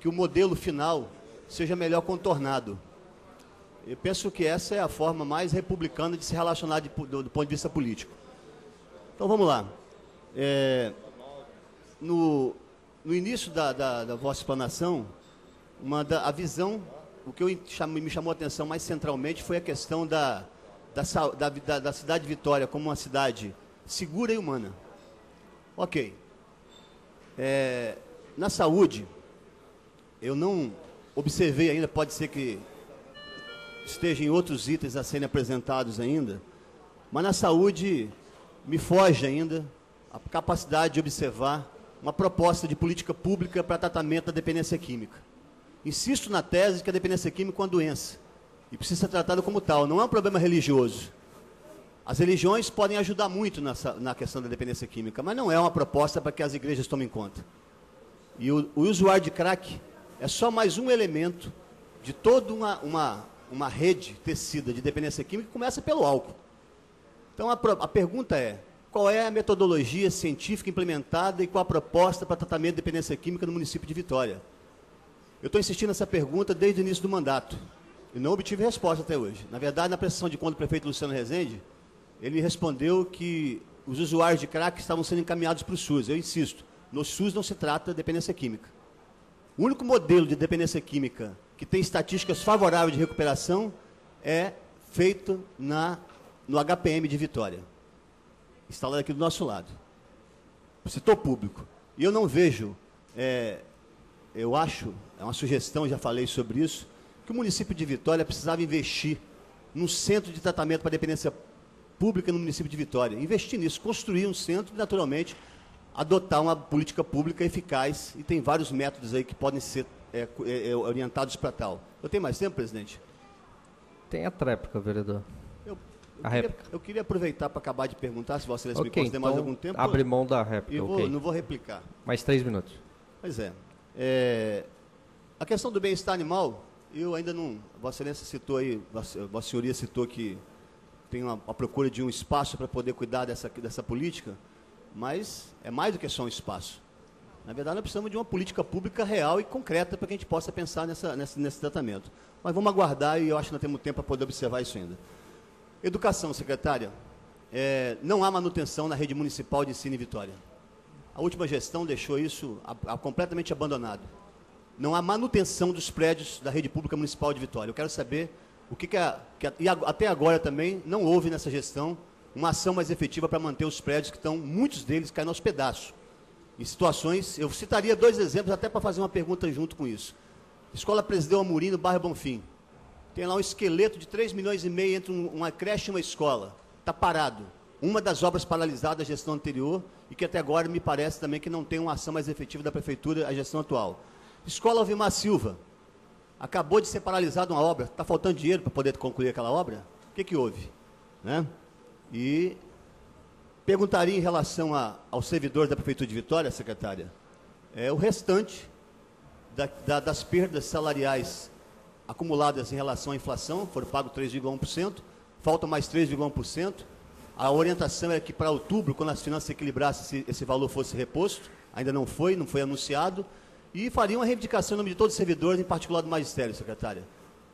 que o modelo final seja melhor contornado. Eu penso que essa é a forma mais republicana de se relacionar de, do, do, ponto de vista político. Então vamos lá. É, no, no início da, da, da vossa explanação, uma da, a visão o que eu me chamou a atenção mais centralmente foi a questão da, da, da, da cidade de Vitória como uma cidade segura e humana. Ok. É, na saúde, eu não observei ainda, pode ser que esteja em outros itens a serem apresentados ainda, mas na saúde me foge ainda a capacidade de observar uma proposta de política pública para tratamento da dependência química. Insisto na tese de que a dependência química é uma doença e precisa ser tratada como tal, não é um problema religioso. As religiões podem ajudar muito nessa, na questão da dependência química, mas não é uma proposta para que as igrejas tomem conta. E o, o usuário de crack é só mais um elemento de toda uma, uma, uma rede tecida de dependência química que começa pelo álcool. Então a, a pergunta é: qual é a metodologia científica implementada e qual a proposta para tratamento de dependência química no município de Vitória? Eu estou insistindo nessa pergunta desde o início do mandato e não obtive resposta até hoje. Na verdade, na prestação de conta do prefeito Luciano Rezende, ele respondeu que os usuários de crack estavam sendo encaminhados para o SUS. Eu insisto, no SUS não se trata de dependência química. O único modelo de dependência química que tem estatísticas favoráveis de recuperação é feito na, no HPM de Vitória, instalado aqui do nosso lado, setor público. E eu não vejo é, eu acho, é uma sugestão, já falei sobre isso, que o município de Vitória precisava investir num centro de tratamento para dependência pública no município de Vitória. Investir nisso, construir um centro e, naturalmente, adotar uma política pública eficaz. E tem vários métodos aí que podem ser é, é, é orientados para tal. Eu tenho mais tempo, presidente? Tem a tréplica, vereador. Eu, eu, queria, eu queria, aproveitar para acabar de perguntar, se Vossa Excelência okay, me conceder então mais algum tempo. Abre mão da réplica. Eu vou, okay. não vou replicar. Mais três minutos. Pois é. É, a questão do bem-estar animal, eu ainda não. Vossa Excelência citou aí, Vossa Senhoria citou que tem uma, procura de um espaço para poder cuidar dessa, dessa política, mas é mais do que só um espaço. Na verdade, nós precisamos de uma política pública real e concreta para que a gente possa pensar nessa, nessa, nesse tratamento. Mas vamos aguardar e eu acho que nós temos tempo para poder observar isso ainda. Educação, secretária. É, não há manutenção na rede municipal de ensino em Vitória. A última gestão deixou isso a, a, completamente abandonado. Não há manutenção dos prédios da rede pública municipal de Vitória. Eu quero saber o que, que, a, que a, e até agora também não houve nessa gestão uma ação mais efetiva para manter os prédios que estão, muitos deles caindo aos pedaços. Em situações, eu citaria dois exemplos até para fazer uma pergunta junto com isso. Escola Presidente Amorim, no bairro Bonfim. Tem lá um esqueleto de 3 milhões e meio entre um- uma creche e uma escola. Está parado. Uma das obras paralisadas da gestão anterior e que até agora me parece também que não tem uma ação mais efetiva da prefeitura, a gestão atual. Escola Alvimar Silva. Acabou de ser paralisada uma obra. Está faltando dinheiro para poder concluir aquela obra? O que, que houve? Né? E perguntaria em relação a, aos servidores da Prefeitura de Vitória, secretária, é, o restante da- da- das perdas salariais acumuladas em relação à inflação, foram pagos 3,1%, falta mais 3,1%. A orientação é que para outubro, quando as finanças se equilibrassem, esse, esse valor fosse reposto, ainda não foi, não foi anunciado, e faria uma reivindicação em nome de todos os servidores, em particular do magistério, secretária.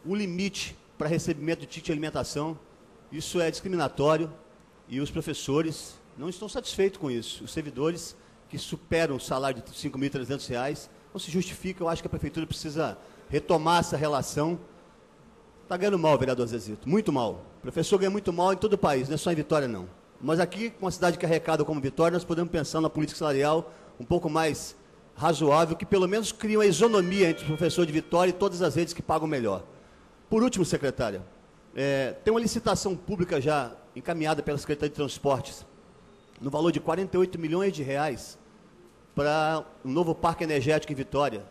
O limite para recebimento de ticket de alimentação, isso é discriminatório, e os professores não estão satisfeitos com isso. Os servidores que superam o salário de 5.300 reais não se justifica. Eu acho que a prefeitura precisa retomar essa relação. Está ganhando mal, vereador Zezito, muito mal. O professor ganha muito mal em todo o país, não é só em Vitória, não. Mas aqui, com uma cidade que arrecada como Vitória, nós podemos pensar na política salarial um pouco mais razoável, que pelo menos cria uma isonomia entre o professor de Vitória e todas as redes que pagam melhor. Por último, secretária, é, tem uma licitação pública já encaminhada pela Secretaria de Transportes, no valor de 48 milhões de reais, para um novo parque energético em Vitória,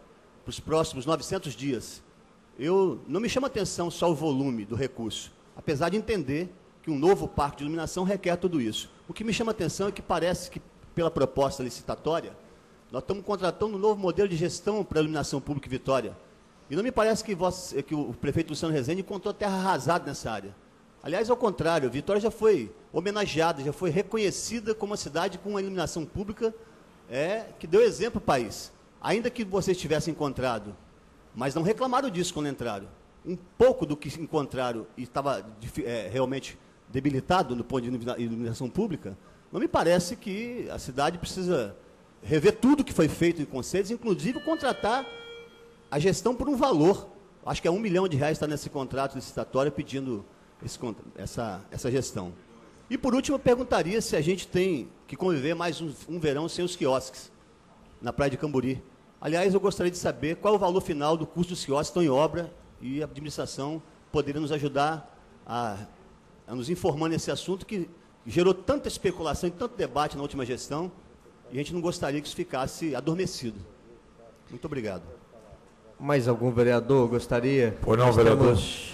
para os próximos 900 dias. Eu não me chama atenção só o volume do recurso, apesar de entender que um novo parque de iluminação requer tudo isso. O que me chama atenção é que parece que, pela proposta licitatória, nós estamos contratando um novo modelo de gestão para a iluminação pública em Vitória. E não me parece que, vossa- que o prefeito Luciano Rezende encontrou terra arrasada nessa área. Aliás, ao contrário, Vitória já foi homenageada, já foi reconhecida como uma cidade com uma iluminação pública é, que deu exemplo ao país. Ainda que vocês tivessem encontrado, mas não reclamaram disso quando entraram. Um pouco do que encontraram e estava é, realmente debilitado no ponto de ilumina- iluminação pública, não me parece que a cidade precisa rever tudo que foi feito em conselhos, inclusive contratar a gestão por um valor. Acho que é um milhão de reais está nesse contrato licitatório pedindo esse essa, essa gestão. E por último, eu perguntaria se a gente tem que conviver mais um, um verão sem os quiosques na Praia de Camburi. Aliás, eu gostaria de saber qual é o valor final do custo dos quiosques que estão em obra e a administração poderia nos ajudar a, a nos informar nesse assunto que gerou tanta especulação e tanto debate na última gestão e a gente não gostaria que isso ficasse adormecido. Muito obrigado. Mais algum vereador gostaria? Pois não, Nós vereador. Temos,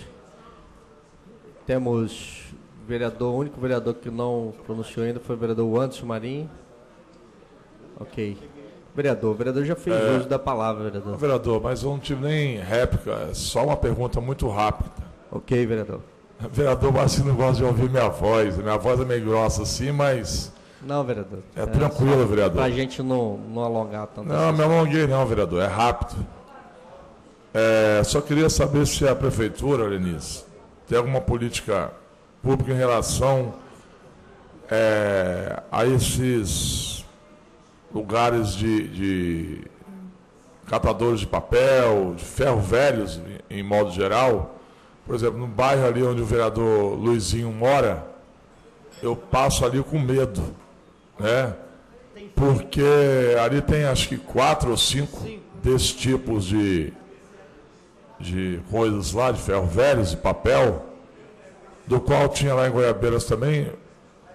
temos vereador, o único vereador que não pronunciou ainda foi o vereador Anderson Marim. Ok. Vereador, o vereador já fez É. uso da palavra, vereador. Vereador, mas eu não tive nem réplica, é só uma pergunta muito rápida. Ok, vereador. Vereador Marcinho não gosta de ouvir minha voz. Minha voz é meio grossa assim, mas. Não, vereador. É tranquilo, só vereador. Pra gente não, não alongar tanto. Não, me alonguei não, vereador, é rápido. É, só queria saber se a prefeitura, Lenise, tem alguma política pública em relação é, a esses lugares de, de catadores de papel, de ferro velhos, em, em modo geral. Por exemplo, no bairro ali onde o vereador Luizinho mora, eu passo ali com medo, né? Porque ali tem acho que quatro ou cinco desses tipos de, de coisas lá, de ferro velhos e papel, do qual tinha lá em Goiabeiras também,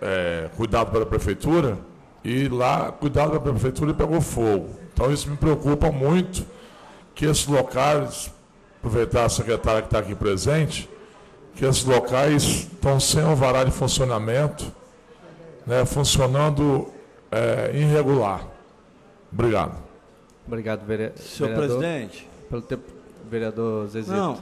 é, cuidado pela prefeitura, e lá, cuidado pela prefeitura e pegou fogo. Então isso me preocupa muito, que esses locais, aproveitar a secretária que está aqui presente, que esses locais estão sem alvará de funcionamento, né, funcionando é, irregular. Obrigado. Obrigado, vere... Senhor vereador. presidente. Pelo tempo, vereador Zezito. Não,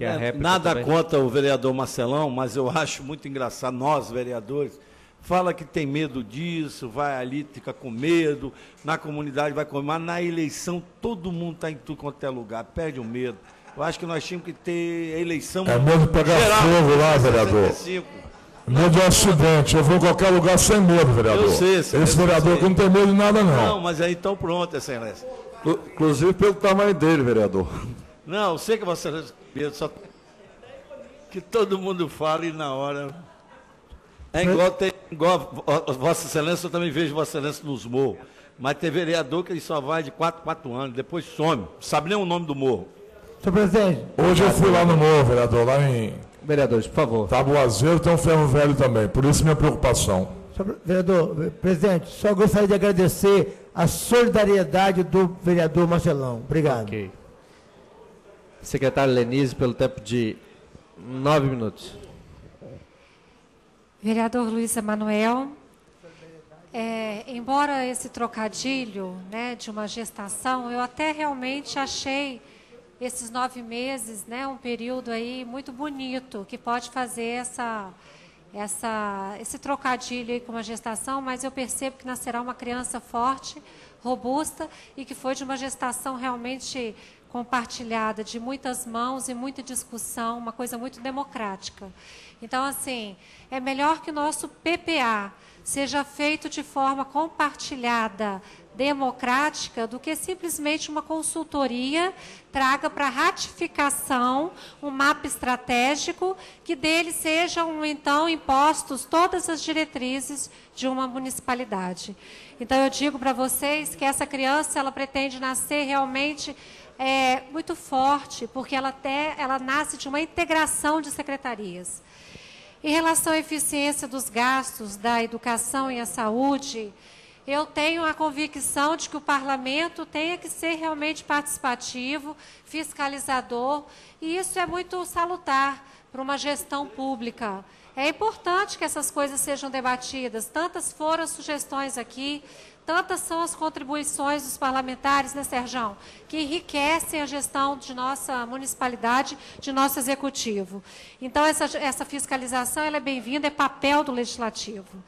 é, réplica nada também. contra o vereador Marcelão, mas eu acho muito engraçado, nós, vereadores, fala que tem medo disso, vai ali, fica com medo, na comunidade vai comer, mas na eleição todo mundo está em tudo quanto é lugar, perde o medo. Eu acho que nós tínhamos que ter eleição É medo de pegar geral, fogo lá, vereador. 65. Medo de um acidente. Eu vou em qualquer lugar sem medo, vereador. Eu sei, Esse eu sei. vereador que não tem medo de nada, não. Não, mas aí então pronto, excelência. Inclusive pelo tamanho dele, vereador. Não, eu sei que você só que todo mundo fala e na hora. É igual, tem, igual a Vossa Excelência, eu também vejo Vossa Excelência nos morros. Mas tem vereador que ele só vai de 4, 4 anos, depois some. Não sabe nem o nome do morro. Senhor presidente. Hoje eu fui lá no morro, vereador, lá em Vereadores, por favor. Tabuazeiro, tem um ferro velho também. Por isso minha preocupação. Senhor vereador, presidente, só gostaria de agradecer a solidariedade do vereador Marcelão. Obrigado. Ok. Secretário Lenise, pelo tempo de nove minutos. Vereador Luiz Emanuel, é, embora esse trocadilho né, de uma gestação, eu até realmente achei esses nove meses né, um período aí muito bonito, que pode fazer essa, essa, esse trocadilho com uma gestação, mas eu percebo que nascerá uma criança forte, robusta e que foi de uma gestação realmente compartilhada de muitas mãos e muita discussão, uma coisa muito democrática. Então, assim, é melhor que o nosso PPA seja feito de forma compartilhada, democrática, do que simplesmente uma consultoria traga para ratificação um mapa estratégico que dele sejam então impostos todas as diretrizes de uma municipalidade. Então eu digo para vocês que essa criança ela pretende nascer realmente é, muito forte, porque ela, até, ela nasce de uma integração de secretarias. Em relação à eficiência dos gastos da educação e a saúde, eu tenho a convicção de que o parlamento tenha que ser realmente participativo, fiscalizador, e isso é muito salutar para uma gestão pública. É importante que essas coisas sejam debatidas. Tantas foram as sugestões aqui, tantas são as contribuições dos parlamentares, né, Serjão, que enriquecem a gestão de nossa municipalidade, de nosso executivo. Então, essa, essa fiscalização é bem-vinda, é papel do legislativo.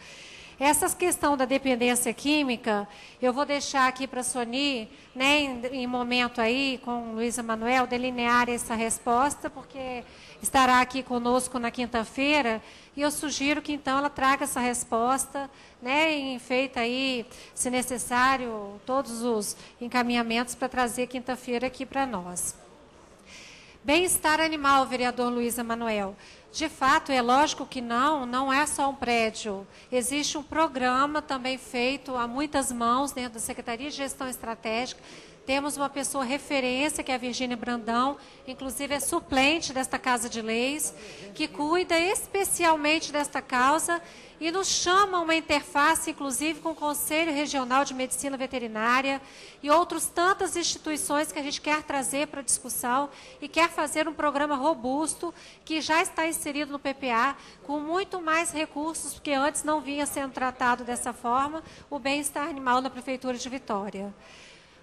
Essa questão da dependência química, eu vou deixar aqui para a Sony, né, em, em momento aí, com o Luiz Emanuel, delinear essa resposta, porque estará aqui conosco na quinta-feira, e eu sugiro que então ela traga essa resposta, né, e feita aí, se necessário, todos os encaminhamentos para trazer quinta-feira aqui para nós. Bem-estar animal, vereador Luiz Emanuel. De fato, é lógico que não, não é só um prédio. Existe um programa também feito a muitas mãos dentro da Secretaria de Gestão Estratégica, temos uma pessoa referência, que é a Virgínia Brandão, inclusive é suplente desta Casa de Leis, que cuida especialmente desta causa e nos chama uma interface, inclusive, com o Conselho Regional de Medicina Veterinária e outras tantas instituições que a gente quer trazer para a discussão e quer fazer um programa robusto que já está inserido no PPA, com muito mais recursos, porque antes não vinha sendo tratado dessa forma, o bem-estar animal na Prefeitura de Vitória.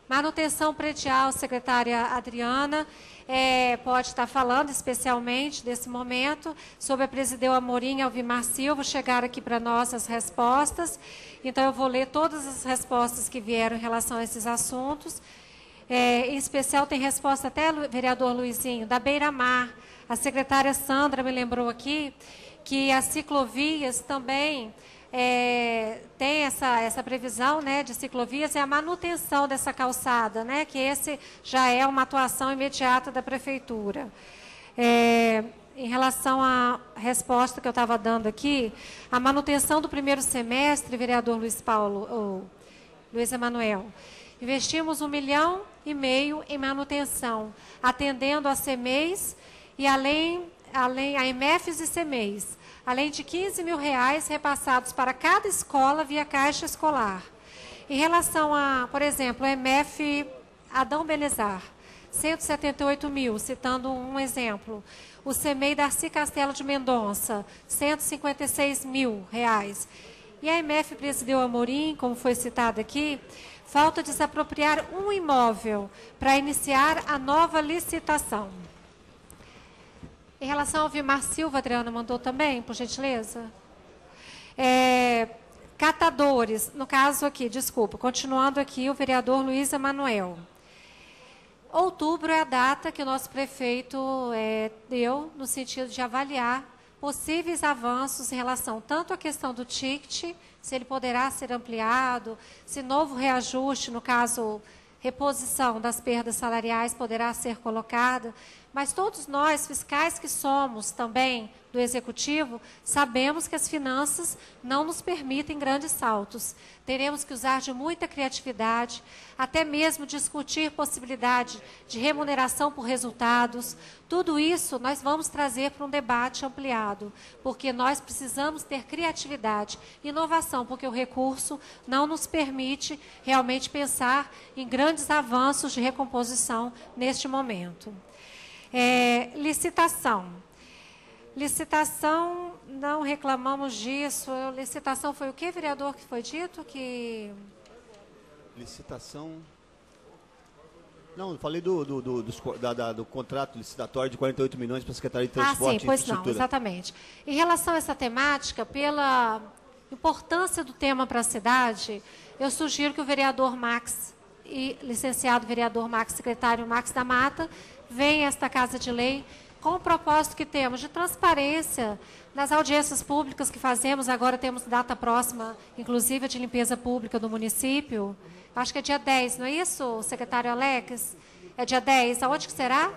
Manutenção predial, secretária Adriana, é, pode estar falando especialmente desse momento, sobre a presideu Amorim e Alvimar Silva, chegaram aqui para nós as respostas. Então, eu vou ler todas as respostas que vieram em relação a esses assuntos. É, em especial, tem resposta até, vereador Luizinho, da Beira-Mar. A secretária Sandra me lembrou aqui que as ciclovias também é, tem essa, essa previsão né, de ciclovias e a manutenção dessa calçada, né, que esse já é uma atuação imediata da prefeitura. É, em relação à resposta que eu estava dando aqui, a manutenção do primeiro semestre, vereador Luiz Paulo, ou Luiz Emanuel, investimos um milhão e meio em manutenção, atendendo a CEMEIs e além, além a MFs e CEMEIs além de 15 mil reais repassados para cada escola via caixa escolar. Em relação a, por exemplo, o MF Adão Belezar, 178 mil, citando um exemplo. O CEMEI Darcy Castelo de Mendonça, 156 mil reais. E a MF Presideu Amorim, como foi citado aqui, falta desapropriar um imóvel para iniciar a nova licitação. Em relação ao Vilmar Silva, Adriana mandou também, por gentileza. É, catadores, no caso aqui, desculpa, continuando aqui, o vereador Luiz Emanuel. Outubro é a data que o nosso prefeito é, deu no sentido de avaliar possíveis avanços em relação tanto à questão do ticket, se ele poderá ser ampliado, se novo reajuste, no caso reposição das perdas salariais, poderá ser colocada, Mas todos nós, fiscais que somos também do executivo, sabemos que as finanças não nos permitem grandes saltos. Teremos que usar de muita criatividade, até mesmo discutir possibilidade de remuneração por resultados. Tudo isso nós vamos trazer para um debate ampliado, porque nós precisamos ter criatividade, inovação, porque o recurso não nos permite realmente pensar em grandes avanços de recomposição neste momento. É, licitação. Licitação, não reclamamos disso. Licitação foi o que, vereador, que foi dito? Que... Licitação. Não, falei do, do, do, da- da- do contrato licitatório de 48 milhões para a Secretaria de Ah, Transporte sim, e pois não, exatamente. Em relação a essa temática, pela importância do tema para a cidade, eu sugiro que o vereador Max e licenciado vereador Max, secretário Max da Mata, a esta Casa de Lei com o propósito que temos de transparência nas audiências públicas que fazemos. Agora temos data próxima, inclusive de limpeza pública do município. Acho que é dia 10, não é isso, secretário Alex? É dia 10. Aonde que será?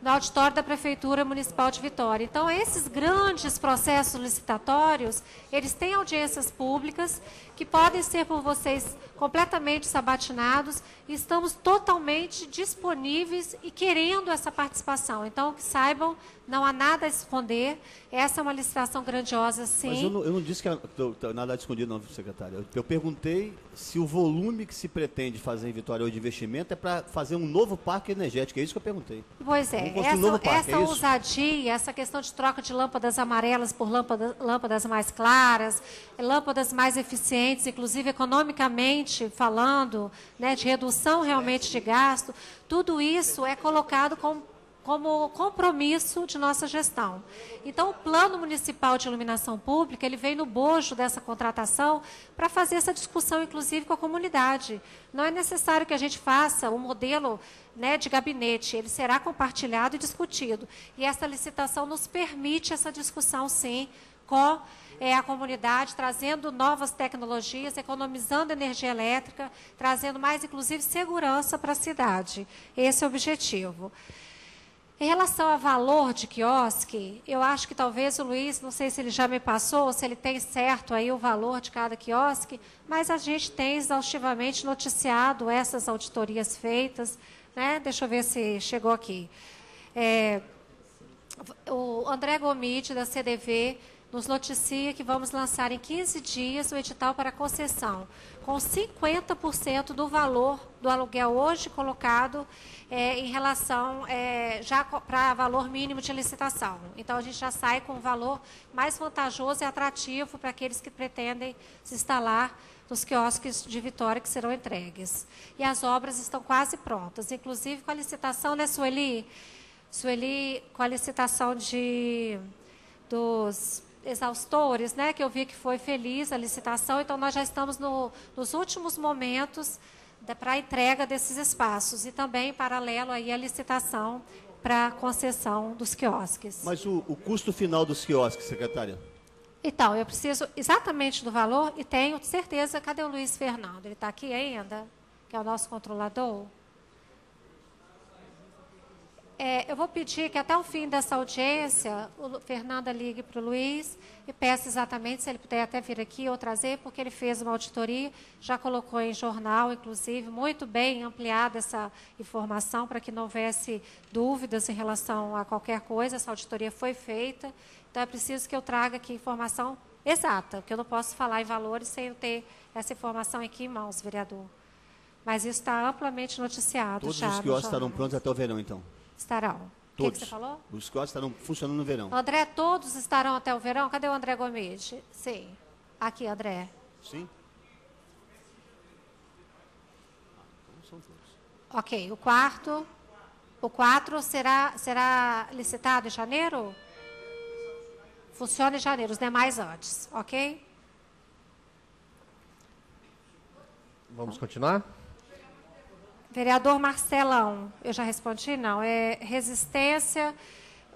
no auditório da Prefeitura Municipal de Vitória. Então, esses grandes processos licitatórios, eles têm audiências públicas que podem ser por vocês completamente sabatinados estamos totalmente disponíveis e querendo essa participação. Então, que saibam, não há nada a esconder. Essa é uma licitação grandiosa, sim. Mas eu não, eu não disse que era- nada escondido, não, secretário. Eu, eu perguntei se o volume que se pretende fazer em Vitória hoje de investimento é para fazer um novo parque energético. É isso que eu perguntei. Pois é, construir um essa, parque, essa é ousadia, essa questão de troca de lâmpadas amarelas por lâmpada- lâmpadas mais claras, lâmpadas mais eficientes, inclusive economicamente falando, né, de redução realmente de gasto, tudo isso é colocado com- como compromisso de nossa gestão. Então, o Plano Municipal de Iluminação Pública, ele vem no bojo dessa contratação para fazer essa discussão, inclusive, com a comunidade. Não é necessário que a gente faça um modelo né, de gabinete, ele será compartilhado e discutido. E essa licitação nos permite essa discussão, sim, com eh, a comunidade, trazendo novas tecnologias, economizando energia elétrica, trazendo mais, inclusive, segurança para a cidade. Esse é o objetivo. Em relação ao valor de quiosque, eu acho que talvez o Luiz, não sei se ele já me passou, se ele tem certo aí o valor de cada quiosque, mas a gente tem exaustivamente noticiado essas auditorias feitas. Né? Deixa eu ver se chegou aqui. É, o André Gomide, da CDV, nos noticia que vamos lançar em 15 dias o edital para concessão, com 50% do valor do aluguel hoje colocado é, em relação é, já para valor mínimo de licitação. Então, a gente já sai com um valor mais vantajoso e atrativo para aqueles que pretendem se instalar nos quiosques de Vitória que serão entregues. E as obras estão quase prontas, inclusive com a licitação, né, Sueli? Sueli, com a licitação de, dos exaustores, né, que eu vi que foi feliz a licitação, então nós já estamos no, nos últimos momentos para a entrega desses espaços e também, em paralelo, aí, a licitação para a concessão dos quiosques. Mas o, o custo final dos quiosques, secretária? Então, eu preciso exatamente do valor e tenho certeza. Cadê o Luiz Fernando? Ele está aqui ainda? Que é o nosso controlador? É, eu vou pedir que até o fim dessa audiência, o Fernanda ligue para o Luiz e peça exatamente se ele puder até vir aqui ou trazer, porque ele fez uma auditoria, já colocou em jornal, inclusive, muito bem ampliada essa informação para que não houvesse dúvidas em relação a qualquer coisa. Essa auditoria foi feita, então é preciso que eu traga aqui informação exata, porque eu não posso falar em valores sem eu ter essa informação aqui em mãos, vereador. Mas isso está amplamente noticiado Todos já. os quiosques estarão prontos até o verão, então? Estarão. O que, que Todos. você falou? Os quiosques estarão funcionando no verão. André, todos estarão até o verão? Cadê o André Gomes? Sim. Aqui, André. Sim? Ok, o quarto. O 4 será, será licitado em janeiro? Funciona em janeiro, os demais antes, ok? Vamos continuar? Vereador Marcelão, eu já respondi? Não. É resistência.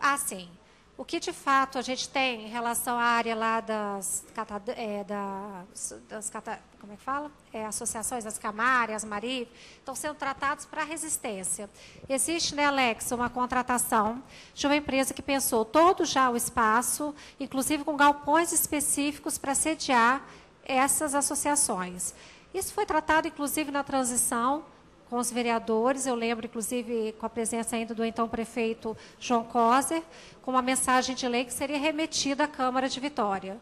Ah, sim. O que de fato a gente tem em relação à área lá das, é, das, das como é que fala? É, associações das Camárias, Mari, estão sendo tratados para resistência. Existe, né, Alex, uma contratação de uma empresa que pensou todo já o espaço, inclusive com galpões específicos para sediar essas associações. Isso foi tratado, inclusive, na transição com os vereadores. Eu lembro, inclusive, com a presença ainda do então prefeito João Coser, com uma mensagem de lei que seria remetida à Câmara de Vitória.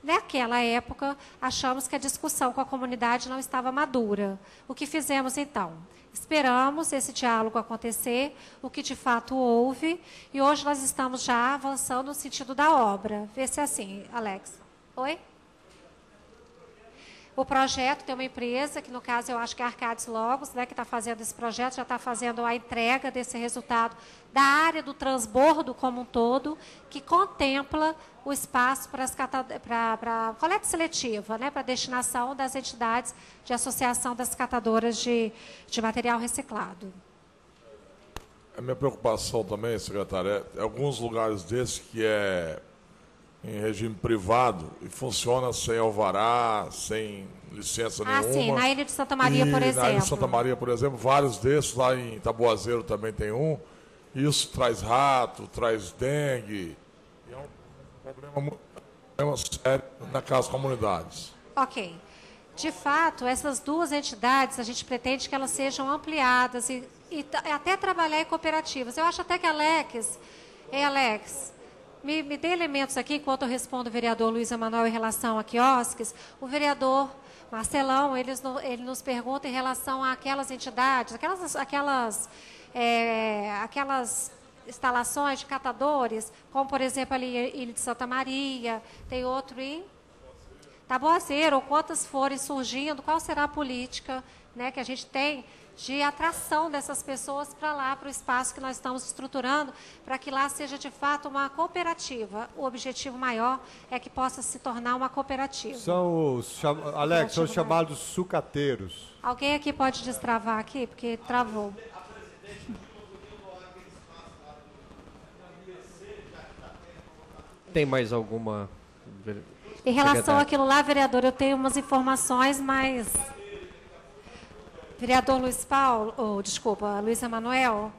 Naquela época, achamos que a discussão com a comunidade não estava madura. O que fizemos então? Esperamos esse diálogo acontecer, o que de fato houve, e hoje nós estamos já avançando no sentido da obra. Vê se é assim, Alex. Oi? O projeto tem uma empresa, que no caso eu acho que é a Arcades Logos, né, que está fazendo esse projeto, já está fazendo a entrega desse resultado da área do transbordo como um todo, que contempla o espaço para, a coleta seletiva, né, para destinação das entidades de associação das catadoras de, de material reciclado. A minha preocupação também, secretária, é alguns lugares desses que é em regime privado e funciona sem alvará, sem licença ah, nenhuma. Ah, sim, na Ilha de Santa Maria, e por exemplo. Na Ilha de Santa Maria, por exemplo, vários desses, lá em Taboazeiro também tem um. Isso traz rato, traz dengue. É um problema, problema sério naquelas comunidades. Ok. De fato, essas duas entidades, a gente pretende que elas sejam ampliadas e, e até trabalhar em cooperativas. Eu acho até que Alex, é Alex, me, me dê elementos aqui, enquanto eu respondo o vereador Luiz Emanuel em relação a quiosques. O vereador Marcelão, ele, ele nos pergunta em relação àquelas entidades, aquelas, aquelas, é, aquelas instalações de catadores, como, por exemplo, ali Ilha de Santa Maria, tem outro em Taboazeiro, ou quantas forem surgindo, qual será a política né, que a gente tem de atração dessas pessoas para lá, para o espaço que nós estamos estruturando, para que lá seja de fato uma cooperativa. O objetivo maior é que possa se tornar uma cooperativa. São os, cham... Alex, são os chamados sucateiros. Alguém aqui pode destravar aqui, porque travou. Tem mais alguma... Em relação àquilo lá, vereador, eu tenho umas informações, mas Vereador Luiz Paulo, oh, desculpa, Luiz Emanuel,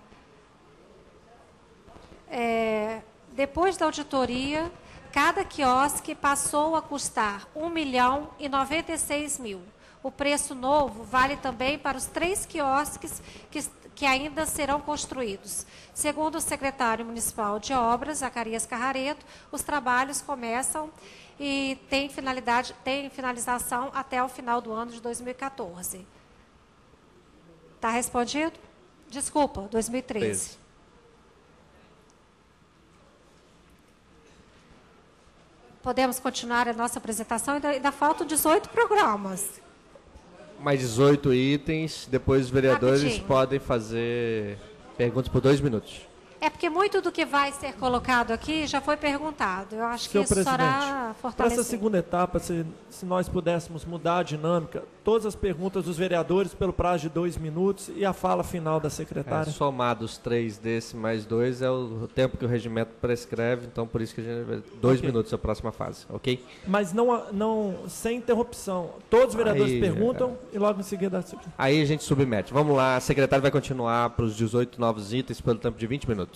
é, depois da auditoria, cada quiosque passou a custar 1 milhão e 96 mil. O preço novo vale também para os três quiosques que, que ainda serão construídos. Segundo o secretário municipal de obras, Zacarias Carrareto, os trabalhos começam e têm finalidade, têm finalização até o final do ano de 2014. Está respondido? Desculpa, 2013. 13. Podemos continuar a nossa apresentação? Ainda, ainda faltam 18 programas. Mais 18 itens. Depois os vereadores Rapidinho. podem fazer perguntas por dois minutos. É porque muito do que vai ser colocado aqui já foi perguntado. Eu acho Senhor que isso será fortalecido. Para essa segunda etapa, se, se nós pudéssemos mudar a dinâmica, todas as perguntas dos vereadores pelo prazo de dois minutos e a fala final da secretária. É, somados três desse mais dois é o tempo que o regimento prescreve, então por isso que a gente dois okay. minutos a próxima fase, ok? Mas não, não sem interrupção. Todos os vereadores Aí, perguntam é... e logo em seguida. Aí a gente submete. Vamos lá, a secretária vai continuar para os 18 novos itens pelo tempo de 20 minutos.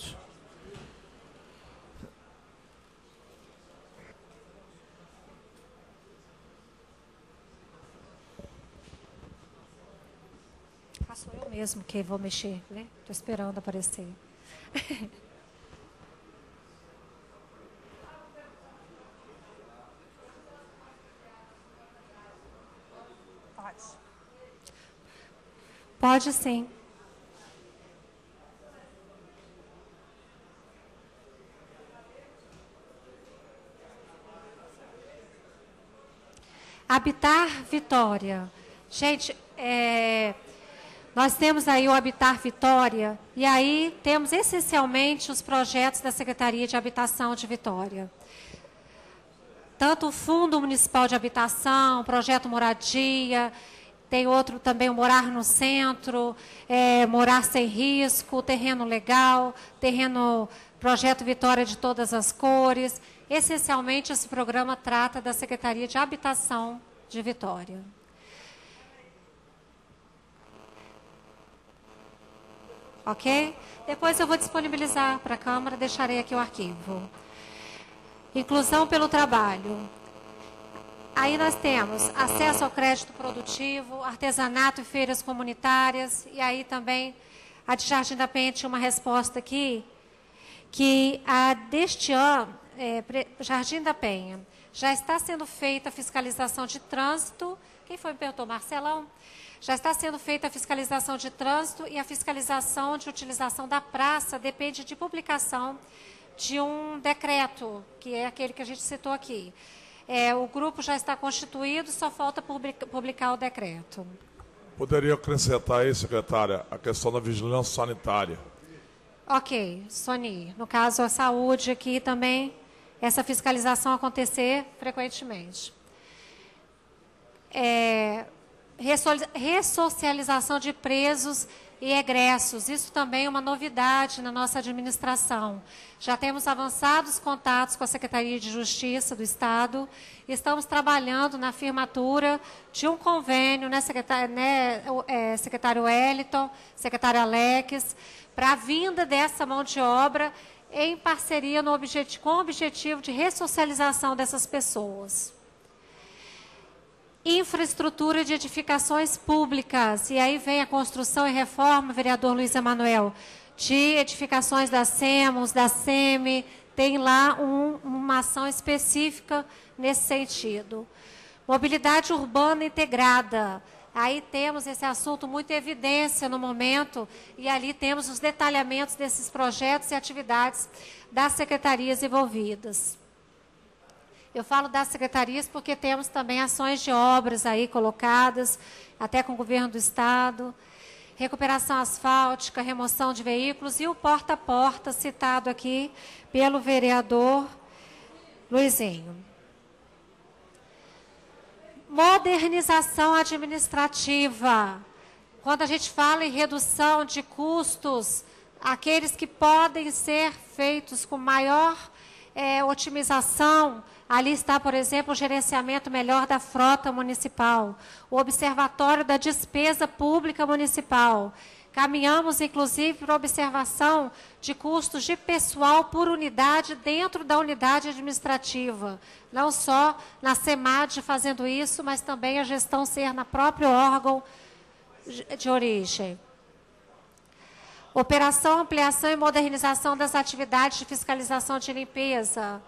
Sou eu mesmo que vou mexer, né? Estou esperando aparecer. *laughs* Pode sim. Habitar Vitória. Gente, é, nós temos aí o Habitar Vitória, e aí temos essencialmente os projetos da Secretaria de Habitação de Vitória. Tanto o Fundo Municipal de Habitação, Projeto Moradia, tem outro também, o Morar no Centro, é, Morar Sem Risco, Terreno Legal, Terreno Projeto Vitória de Todas as Cores. Essencialmente, esse programa trata da Secretaria de Habitação de Vitória. Ok? Depois eu vou disponibilizar para a Câmara, deixarei aqui o arquivo. Inclusão pelo trabalho. Aí nós temos acesso ao crédito produtivo, artesanato e feiras comunitárias, e aí também a de Jardim da Penha tinha uma resposta aqui, que a deste ano, é, Jardim da Penha, já está sendo feita a fiscalização de trânsito. Quem foi me perguntou? Marcelão? Já está sendo feita a fiscalização de trânsito e a fiscalização de utilização da praça depende de publicação de um decreto, que é aquele que a gente citou aqui. É, o grupo já está constituído, só falta publicar o decreto. Poderia acrescentar aí, secretária, a questão da vigilância sanitária. Ok, Sony. No caso, a saúde aqui também, essa fiscalização acontecer frequentemente. É, ressocialização de presos e egressos. Isso também é uma novidade na nossa administração. Já temos avançados contatos com a Secretaria de Justiça do Estado. Estamos trabalhando na firmatura de um convênio, né, secretário, né, é, secretário Wellington, secretário Alex, para a vinda dessa mão de obra em parceria no objetivo, com o objetivo de ressocialização dessas pessoas infraestrutura de edificações públicas. E aí vem a construção e reforma, vereador Luiz Emanuel, de edificações da SEMOS, da SEMI, tem lá um, uma ação específica nesse sentido. Mobilidade urbana integrada. Aí temos esse assunto muito em evidência no momento, e ali temos os detalhamentos desses projetos e atividades das secretarias envolvidas. Eu falo das secretarias porque temos também ações de obras aí colocadas, até com o governo do Estado, recuperação asfáltica, remoção de veículos e o porta a porta citado aqui pelo vereador Luizinho. Modernização administrativa. Quando a gente fala em redução de custos, aqueles que podem ser feitos com maior é, otimização, Ali está, por exemplo, o gerenciamento melhor da frota municipal, o observatório da despesa pública municipal. Caminhamos, inclusive, para observação de custos de pessoal por unidade dentro da unidade administrativa. Não só na SEMAD fazendo isso, mas também a gestão ser na próprio órgão de origem. Operação, ampliação e modernização das atividades de fiscalização de limpeza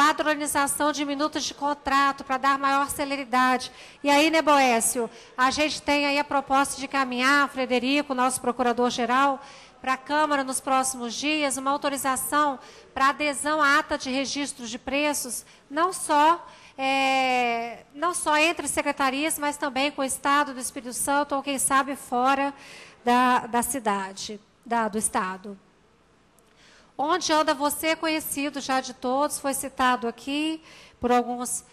padronização de minutos de contrato para dar maior celeridade. E aí, né, Boécio, a gente tem aí a proposta de caminhar, Frederico, nosso procurador-geral, para a Câmara nos próximos dias, uma autorização para adesão à ata de registro de preços, não só, é, não só entre secretarias, mas também com o Estado do Espírito Santo, ou quem sabe fora da, da cidade, da, do Estado. Onde anda você, conhecido já de todos, foi citado aqui por alguns,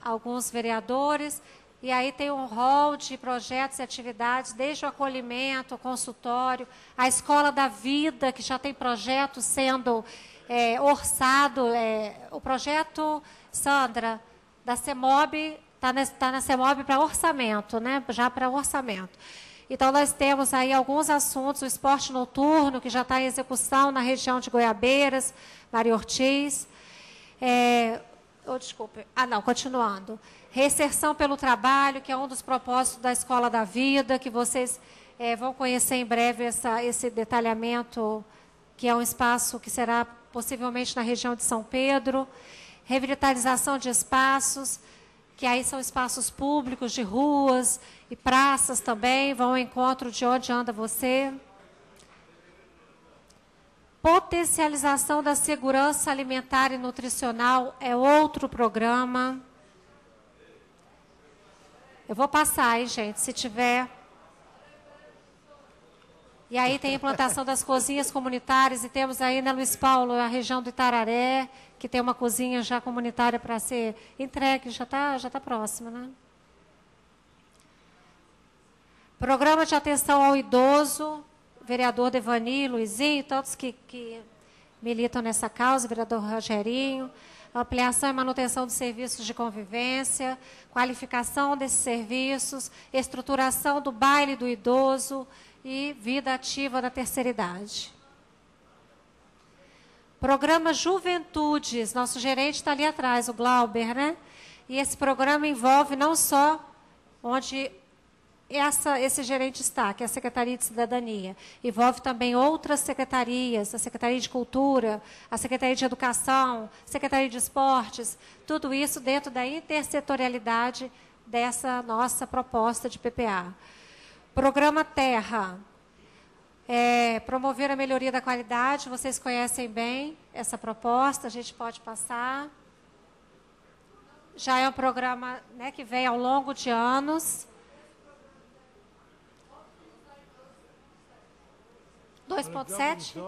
alguns vereadores. E aí tem um rol de projetos e atividades, desde o acolhimento, o consultório, a escola da vida, que já tem projetos sendo é, orçado. É, o projeto, Sandra, da CEMOB, está na, tá na CEMOB para orçamento, né? já para orçamento. Então, nós temos aí alguns assuntos, o esporte noturno, que já está em execução na região de Goiabeiras, Maria Ortiz. É, oh, desculpe. Ah, não, continuando. Reinserção pelo trabalho, que é um dos propósitos da Escola da Vida, que vocês é, vão conhecer em breve essa, esse detalhamento, que é um espaço que será possivelmente na região de São Pedro. Revitalização de espaços, que aí são espaços públicos, de ruas, e praças também vão ao encontro de onde anda você. Potencialização da segurança alimentar e nutricional é outro programa. Eu vou passar, hein, gente, se tiver. E aí tem a implantação das cozinhas comunitárias e temos aí na Luiz Paulo, a região do Itararé, que tem uma cozinha já comunitária para ser entregue, já está já tá próxima, né? Programa de atenção ao idoso, vereador Devani, Luizinho, todos que, que militam nessa causa, vereador Rogerinho, ampliação e manutenção dos serviços de convivência, qualificação desses serviços, estruturação do baile do idoso e vida ativa da terceira idade. Programa Juventudes, nosso gerente está ali atrás, o Glauber, né? E esse programa envolve não só onde essa, esse gerente está, que é a Secretaria de Cidadania. Envolve também outras secretarias, a Secretaria de Cultura, a Secretaria de Educação, Secretaria de Esportes, tudo isso dentro da intersetorialidade dessa nossa proposta de PPA. Programa Terra, é, promover a melhoria da qualidade, vocês conhecem bem essa proposta, a gente pode passar. Já é um programa né, que vem ao longo de anos. 2,7?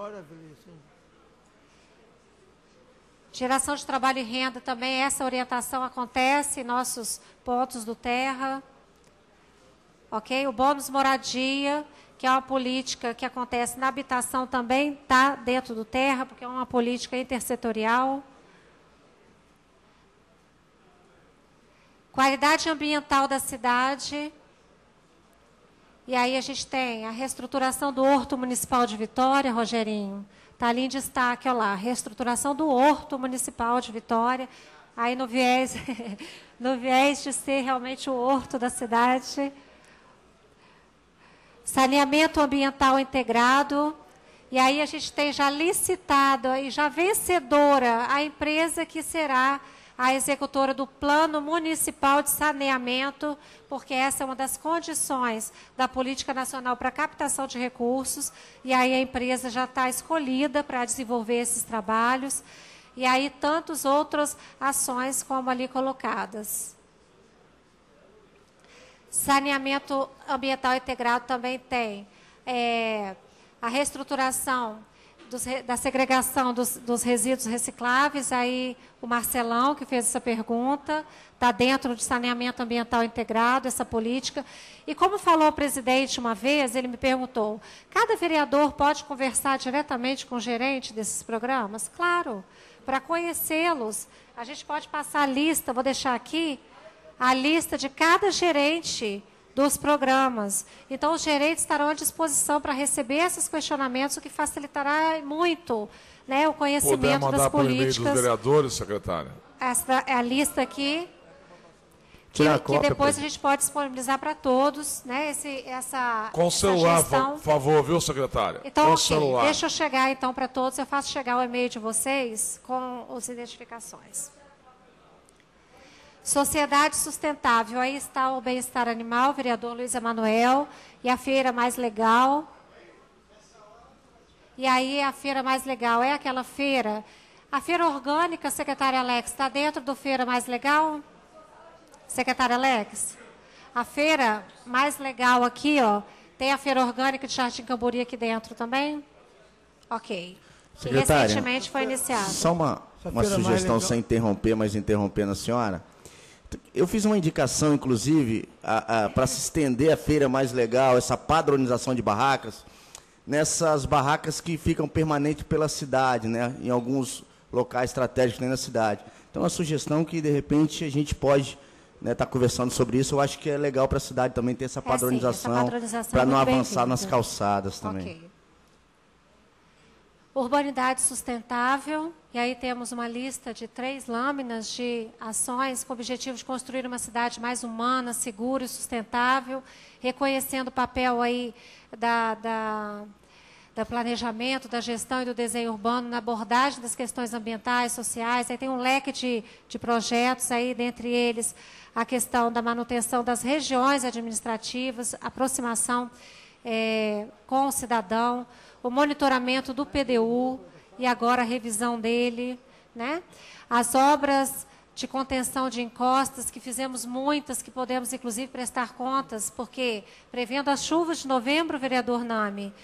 Geração de trabalho e renda também, essa orientação acontece em nossos pontos do Terra. Ok? O bônus moradia, que é uma política que acontece na habitação também, está dentro do Terra, porque é uma política intersetorial. Qualidade ambiental da cidade. E aí a gente tem a reestruturação do Horto Municipal de Vitória, Rogerinho. Está ali em destaque, olha lá, reestruturação do Horto Municipal de Vitória. Aí no viés, *laughs* no viés de ser realmente o horto da cidade. Saneamento ambiental integrado. E aí a gente tem já licitado e já vencedora a empresa que será a executora do Plano Municipal de Saneamento, porque essa é uma das condições da Política Nacional para Captação de Recursos, e aí a empresa já está escolhida para desenvolver esses trabalhos, e aí tantas outras ações como ali colocadas. Saneamento ambiental integrado também tem é, a reestruturação dos, da segregação dos, dos, resíduos recicláveis. Aí o Marcelão, que fez essa pergunta, está dentro de saneamento ambiental integrado, essa política. E como falou o presidente uma vez, ele me perguntou: cada vereador pode conversar diretamente com o gerente desses programas? Claro, para conhecê-los. A gente pode passar a lista, vou deixar aqui a lista de cada gerente dos programas. Então, os gerentes estarão à disposição para receber esses questionamentos, o que facilitará muito né, o conhecimento mandar das políticas. Por e-mail dos vereadores, secretária. Essa é a lista aqui. Que, que depois a gente pode disponibilizar para todos, né? Esse, essa, Com o essa celular, gestão. por favor, viu, secretária? Então, Com o ok. celular. Deixa eu chegar então para todos. Eu faço chegar o e-mail de vocês com as identificações. Sociedade Sustentável. Aí está o Bem-Estar Animal, vereador Luiz Emanuel. E a Feira Mais Legal. E aí a Feira Mais Legal é aquela feira. A Feira Orgânica, secretária Alex, está dentro do Feira Mais Legal? Secretária Alex? A feira mais legal aqui, ó, tem a Feira Orgânica de Jardim Camburi aqui dentro também? Ok. Que Secretária, recentemente foi iniciado. Só uma, uma sugestão sem interromper, mas interrompendo a senhora. Eu fiz uma indicação, inclusive, para se estender a feira mais legal, essa padronização de barracas, nessas barracas que ficam permanentes pela cidade, né, em alguns locais estratégicos dentro da cidade. Então, uma sugestão que, de repente, a gente pode estar conversando sobre isso. Eu acho que é legal para a cidade também ter essa É, sim, essa padronização, padronização para é não avançar nas calçadas também. Ok. Urbanidade sustentável, e aí temos uma lista de três lâminas de ações com o objetivo de construir uma cidade mais humana, segura e sustentável, reconhecendo o papel aí da, da, da planejamento, da gestão e do desenho urbano na abordagem das questões ambientais, sociais. Aí tem um leque de, de projetos aí, dentre eles a questão da manutenção das regiões administrativas, aproximação eh, com o cidadão, o monitoramento do PDU e agora a revisão dele, né? As obras de contenção de encostas, que fizemos muitas, que podemos inclusive prestar contas, porque prevendo as chuvas de novembro, vereador Nami,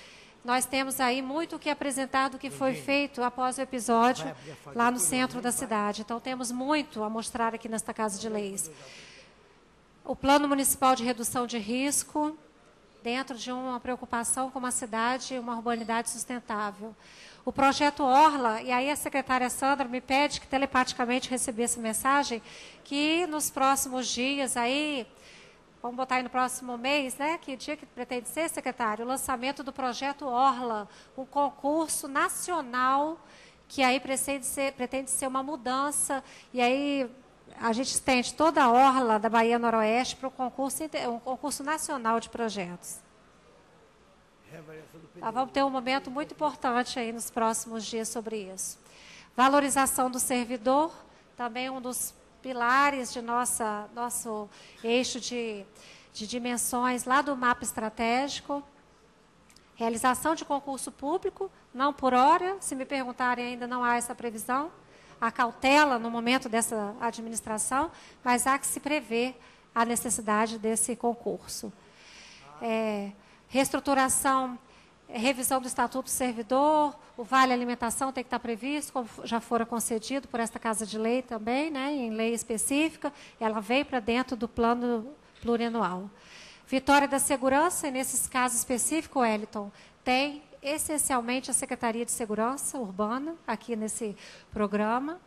nós temos aí muito o que apresentar do que foi feito após o episódio lá no centro da cidade. Então temos muito a mostrar aqui nesta Casa de Leis. O Plano Municipal de Redução de Risco, dentro de uma preocupação com uma cidade, uma urbanidade sustentável. O projeto Orla, e aí a secretária Sandra me pede que telepaticamente recebesse mensagem, que nos próximos dias, aí, vamos botar aí no próximo mês, né? Que dia que pretende ser, secretário? O lançamento do projeto Orla, um concurso nacional que aí pretende ser, pretende ser uma mudança, e aí a gente estende toda a orla da Bahia Noroeste para um concurso, um concurso nacional de projetos. Tá, vamos ter um momento muito importante aí nos próximos dias sobre isso. Valorização do servidor, também um dos pilares de nossa, nosso eixo de, de dimensões lá do mapa estratégico. Realização de concurso público, não por hora, se me perguntarem, ainda não há essa previsão. A cautela no momento dessa administração, mas há que se prever a necessidade desse concurso. É, reestruturação, revisão do Estatuto do Servidor, o Vale Alimentação tem que estar previsto, como já fora concedido por esta Casa de Lei também, né, em lei específica, ela veio para dentro do plano plurianual. Vitória da Segurança, e nesses casos específicos, Wellington, tem essencialmente a Secretaria de Segurança Urbana, aqui nesse programa.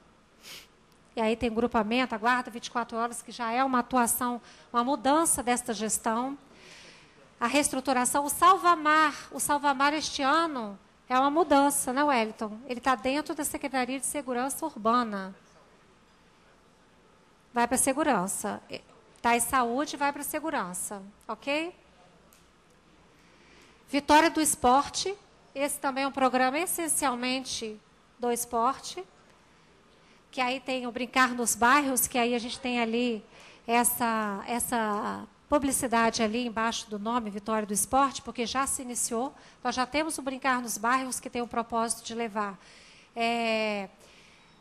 E aí tem grupamento, a Guarda 24 Horas, que já é uma atuação, uma mudança desta gestão. A reestruturação, o Salvamar, o Salvamar este ano é uma mudança, né, Wellington? Ele está dentro da Secretaria de Segurança Urbana. Vai para a segurança. Está em saúde, vai para a segurança. Ok? Vitória do Esporte. Esse também é um programa essencialmente do esporte. Que aí tem o Brincar nos Bairros, que aí a gente tem ali essa, essa publicidade ali embaixo do nome Vitória do Esporte, porque já se iniciou. Nós já temos o Brincar nos Bairros, que tem o propósito de levar é,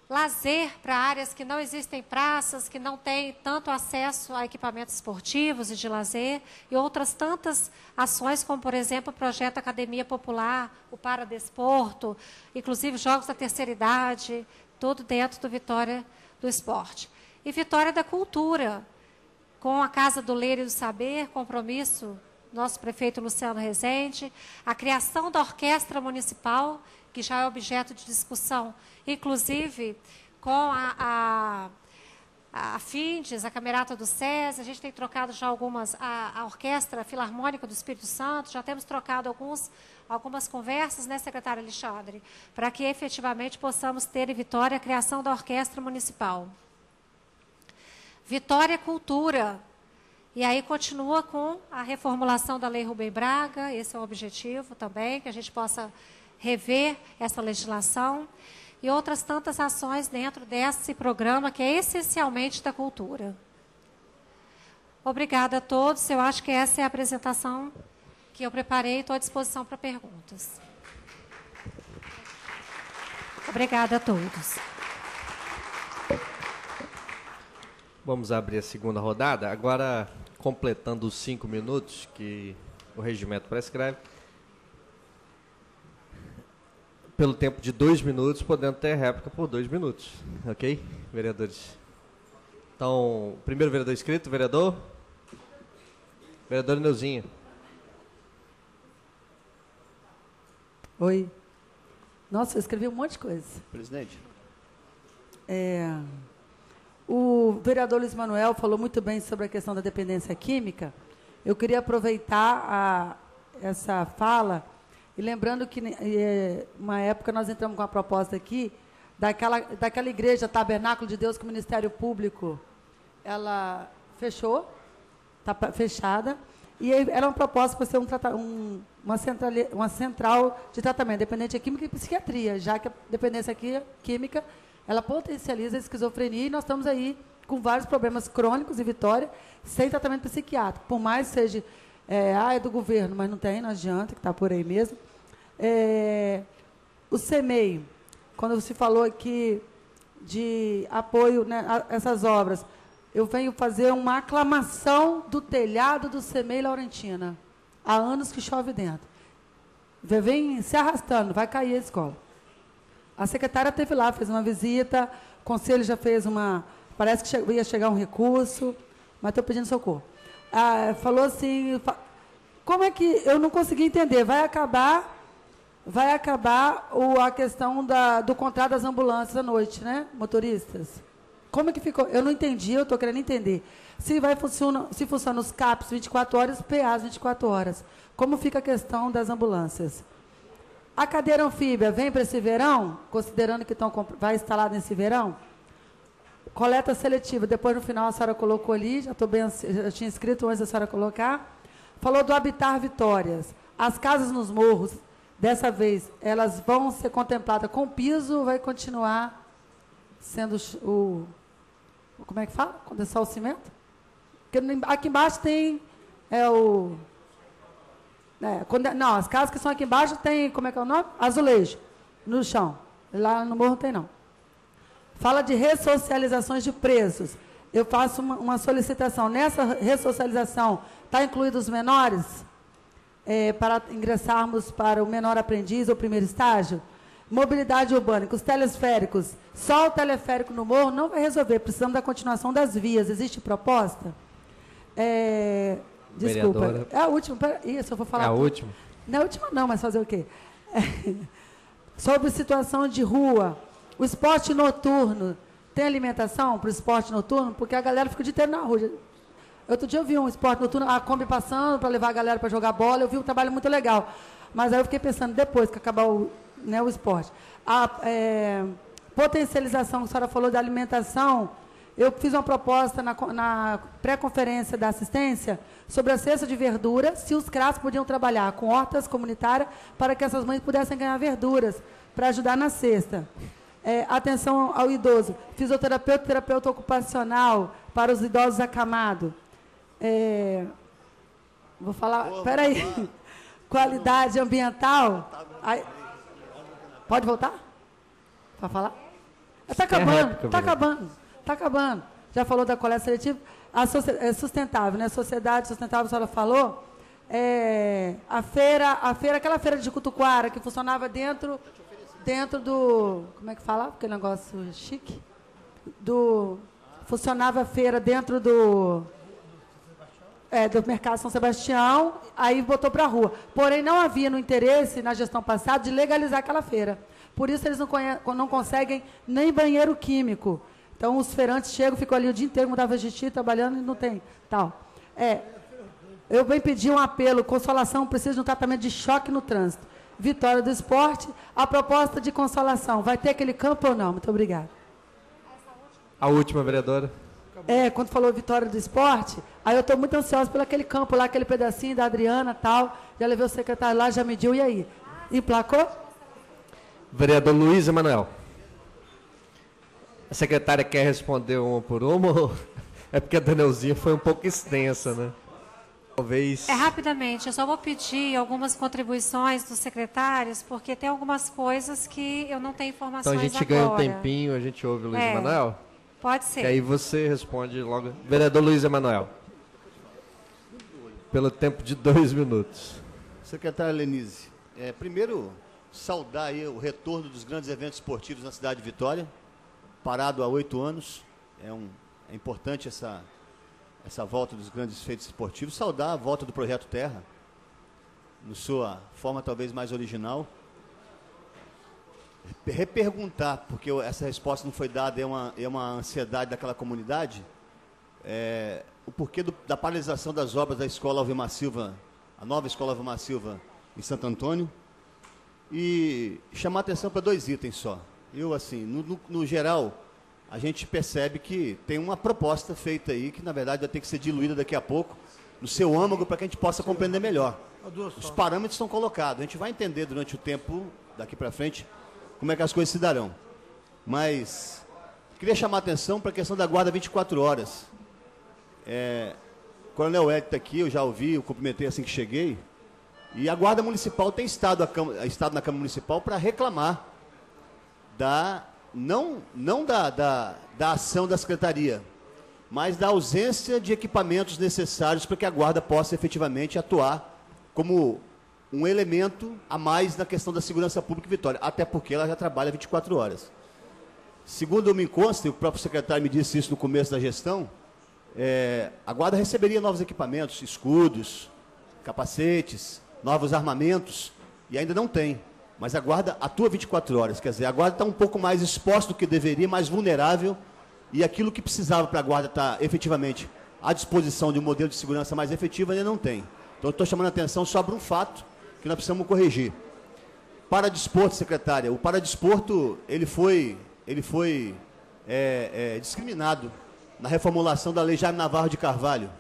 lazer para áreas que não existem praças, que não têm tanto acesso a equipamentos esportivos e de lazer, e outras tantas ações, como, por exemplo, o projeto Academia Popular, o Paradesporto, inclusive Jogos da Terceira Idade, tudo dentro do Vitória do Esporte. E Vitória da Cultura, com a Casa do Ler e do Saber, compromisso nosso prefeito Luciano Rezende, a criação da Orquestra Municipal, que já é objeto de discussão, inclusive com a, a, a FINDES, a Camerata do SES, a gente tem trocado já algumas, a, a Orquestra Filarmônica do Espírito Santo, já temos trocado alguns, algumas conversas, né, secretário Alexandre, para que efetivamente possamos ter em Vitória a criação da Orquestra Municipal. Vitória Cultura, e aí continua com a reformulação da Lei Rubem Braga, esse é o objetivo também, que a gente possa rever essa legislação e outras tantas ações dentro desse programa que é essencialmente da cultura. Obrigada a todos. Eu acho que essa é a apresentação que eu preparei. Estou à disposição para perguntas. Obrigada a todos. Vamos abrir a segunda rodada. Agora, completando os cinco minutos que o regimento prescreve pelo tempo de dois minutos, podendo ter réplica por dois minutos. Ok, vereadores? Então, primeiro vereador inscrito, vereador? Vereador Neuzinho. Oi. Nossa, eu escrevi um monte de coisa. Presidente. É, o vereador Luiz Manuel falou muito bem sobre a questão da dependência química. Eu queria aproveitar a, essa fala e lembrando que, é, uma época, nós entramos com uma proposta aqui daquela, daquela igreja Tabernáculo de Deus que o Ministério Público ela fechou, está fechada, e era uma proposta para ser um, um, uma, central, uma central de tratamento, dependente de química e psiquiatria, já que a dependência química ela potencializa a esquizofrenia e nós estamos aí com vários problemas crônicos em Vitória, sem tratamento psiquiátrico. Por mais seja é, ah, é do governo, mas não tem, não adianta, que está por aí mesmo. É, o CEMEI, quando você falou aqui de apoio né, a essas obras, eu venho fazer uma aclamação do telhado do CEMEI Laurentina. Há anos que chove dentro. Vem se arrastando, vai cair a escola. A secretária teve lá, fez uma visita, o conselho já fez uma. Parece que ia chegar um recurso, mas estou pedindo socorro. Ah, falou assim, Como é que eu não consegui entender? Vai acabar vai acabar o, a questão da, do contrato das ambulâncias à noite, né? Motoristas. Como é que ficou? Eu não entendi, eu estou querendo entender. Se vai funcionar, se funciona os CAPs 24 horas, PAs 24 horas. Como fica a questão das ambulâncias? A cadeira anfíbia vem para esse verão, considerando que estão, vai instalar nesse verão? Coleta seletiva, depois no final a senhora colocou ali, já, tô bem, já tinha escrito antes da senhora colocar. Falou do habitar vitórias. As casas nos morros, dessa vez, elas vão ser contempladas com piso vai continuar sendo o. Como é que fala? Condensar o cimento? Porque aqui embaixo tem é o. É, quando, não, as casas que são aqui embaixo tem, como é que é o nome? Azulejo, no chão. Lá no morro não tem não. Fala de ressocializações de presos. Eu faço uma, uma solicitação. Nessa ressocialização, está incluído os menores? É, para ingressarmos para o menor aprendiz ou primeiro estágio? Mobilidade urbana, os telesféricos. Só o teleférico no morro não vai resolver. Precisamos da continuação das vias. Existe proposta? É, desculpa. Vereadora. É a última. Isso, eu vou falar. É a tudo. última? Não é a última, não, mas fazer o quê? É, *laughs* sobre situação de rua. O esporte noturno. Tem alimentação para o esporte noturno? Porque a galera fica de ter na rua. Outro dia eu vi um esporte noturno, a Kombi passando para levar a galera para jogar bola. Eu vi um trabalho muito legal. Mas aí eu fiquei pensando, depois que acabar o, né, o esporte. A é, potencialização que a senhora falou da alimentação, eu fiz uma proposta na, na pré-conferência da assistência sobre a cesta de verduras, se os CRAS podiam trabalhar com hortas comunitárias para que essas mães pudessem ganhar verduras para ajudar na cesta. É, atenção ao idoso, fisioterapeuta, terapeuta ocupacional para os idosos acamados. É, vou falar, espera aí. *laughs* Qualidade ambiental. Aí, pode voltar? Para falar? Está acabando, está acabando, está acabando. Já falou da coleta seletiva. A é sustentável, né? Sociedade sustentável, a senhora falou. É, a feira, a feira, aquela feira de Cutuquara que funcionava dentro dentro do. Como é que fala? Aquele negócio chique. Do. Funcionava a feira dentro do. É, do Mercado São Sebastião, aí botou para a rua. Porém, não havia no interesse, na gestão passada, de legalizar aquela feira. Por isso, eles não, não conseguem nem banheiro químico. Então, os feirantes chegam, ficam ali o dia inteiro, mudavam vestir, trabalhando e não tem. Tal. É, eu venho pedir um apelo, Consolação precisa de um tratamento de choque no trânsito. Vitória do Esporte. A proposta de consolação, vai ter aquele campo ou não? Muito obrigada. A última, vereadora. É, quando falou Vitória do Esporte, aí eu estou muito ansiosa pelo aquele campo lá, aquele pedacinho da Adriana tal. Já levei o secretário lá, já mediu, e aí? Emplacou? Vereador Luiz Emanuel. A secretária quer responder uma por uma? *laughs* É porque a Danielzinha foi um pouco extensa, né? Talvez. É rapidamente, eu só vou pedir algumas contribuições dos secretários, porque tem algumas coisas que eu não tenho informações Então a gente agora. ganha um tempinho, a gente ouve o Luiz é, Emanuel? Pode ser. E aí você responde logo. Vereador Luiz Emanuel. Pelo tempo de dois minutos. Secretária Lenise, é, primeiro saudar o retorno dos grandes eventos esportivos na cidade de Vitória, parado há oito anos. É, um, é importante essa essa volta dos grandes feitos esportivos, saudar a volta do Projeto Terra, na sua forma talvez mais original. Reperguntar, porque essa resposta não foi dada, é uma, é uma ansiedade daquela comunidade, é, o porquê do, da paralisação das obras da Escola Alvimar Silva, a nova Escola Alvimar Silva em Santo Antônio, e chamar atenção para dois itens só. Eu, assim, no, no, no geral, a gente percebe que tem uma proposta feita aí que, na verdade, vai ter que ser diluída daqui a pouco no seu âmago para que a gente possa compreender melhor. Os parâmetros estão colocados. A gente vai entender durante o tempo, daqui para frente, como é que as coisas se darão. Mas queria chamar a atenção para a questão da guarda 24 horas. É, o Coronel Ed está aqui, eu já ouvi, eu cumprimentei assim que cheguei. E a Guarda Municipal tem estado, a, estado na Câmara Municipal para reclamar da não, não da, da, da ação da secretaria, mas da ausência de equipamentos necessários para que a guarda possa efetivamente atuar como um elemento a mais na questão da segurança pública em Vitória, até porque ela já trabalha 24 horas. Segundo me consta, e o próprio secretário me disse isso no começo da gestão, é, a guarda receberia novos equipamentos, escudos, capacetes, novos armamentos, e ainda não tem. Mas a guarda atua 24 horas, quer dizer, a guarda está um pouco mais exposta do que deveria, mais vulnerável, e aquilo que precisava para a guarda estar efetivamente à disposição de um modelo de segurança mais efetivo ainda não tem. Então, estou chamando a atenção sobre um fato que nós precisamos corrigir. Paradesporto, secretária. O paradesporto, ele foi, ele foi é, é, discriminado na reformulação da lei Jaime Navarro de Carvalho,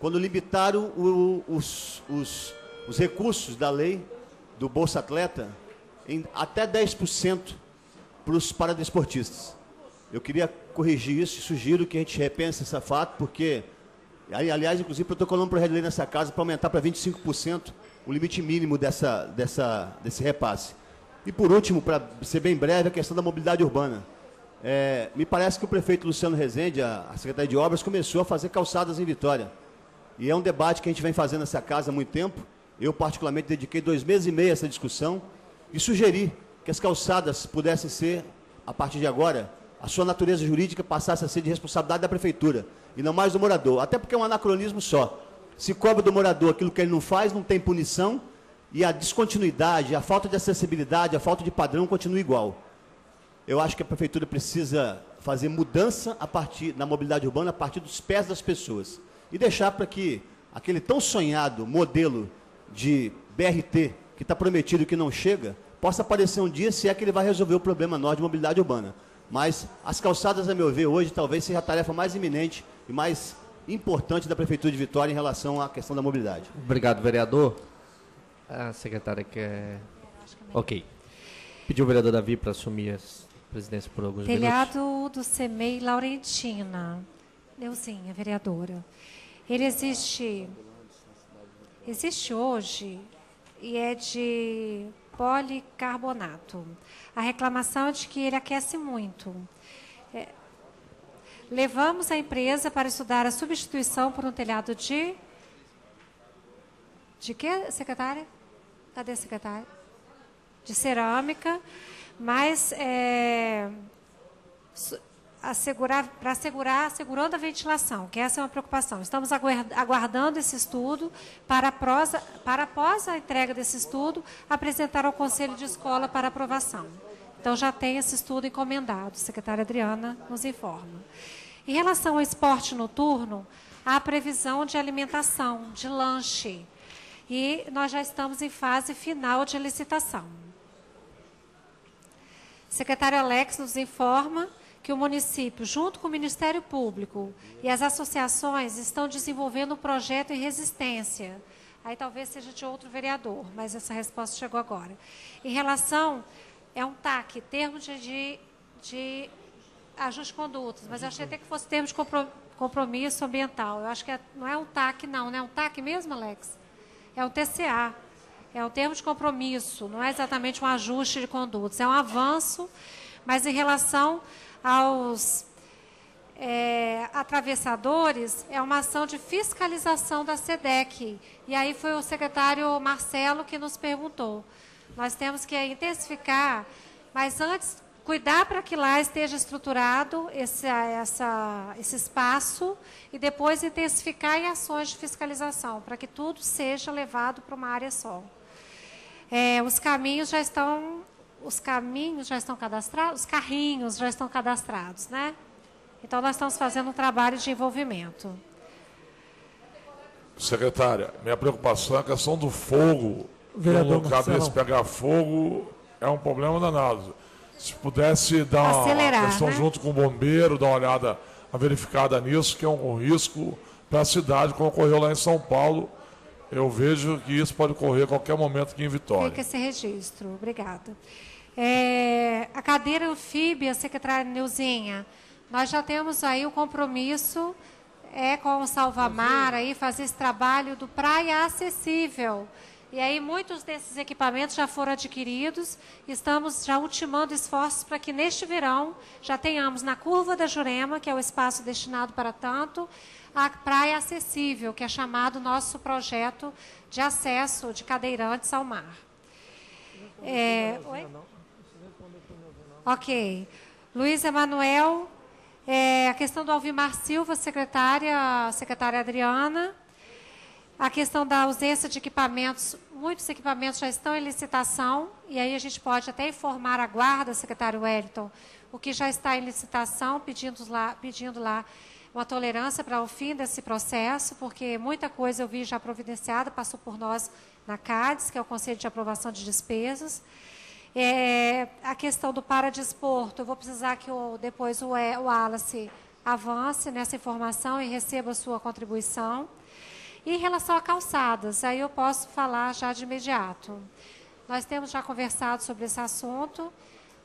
quando limitaram o, os, os, os recursos da lei do Bolsa Atleta em até 10% para os paradesportistas. Eu queria corrigir isso e sugiro que a gente repense esse fato, porque, aliás, inclusive, protocolamos para a lei nessa casa para aumentar para 25% o limite mínimo dessa, dessa, desse repasse. E, por último, para ser bem breve, a questão da mobilidade urbana. É, me parece que o prefeito Luciano Rezende, a, a Secretaria de Obras, começou a fazer calçadas em Vitória. E é um debate que a gente vem fazendo nessa casa há muito tempo. Eu, particularmente, dediquei dois meses e meio a essa discussão e sugeri que as calçadas pudessem ser, a partir de agora, a sua natureza jurídica passasse a ser de responsabilidade da prefeitura e não mais do morador. Até porque é um anacronismo só. Se cobra do morador aquilo que ele não faz, não tem punição e a descontinuidade, a falta de acessibilidade, a falta de padrão continua igual. Eu acho que a prefeitura precisa fazer mudança a partir na mobilidade urbana a partir dos pés das pessoas e deixar para que aquele tão sonhado modelo de BRT que está prometido que não chega possa aparecer um dia se é que ele vai resolver o problema nosso de mobilidade urbana. Mas as calçadas, a meu ver, hoje talvez seja a tarefa mais iminente e mais importante da Prefeitura de Vitória em relação à questão da mobilidade. Obrigado, vereador. A secretária quer. Ok. Pediu o vereador Davi para assumir a presidência por alguns Telhado minutos. do CEMEI Laurentina. Neuzinha, vereadora. Ele existe. Existe hoje e é de policarbonato. A reclamação é de que ele aquece muito. É, levamos a empresa para estudar a substituição por um telhado de. De quê, secretária? Cadê a secretária? De cerâmica, mas é, assegurar, para assegurar, assegurando a ventilação, que essa é uma preocupação. Estamos aguardando esse estudo para, prosa, para após a entrega desse estudo, apresentar ao Conselho de Escola para aprovação. Então, já tem esse estudo encomendado, secretária Adriana nos informa. Em relação ao esporte noturno, há previsão de alimentação, de lanche, e nós já estamos em fase final de licitação. Secretário Alex nos informa que o município, junto com o Ministério Público e as associações, estão desenvolvendo um projeto em resistência. Aí talvez seja de outro vereador, mas essa resposta chegou agora. Em relação, é um TAC, termo de, de, de ajuste de condutas, mas eu achei até que fosse termo de compromisso ambiental. Eu acho que é, não é um TAC, não, não é um TAC mesmo, Alex? É um TCA. É um termo de compromisso, não é exatamente um ajuste de condutas, é um avanço, mas em relação aos é, atravessadores é uma ação de fiscalização da SEDEC. E aí foi o secretário Marcelo que nos perguntou. Nós temos que intensificar, mas antes cuidar para que lá esteja estruturado esse, essa, esse espaço e depois intensificar em ações de fiscalização, para que tudo seja levado para uma área só. É, os caminhos já estão os caminhos já estão cadastrados, os carrinhos já estão cadastrados, né? Então nós estamos fazendo um trabalho de envolvimento. Secretária, minha preocupação é a questão do fogo. Vereador um lugar desse pegar fogo é um problema danado. Se pudesse dar Acelerar, uma questão né? junto com o bombeiro, dar uma olhada, uma verificada nisso, que é um risco para a cidade, como ocorreu lá em São Paulo. Eu vejo que isso pode ocorrer a qualquer momento aqui em Vitória. Fica esse registro. Obrigada. É, a cadeira anfíbia, secretária Neuzinha, nós já temos aí o compromisso é com o Salvamar aí fazer esse trabalho do praia acessível. E aí muitos desses equipamentos já foram adquiridos, estamos já ultimando esforços para que neste verão já tenhamos na curva da Jurema, que é o espaço destinado para tanto, a praia acessível, que é chamado nosso projeto de acesso de cadeirantes ao mar. É, oi? Ok. Luiz Emanuel, é, a questão do Alvimar Silva, secretária, secretária Adriana. A questão da ausência de equipamentos, muitos equipamentos já estão em licitação, e aí a gente pode até informar a guarda, secretário Wellington, o que já está em licitação, pedindo lá, pedindo lá uma tolerância para o fim desse processo, porque muita coisa eu vi já providenciada, passou por nós na CADES, que é o Conselho de Aprovação de Despesas. É, a questão do paradesporto, eu vou precisar que o, depois o, E- o Wallace avance nessa informação e receba a sua contribuição. E em relação a calçadas, aí eu posso falar já de imediato. Nós temos já conversado sobre esse assunto,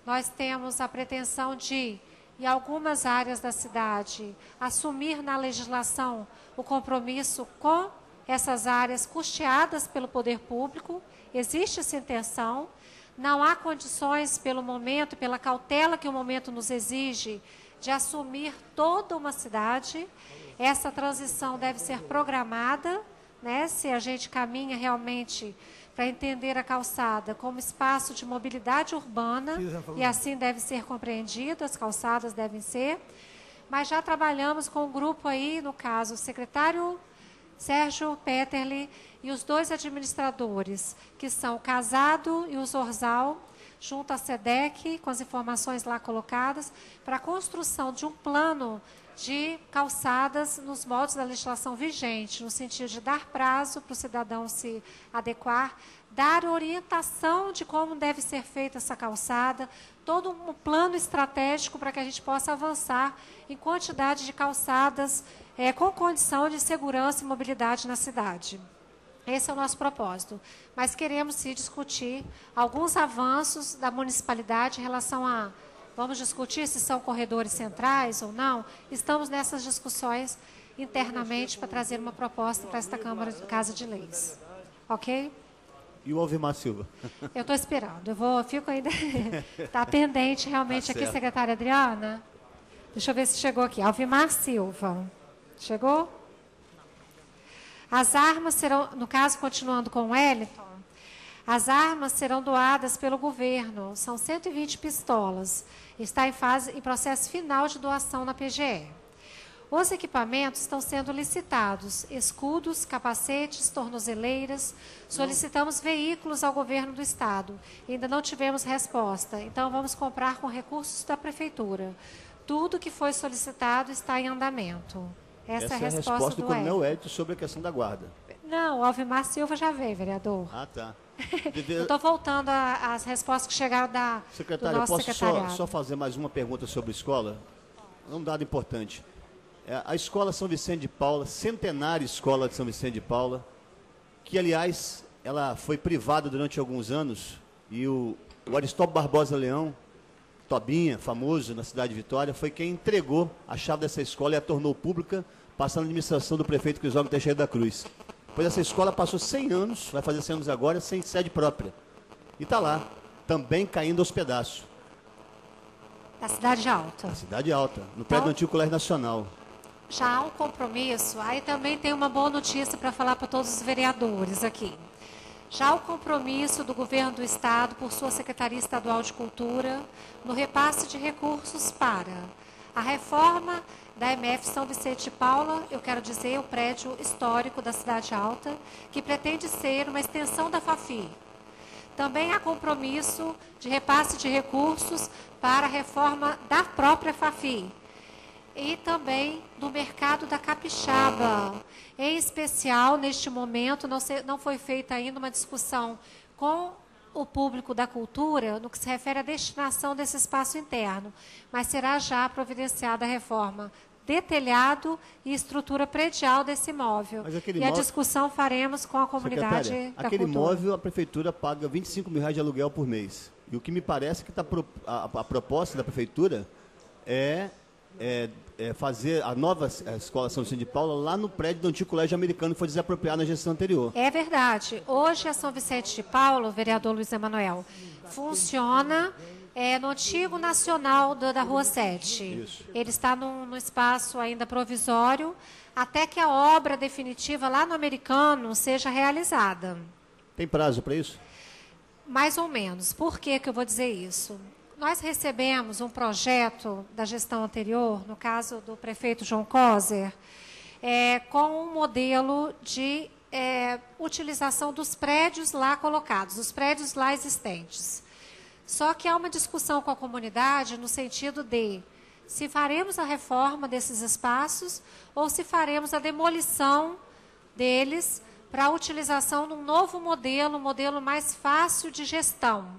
nós temos a pretensão de, em algumas áreas da cidade, assumir na legislação o compromisso com essas áreas custeadas pelo poder público. Existe essa intenção. Não há condições, pelo momento, pela cautela que o momento nos exige, de assumir toda uma cidade. Essa transição deve ser programada, né, se a gente caminha realmente para entender a calçada como espaço de mobilidade urbana, e assim deve ser compreendido, as calçadas devem ser. Mas já trabalhamos com um grupo aí, no caso, o secretário Sérgio Peterle e os dois administradores, que são o Casado e o Zorzal, junto à SEDEC, com as informações lá colocadas, para a construção de um plano de calçadas nos moldes da legislação vigente, no sentido de dar prazo para o cidadão se adequar, dar orientação de como deve ser feita essa calçada, todo um plano estratégico para que a gente possa avançar em quantidade de calçadas eh, com condição de segurança e mobilidade na cidade. Esse é o nosso propósito. Mas queremos sim discutir alguns avanços da municipalidade em relação a. Vamos discutir se são corredores centrais ou não. Estamos nessas discussões internamente para trazer uma proposta para esta Câmara de Casa de Leis. Ok? E o Alvimar Silva? Eu estou esperando. Eu vou, fico ainda. Está *laughs* pendente realmente Tá aqui, secretária Adriana. Deixa eu ver se chegou aqui. Alvimar Silva. Chegou? As armas serão, no caso, continuando com o Wellington, as armas serão doadas pelo governo. São 120 pistolas. Está em fase, em processo final de doação na PGE. Os equipamentos estão sendo licitados: escudos, capacetes, tornozeleiras. Solicitamos veículos ao governo do estado. Ainda não tivemos resposta. Então vamos comprar com recursos da prefeitura. Tudo que foi solicitado está em andamento. Essa, é a resposta, do do Coronel. Edson sobre a questão da guarda. Não, o Alvimar Silva já veio, vereador. Ah, tá. *laughs* Eu estou voltando às respostas que chegaram da, do Secretário, eu nosso posso só, só fazer mais uma pergunta sobre escola? É um dado importante. É, a escola São Vicente de Paula, centenária escola de São Vicente de Paula, que, aliás, ela foi privada durante alguns anos, e o, o Aristóbulo Barbosa Leão, Tobinha, famoso na cidade de Vitória, foi quem entregou a chave dessa escola e a tornou pública, passando a administração do prefeito Crisóstomo Teixeira da Cruz. Pois essa escola passou 100 anos, vai fazer 100 anos agora, sem sede própria. E está lá, também caindo aos pedaços. Da Cidade Alta. Na Cidade Alta, no prédio do Antigo Colégio Nacional. Já há um compromisso, aí também tem uma boa notícia para falar para todos os vereadores aqui. Já há o compromisso do governo do estado, por sua Secretaria Estadual de Cultura, no repasse de recursos para a reforma da MF São Vicente de Paula, eu quero dizer, o prédio histórico da Cidade Alta, que pretende ser uma extensão da FAFI. Também há compromisso de repasse de recursos para a reforma da própria FAFI e também do mercado da capixaba. Em especial, neste momento, não, se- não foi feita ainda uma discussão com o público da cultura no que se refere à destinação desse espaço interno, mas será já providenciada a reforma de telhado e estrutura predial desse imóvel. E a imóvel- discussão faremos com a comunidade Secretária, da aquele cultura. imóvel a prefeitura paga 25 mil reais de aluguel por mês. E o que me parece que tá pro- a, a proposta da prefeitura é, é- é fazer a nova a escola São Vicente de Paula lá no prédio do antigo colégio americano que foi desapropriado na gestão anterior. É verdade. Hoje a São Vicente de Paulo, vereador Luiz Emanuel, funciona é, no antigo nacional da, da Rua 7. Isso. Ele está num, num espaço ainda provisório, até que a obra definitiva lá no americano seja realizada. Tem prazo para isso? Mais ou menos. Por que, que eu vou dizer isso? Nós recebemos um projeto da gestão anterior, no caso do prefeito João Coser, é, com um modelo de é, utilização dos prédios lá colocados, os prédios lá existentes. Só que há uma discussão com a comunidade no sentido de se faremos a reforma desses espaços ou se faremos a demolição deles para a utilização de um novo modelo, um modelo mais fácil de gestão,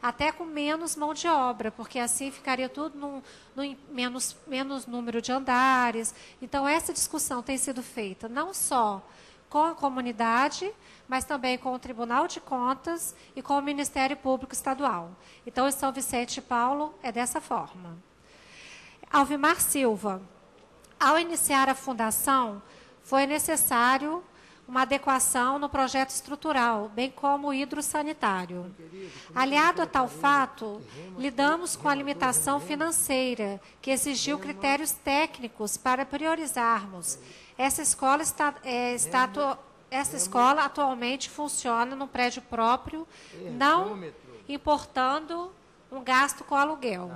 até com menos mão de obra, porque assim ficaria tudo num, num menos, menos número de andares. Então, essa discussão tem sido feita não só com a comunidade, mas também com o Tribunal de Contas e com o Ministério Público Estadual. Então, em São Vicente e Paulo, é dessa forma. Alvimar Silva, ao iniciar a fundação, foi necessário uma adequação no projeto estrutural, bem como o hidrossanitário. Aliado a tal fato, lidamos com a limitação financeira, que exigiu critérios técnicos para priorizarmos. Essa escola está, é, está atu- essa escola atualmente funciona num prédio próprio, não importando um gasto com aluguel.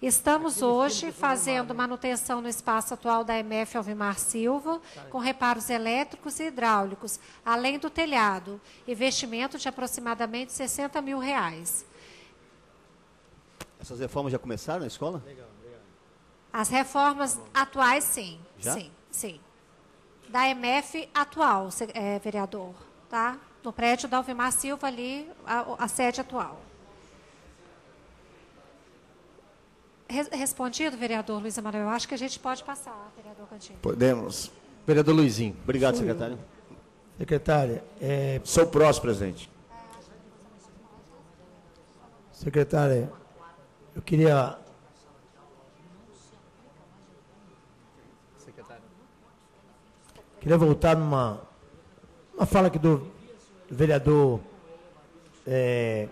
Estamos hoje fazendo manutenção no espaço atual da MF Alvimar Silva, com reparos elétricos e hidráulicos, além do telhado, investimento de aproximadamente 60 mil reais. Essas reformas já começaram na escola? As reformas atuais, sim. Já? Sim, sim. Da MF atual, é, vereador. Tá? No prédio da Alvimar Silva, ali, a, a sede atual. Res- Respondido, vereador Luiz Emanuel? Acho que a gente pode passar, vereador Cantinho. Podemos. Vereador Luizinho. Obrigado, eu. secretário. Secretária, é, Sou próximo, presidente. secretária, eu queria Queria voltar numa uma fala aqui do, do vereador é,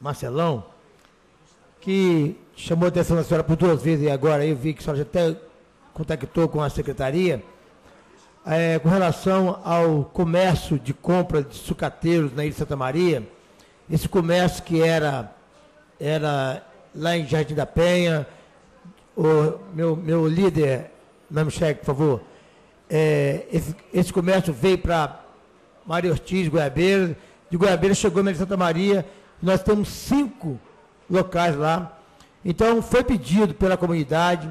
Marcelão, que chamou a atenção da senhora por duas vezes e agora eu vi que a senhora já até contactou com a secretaria, é, com relação ao comércio de compra de sucateiros na Ilha de Santa Maria, esse comércio que era, era lá em Jardim da Penha, o meu, meu líder, não me cheque, por favor, é, esse, esse comércio veio para Maria Ortiz, Goiabeira, de Goiabeira chegou na Santa Maria, nós temos cinco locais lá, então foi pedido pela comunidade,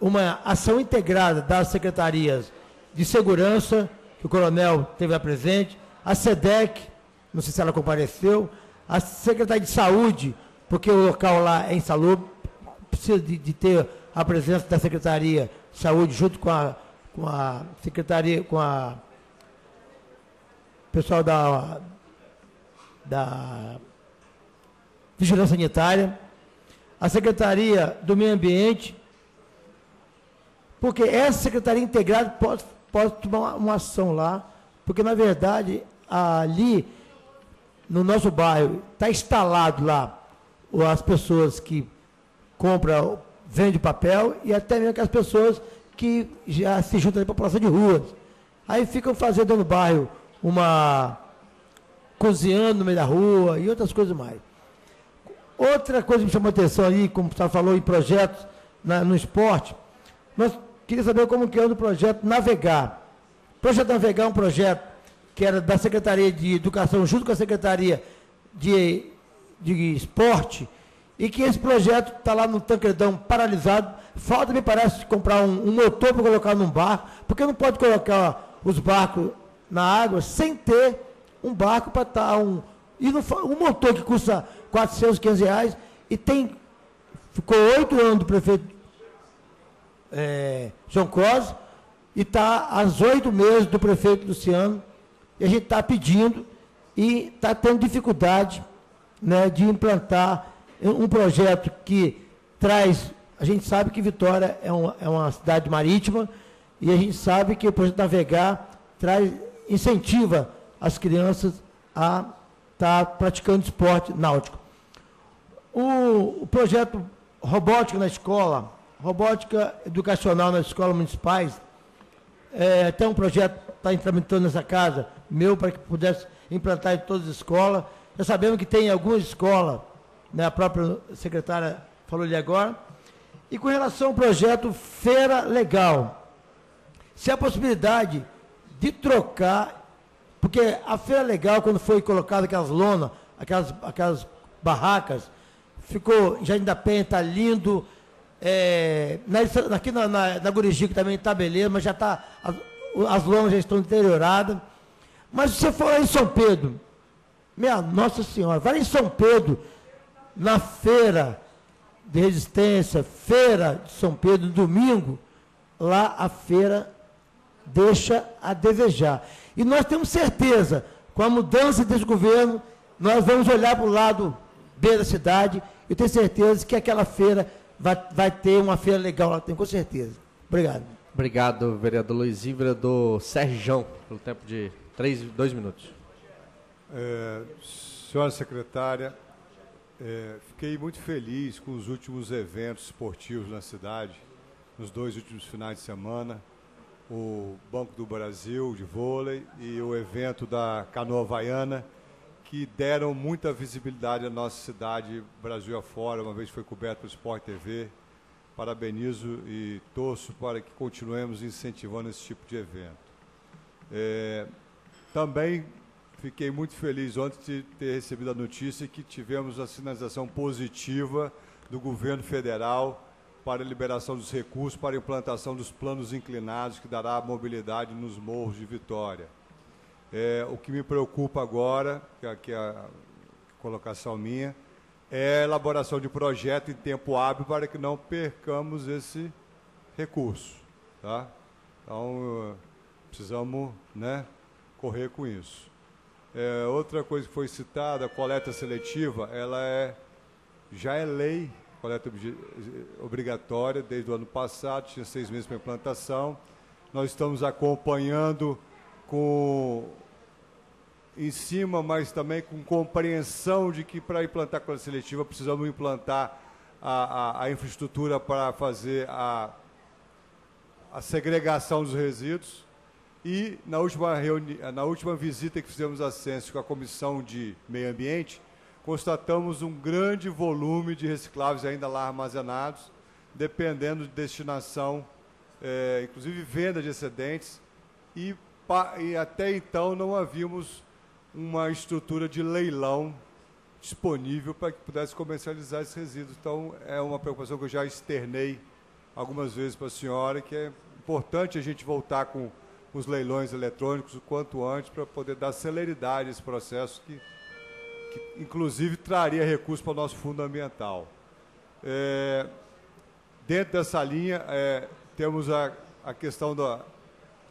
uma ação integrada das secretarias de segurança, que o coronel teve lá presente, a SEDEC, não sei se ela compareceu, a Secretaria de Saúde, porque o local lá é insalubre, precisa de, de ter a presença da Secretaria de Saúde junto com a, com a Secretaria, com a pessoal da, da Vigilância Sanitária, a Secretaria do Meio Ambiente, porque essa secretaria integrada pode, pode tomar uma, uma ação lá, porque, na verdade, ali, no nosso bairro, está instalado lá as pessoas que compram, vendem papel e até mesmo aquelas pessoas que já se juntam à população de ruas. Aí ficam fazendo no bairro uma. cozinhando no meio da rua e outras coisas mais. Outra coisa que me chamou a atenção aí, como você falou em projetos na- no esporte, nós queríamos saber como que anda o projeto Navegar. O projeto Navegar é um projeto que era da Secretaria de Educação, junto com a Secretaria de, de Esporte, e que esse projeto está lá no Tancredão paralisado. Falta, me parece, comprar um, um motor para colocar num barco, porque não pode colocar os barcos na água sem ter um barco para estar um. E não, um motor que custa 400, 500 reais e tem. Ficou oito anos do prefeito é, João Cos e está às oito meses do prefeito Luciano. E a gente está pedindo e está tendo dificuldade né, de implantar um projeto que traz. A gente sabe que Vitória é uma, é uma cidade marítima e a gente sabe que o projeto Navegar traz, incentiva as crianças a estar praticando esporte náutico. O, o projeto Robótica na Escola, Robótica Educacional nas Escolas Municipais, é, um projeto que está tramitando nessa casa, meu, para que pudesse implantar em todas as escolas. Já sabemos que tem algumas escolas, né, a própria secretária falou ali agora. E com relação ao projeto Feira Legal, se há possibilidade de trocar, porque a feira legal, quando foi colocada aquelas lonas, aquelas, aquelas barracas, ficou, Jardim da Penha está lindo, é, na, aqui na, na, na Gurijico também está beleza, mas já está, as, as lonas já estão deterioradas. Mas se você for lá em São Pedro, minha Nossa Senhora, vai em São Pedro, na feira de resistência, feira de São Pedro, domingo, lá a feira deixa a desejar. E nós temos certeza, com a mudança desse governo, nós vamos olhar para o lado B da cidade e tenho certeza que aquela feira vai, vai ter uma feira legal lá, tenho com certeza. Obrigado. Obrigado, vereador Luizinho, vereador Sérgio, pelo tempo de três, dois minutos. É, senhora secretária, é, fiquei muito feliz com os últimos eventos esportivos na cidade, nos dois últimos finais de semana. O Banco do Brasil de vôlei e o evento da Canoa Havaiana, que deram muita visibilidade à nossa cidade, Brasil afora, uma vez foi coberto pelo Sport TV. Parabenizo e torço para que continuemos incentivando esse tipo de evento. É, também fiquei muito feliz ontem de ter recebido a notícia que tivemos a sinalização positiva do governo federal para a liberação dos recursos para a implantação dos planos inclinados que dará mobilidade nos morros de Vitória. É, o que me preocupa agora, que é a colocação minha, é a elaboração de projeto em tempo hábil para que não percamos esse recurso. Tá? Então, precisamos né, correr com isso. É, outra coisa que foi citada, a coleta seletiva, ela é, já é lei, coleta obrigatória desde o ano passado, tinha seis meses para implantação. Nós estamos acompanhando com em cima, mas também com compreensão de que para implantar a coleta seletiva precisamos implantar a, a, a infraestrutura para fazer a, a segregação dos resíduos. E na última, reuni... na última visita que fizemos a Censo com a Comissão de Meio Ambiente, constatamos um grande volume de recicláveis ainda lá armazenados, dependendo de destinação, é, inclusive venda de excedentes, e, e até então não havíamos uma estrutura de leilão disponível para que pudesse comercializar esses resíduos. Então, é uma preocupação que eu já externei algumas vezes para a senhora, que é importante a gente voltar com os leilões eletrônicos o quanto antes para poder dar celeridade a esse processo que, que inclusive, traria recursos para o nosso fundo ambiental. É, dentro dessa linha, é, temos a, a questão do,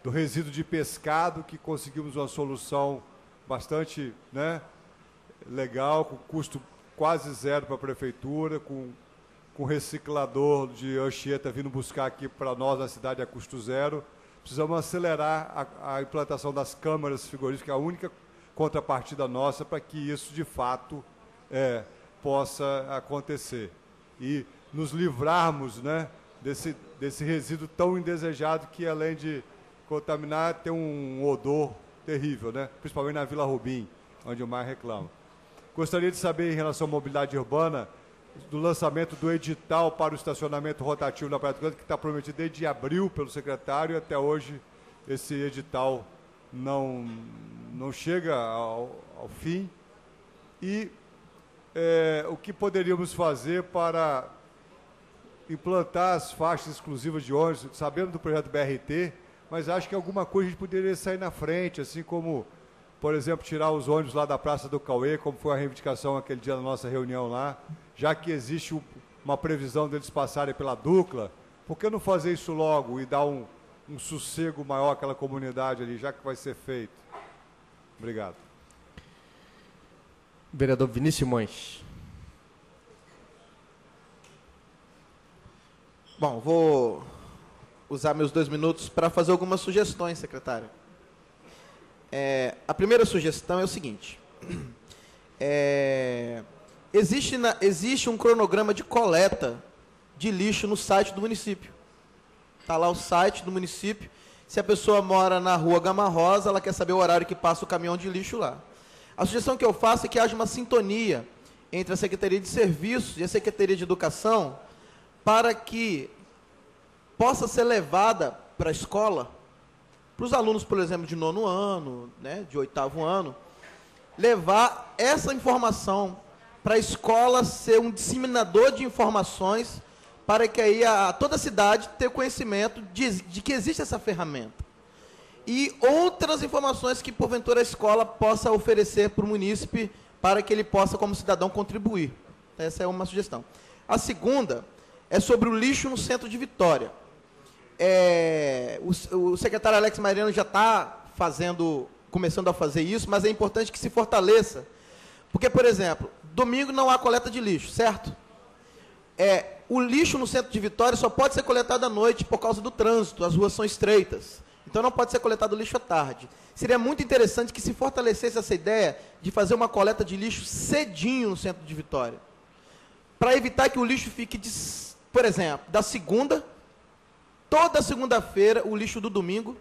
resíduo de pescado, que conseguimos uma solução bastante né, legal, com custo quase zero para a prefeitura, com, com reciclador de Anchieta vindo buscar aqui para nós na cidade a custo zero. Precisamos acelerar a, a implantação das câmaras frigoríficas, que é a única contrapartida nossa para que isso de fato é, possa acontecer. E nos livrarmos né, desse, desse resíduo tão indesejado que, além de contaminar, tem um odor terrível, né? principalmente na Vila Rubim, onde o mar reclama. Gostaria de saber, em relação à mobilidade urbana, do lançamento do edital para o estacionamento rotativo na Praia do Canto, que está prometido desde abril pelo secretário, até hoje esse edital não, não chega ao, ao fim. E é, o que poderíamos fazer para implantar as faixas exclusivas de ônibus? Sabemos do projeto BRT, mas acho que alguma coisa a gente poderia sair na frente, assim como, por exemplo, tirar os ônibus lá da Praça do Cauê, como foi a reivindicação aquele dia da nossa reunião lá, já que existe uma previsão deles passarem pela Ducla, por que não fazer isso logo e dar um, um sossego maior àquela comunidade ali, já que vai ser feito? Obrigado. Vereador Vinícius Simões. Bom, vou usar meus dois minutos para fazer algumas sugestões, secretário. É, a primeira sugestão é o seguinte: é, existe, na, existe um cronograma de coleta de lixo no site do município. Está lá o site do município. Se a pessoa mora na rua Gama Rosa, ela quer saber o horário que passa o caminhão de lixo lá. A sugestão que eu faço é que haja uma sintonia entre a Secretaria de Serviços e a Secretaria de Educação para que possa ser levada para a escola para os alunos, por exemplo, de nono ano, né, de oitavo ano, levar essa informação para a escola ser um disseminador de informações para que aí a, toda a cidade tenha conhecimento de, de que existe essa ferramenta. E outras informações que, porventura, a escola possa oferecer para o munícipe para que ele possa, como cidadão, contribuir. Essa é uma sugestão. A segunda é sobre o lixo no centro de Vitória. É, o, o, secretário Alex Mariano já está fazendo, começando a fazer isso, mas é importante que se fortaleça. Porque, por exemplo, domingo não há coleta de lixo, certo? É, o lixo no centro de Vitória só pode ser coletado à noite por causa do trânsito, as ruas são estreitas. Então não pode ser coletado lixo à tarde. Seria muito interessante que se fortalecesse essa ideia de fazer uma coleta de lixo cedinho no centro de Vitória. Para evitar que o lixo fique, de, por exemplo, da segunda, toda segunda-feira, o lixo do domingo,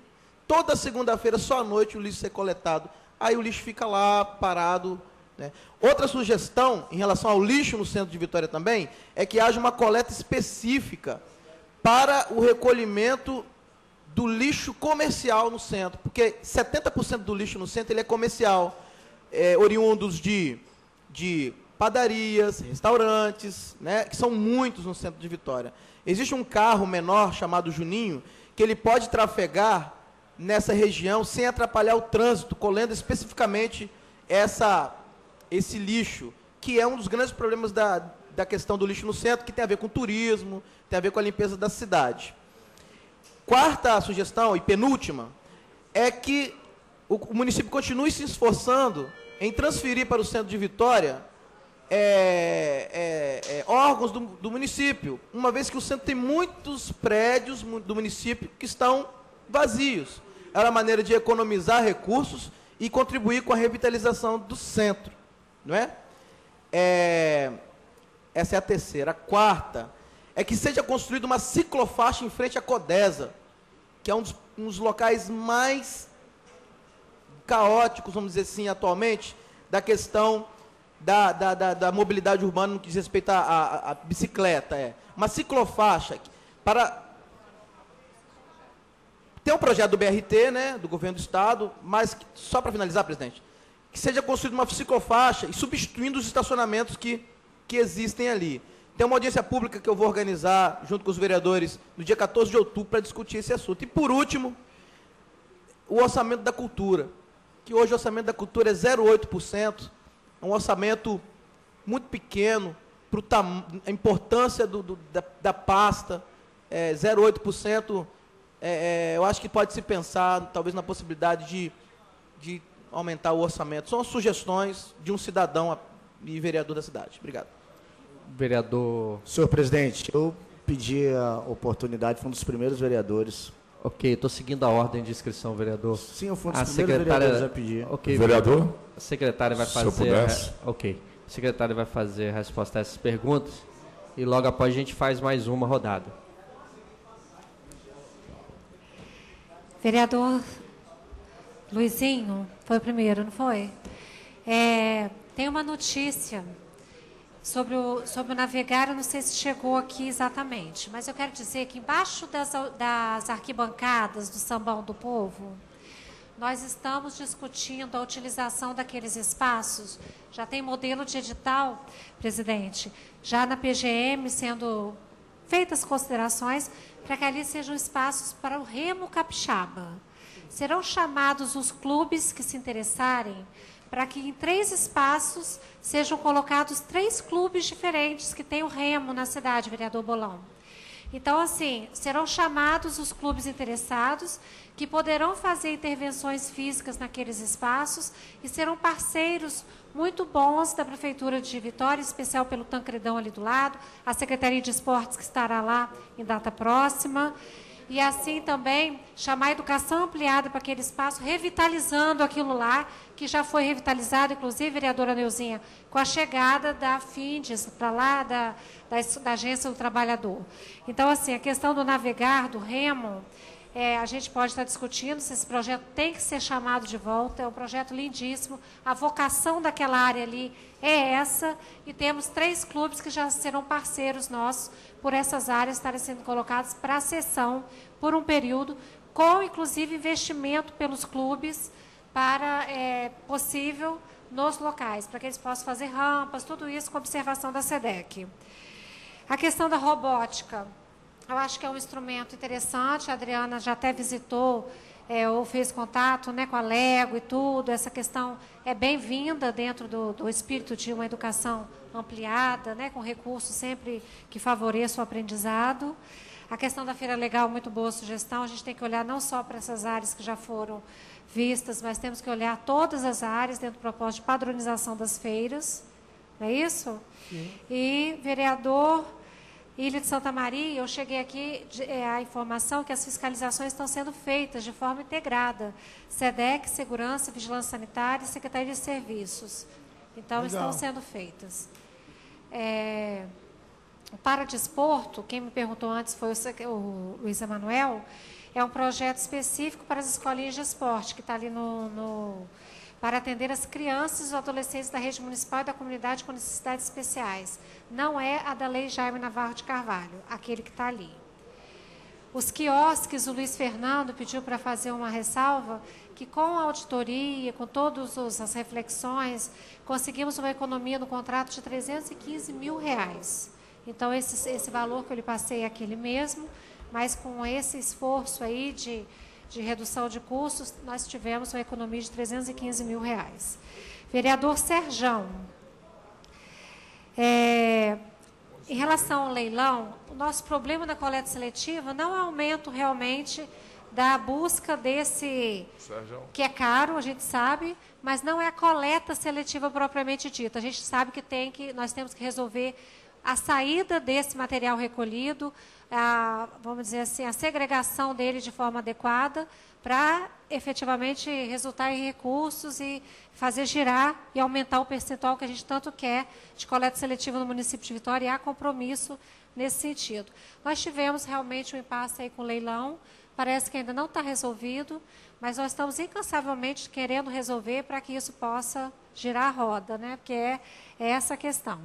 toda segunda-feira, só à noite, o lixo ser coletado. Aí o lixo fica lá parado. Né? Outra sugestão em relação ao lixo no centro de Vitória também é que haja uma coleta específica para o recolhimento do lixo comercial no centro, porque 70% do lixo no centro ele é comercial, é, oriundos de, de padarias, restaurantes, né, que são muitos no centro de Vitória. Existe um carro menor chamado Juninho, que ele pode trafegar nessa região sem atrapalhar o trânsito, colhendo especificamente essa, esse lixo, que é um dos grandes problemas da, da questão do lixo no centro, que tem a ver com turismo, tem a ver com a limpeza da cidade. Quarta sugestão e penúltima é que o, o município continue se esforçando em transferir para o centro de Vitória é, é, é, órgãos do, do, município, uma vez que o centro tem muitos prédios do município que estão vazios. Era a maneira de economizar recursos e contribuir com a revitalização do centro, não é? é essa é a terceira. A quarta é que seja construída uma ciclofaixa em frente à Codesa, que é um dos, um dos locais mais caóticos, vamos dizer assim, atualmente, da questão da, da, da, da mobilidade urbana no que diz respeito à, bicicleta. É. Uma ciclofaixa para... Tem um projeto do BRT, né, do governo do Estado, mas, só para finalizar, presidente, que seja construída uma ciclofaixa e substituindo os estacionamentos que, que existem ali. Tem uma audiência pública que eu vou organizar junto com os vereadores no dia 14 de outubro para discutir esse assunto. E por último, o orçamento da cultura, que hoje o orçamento da cultura é 0,8%, é um orçamento muito pequeno para a importância do, do, da, da, pasta, é, 0,8%, é, é, eu acho que pode se pensar talvez na possibilidade de, de aumentar o orçamento. São sugestões de um cidadão e vereador da cidade. Obrigado vereador. Senhor presidente, eu pedi a oportunidade, fui um dos primeiros vereadores. Ok, estou seguindo a ordem de inscrição, vereador. Sim, eu fui um dos a secretária... a pedir. Ok, vereador. A secretária vai fazer. Se eu pudesse. Ok. A secretária vai fazer a resposta a essas perguntas e logo após a gente faz mais uma rodada. Vereador Luizinho, foi o primeiro, não foi? É, tem uma notícia sobre o, sobre o navegar, eu não sei se chegou aqui exatamente, mas eu quero dizer que embaixo das, das arquibancadas do Sambão do Povo, nós estamos discutindo a utilização daqueles espaços. Já tem modelo de edital, presidente, já na PGM sendo feitas considerações para que ali sejam espaços para o remo capixaba. Serão chamados os clubes que se interessarem para que em três espaços sejam colocados três clubes diferentes que tem o remo na cidade, vereador Bolão. Então, assim, serão chamados os clubes interessados, que poderão fazer intervenções físicas naqueles espaços e serão parceiros muito bons da Prefeitura de Vitória, em especial pelo Tancredão ali do lado, a Secretaria de Esportes que estará lá em data próxima e assim também chamar a educação ampliada para aquele espaço, revitalizando aquilo lá, que já foi revitalizado, inclusive, vereadora Neuzinha, com a chegada da FINDES para lá, da, da, da, Agência do Trabalhador. Então, assim, a questão do navegar, do remo, é, a gente pode estar discutindo se esse projeto tem que ser chamado de volta, é um projeto lindíssimo, a vocação daquela área ali é essa, e temos três clubes que já serão parceiros nossos por essas áreas estarem sendo colocadas para a sessão por um período com inclusive investimento pelos clubes para é, possível nos locais, para que eles possam fazer rampas, tudo isso com observação da SEDEC. A questão da robótica, eu acho que é um instrumento interessante, a Adriana já até visitou é, ou fez contato né, com a Lego e tudo, essa questão é bem-vinda dentro do, do espírito de uma educação ampliada, né, com recursos sempre que favoreçam o aprendizado. A questão da feira legal, muito boa sugestão. A gente tem que olhar não só para essas áreas que já foram vistas, mas temos que olhar todas as áreas dentro do propósito de padronização das feiras. Não é isso? Sim. E, vereador Ilha de Santa Maria, eu cheguei aqui é, a informação que as fiscalizações estão sendo feitas de forma integrada. SEDEC, Segurança, Vigilância Sanitária e Secretaria de Serviços. Então, Legal. estão sendo feitas. É, o Paradesporto, quem me perguntou antes foi o, o Luiz Emanuel, é um projeto específico para as escolinhas de esporte, que está ali no, no, para atender as crianças e adolescentes da rede municipal e da comunidade com necessidades especiais. Não é a da Lei Jaime Navarro de Carvalho, aquele que está ali. Os quiosques, o Luiz Fernando pediu para fazer uma ressalva que com a auditoria, com todas as reflexões, conseguimos uma economia no contrato de 315 mil reais. Então, esse, esse valor que eu lhe passei é aquele mesmo, mas com esse esforço aí de, de redução de custos, nós tivemos uma economia de 315 mil reais. Vereador Serjão, é, em relação ao leilão, o nosso problema da coleta seletiva não é aumento realmente da busca desse Sérgio. que é caro, a gente sabe, mas não é a coleta seletiva propriamente dita. A gente sabe que tem que nós temos que resolver a saída desse material recolhido, a, vamos dizer assim, a segregação dele de forma adequada para efetivamente resultar em recursos e fazer girar e aumentar o percentual que a gente tanto quer de coleta seletiva no município de Vitória e há compromisso nesse sentido. Nós tivemos realmente um impasse aí com o leilão, parece que ainda não está resolvido, mas nós estamos incansavelmente querendo resolver para que isso possa girar a roda, né? porque é, é essa a questão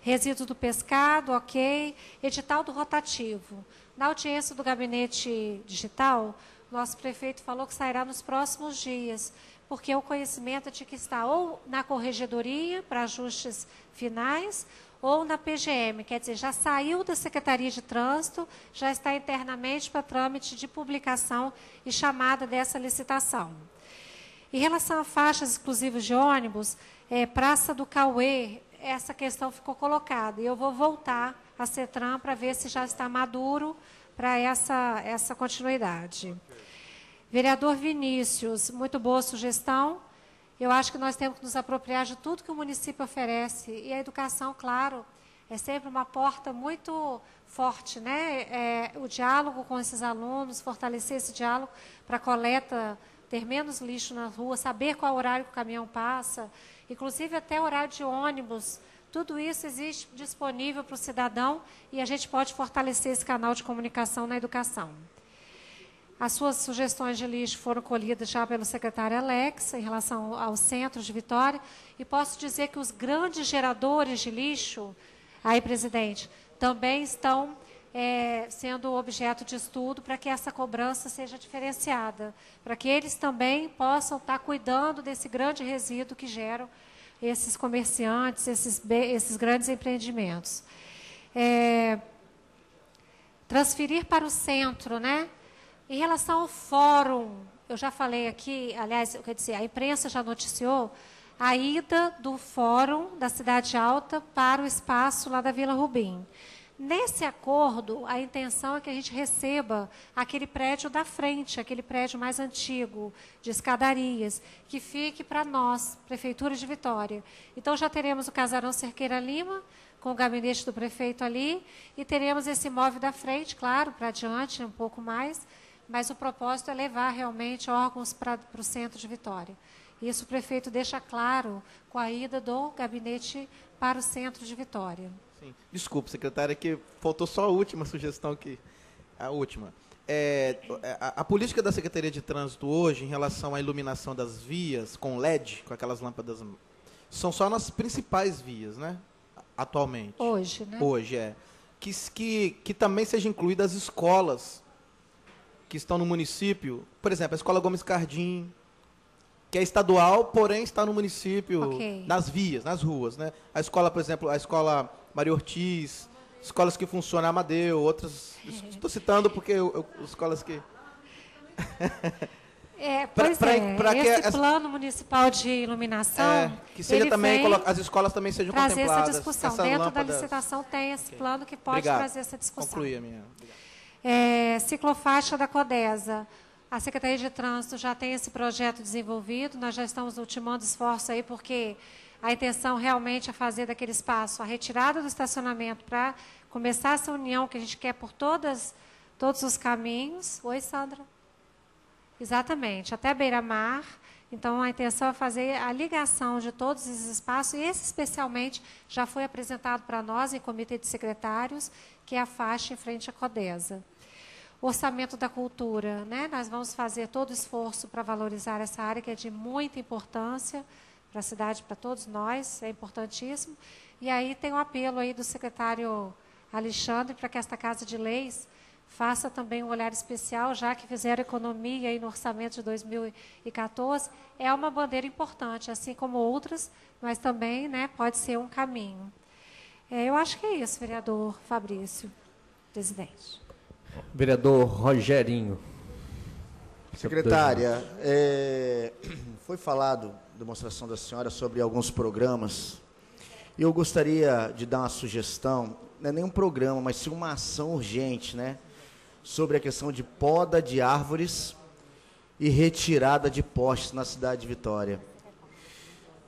resíduo do pescado, ok. Edital do rotativo. Na audiência do gabinete digital, nosso prefeito falou que sairá nos próximos dias, porque o conhecimento é de que está ou na corregedoria para ajustes finais, ou na PGM, quer dizer, já saiu da Secretaria de Trânsito, já está internamente para trâmite de publicação e chamada dessa licitação. Em relação a faixas exclusivas de ônibus, é, Praça do Cauê, essa questão ficou colocada. E eu vou voltar a CETRAN para ver se já está maduro para essa, essa continuidade. Vereador Vinícius, muito boa sugestão. Eu acho que nós temos que nos apropriar de tudo que o município oferece. E a educação, claro, é sempre uma porta muito forte, né? É, o diálogo com esses alunos, fortalecer esse diálogo para coleta, ter menos lixo na rua, saber qual horário que o caminhão passa, inclusive até horário de ônibus. Tudo isso existe disponível para o cidadão e a gente pode fortalecer esse canal de comunicação na educação. As suas sugestões de lixo foram colhidas já pelo secretário Alex em relação aos centros de Vitória. E posso dizer que os grandes geradores de lixo, aí, presidente, também estão é, sendo objeto de estudo para que essa cobrança seja diferenciada, para que eles também possam estar cuidando desse grande resíduo que geram esses comerciantes, esses, esses grandes empreendimentos. É, transferir para o centro, né? Em relação ao fórum, eu já falei aqui, aliás, quer dizer, a imprensa já noticiou a ida do fórum da Cidade Alta para o espaço lá da Vila Rubim. Nesse acordo, a intenção é que a gente receba aquele prédio da frente, aquele prédio mais antigo, de escadarias, que fique para nós, Prefeitura de Vitória. Então, já teremos o Casarão Cerqueira Lima, com o gabinete do prefeito ali, e teremos esse imóvel da frente, claro, para adiante, um pouco mais, mas o propósito é levar realmente órgãos para, o centro de Vitória. Isso o prefeito deixa claro com a ida do gabinete para o centro de Vitória. Sim. Desculpa, secretária, que faltou só a última sugestão que a última. É, a, a, política da Secretaria de Trânsito hoje em relação à iluminação das vias com LED, com aquelas lâmpadas, são só nas principais vias, né? Atualmente. Hoje, né? Hoje, é. Que, que, que também seja incluída as escolas que estão no município, por exemplo, a Escola Gomes Cardim, que é estadual, porém está no município, Ok. nas vias, nas ruas, né? A escola, por exemplo, a escola Maria Ortiz, escolas que funcionam Amadeu, outras. Estou citando porque eu, eu- escolas que. *laughs* É, Pra- pois pra- é, pra que esse essa- plano municipal de iluminação, É, que seja também, as escolas também sejam trazer essa contempladas. discussão. essa Dentro da licitação tem esse plano que pode Obrigado. trazer essa discussão. Concluí a minha. É, ciclofaixa da Codesa. A Secretaria de Trânsito já tem esse projeto desenvolvido, nós já estamos ultimando esforço aí, porque a intenção realmente é fazer daquele espaço a retirada do estacionamento para começar essa união que a gente quer por todas, todos os caminhos. Oi, Sandra? Exatamente, até beira-mar. Então, a intenção é fazer a ligação de todos esses espaços, e esse especialmente já foi apresentado para nós em comitê de secretários, que é a faixa em frente à Codesa. Orçamento da cultura, né? nós vamos fazer todo o esforço para valorizar essa área, que é de muita importância para a cidade, para todos nós, é importantíssimo. E aí tem o apelo aí do secretário Alexandre para que esta Casa de Leis faça também um olhar especial, já que fizeram economia aí no orçamento de 2014, é uma bandeira importante, assim como outras, mas também né, pode ser um caminho. É, eu acho que é isso, vereador Fabrício, presidente. Vereador Rogerinho. Secretária, é, *clears throat* foi falado, demonstração da senhora, sobre alguns programas. Eu gostaria de dar uma sugestão, não é nem um programa, mas sim uma ação urgente, né? Sobre a questão de poda de árvores e retirada de postes na cidade de Vitória.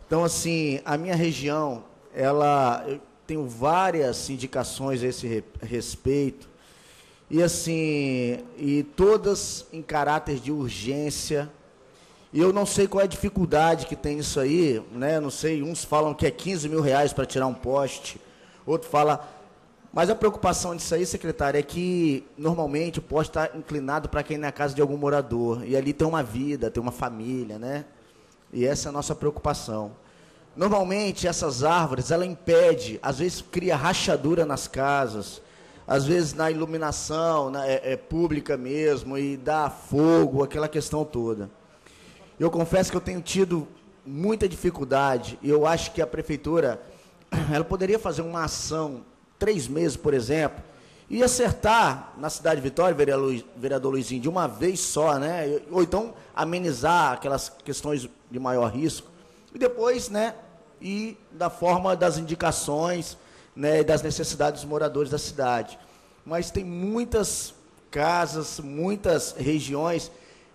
Então, assim, a minha região, ela, eu tenho várias indicações a esse re- respeito, e assim, e todas em caráter de urgência. E eu não sei qual é a dificuldade que tem isso aí, né? Não sei, uns falam que é 15 mil reais para tirar um poste, outro fala. Mas a preocupação disso aí, secretário, é que normalmente o poste está inclinado para quem é na casa de algum morador. E ali tem uma vida, tem uma família, né? E essa é a nossa preocupação. Normalmente essas árvores, ela impede, às vezes cria rachadura nas casas, às vezes na iluminação na, é, é pública mesmo, e dá fogo, aquela questão toda. Eu confesso que eu tenho tido muita dificuldade, e eu acho que a prefeitura, *clears throat* ela poderia fazer uma ação, três meses, por exemplo, e acertar na cidade de Vitória, vereador, Luiz- vereador Luizinho, de uma vez só, né? Ou então amenizar aquelas questões de maior risco. E depois, né, ir da forma das indicações, né, e das necessidades dos moradores da cidade. Mas tem muitas casas, muitas regiões,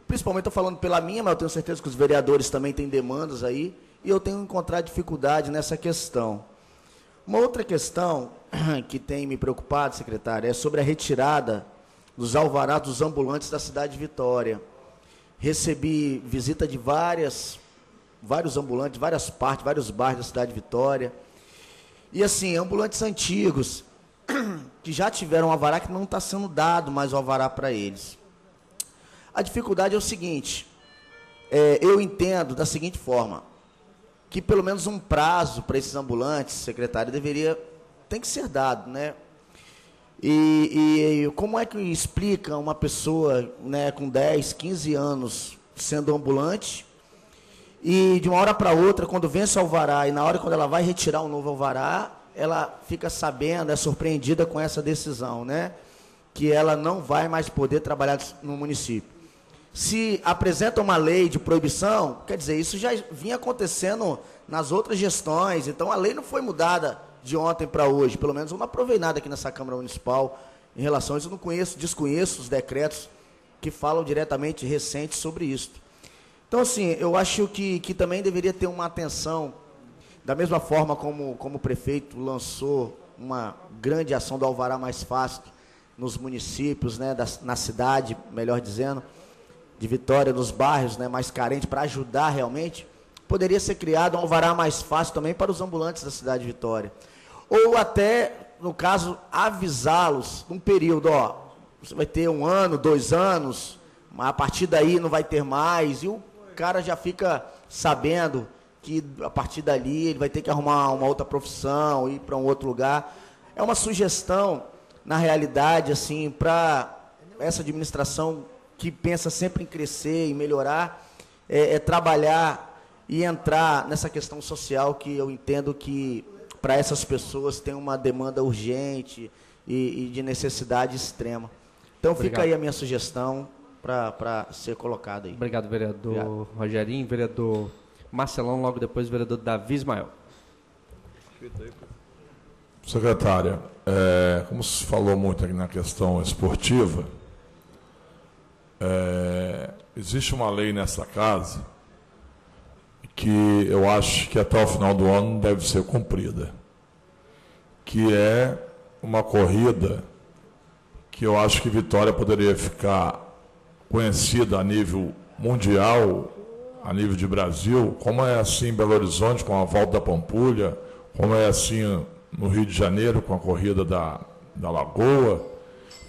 principalmente estou falando pela minha, mas eu tenho certeza que os vereadores também têm demandas aí, e eu tenho encontrado dificuldade nessa questão. Uma outra questão *clears throat* que tem me preocupado, secretário, é sobre a retirada dos alvarás dos ambulantes da cidade de Vitória. Recebi visita de várias, vários ambulantes, várias partes, vários bairros da cidade de Vitória. E assim, ambulantes antigos, *clears throat* que já tiveram um alvará que não está sendo dado mais o alvará para eles. A dificuldade é o seguinte, é, eu entendo da seguinte forma, que pelo menos um prazo para esses ambulantes, secretário, deveria, tem que ser dado, né? E, e como é que explica uma pessoa né, com 10, 15 anos sendo ambulante e de uma hora para outra, quando vence o alvará e na hora quando ela vai retirar um novo alvará, ela fica sabendo, é surpreendida com essa decisão, né? Que ela não vai mais poder trabalhar no município. Se apresenta uma lei de proibição, quer dizer, isso já vinha acontecendo nas outras gestões, então a lei não foi mudada de ontem para hoje, pelo menos eu não aprovei nada aqui nessa Câmara Municipal em relação a isso, eu não conheço, desconheço os decretos que falam diretamente recentes sobre isso. Então, assim, eu acho que, que também deveria ter uma atenção, da mesma forma como, como o prefeito lançou uma grande ação do Alvará Mais Fácil nos municípios, né, da, na cidade, melhor dizendo, de Vitória, nos bairros né, mais carentes, para ajudar realmente, poderia ser criado um alvará mais fácil também para os ambulantes da cidade de Vitória. Ou até, no caso, avisá-los num período, ó, você vai ter um ano, dois anos, mas a partir daí não vai ter mais, e o cara já fica sabendo que a partir dali ele vai ter que arrumar uma outra profissão, ir para um outro lugar. É uma sugestão, na realidade, assim, para essa administração que pensa sempre em crescer, em melhorar, é, é trabalhar e entrar nessa questão social que eu entendo que para essas pessoas tem uma demanda urgente e, e de necessidade extrema. Então Obrigado. fica aí a minha sugestão para ser colocada aí. Obrigado, vereador Obrigado. Rogerinho. Vereador Marcelão, logo depois, vereador Davi Ismael. Secretária, é, como se falou muito aqui na questão esportiva, é, existe uma lei nessa casa que eu acho que até o final do ano deve ser cumprida, que é uma corrida que eu acho que Vitória poderia ficar conhecida a nível mundial, a nível de Brasil, como é assim em Belo Horizonte com a Volta da Pampulha, como é assim no Rio de Janeiro com a corrida da, da Lagoa,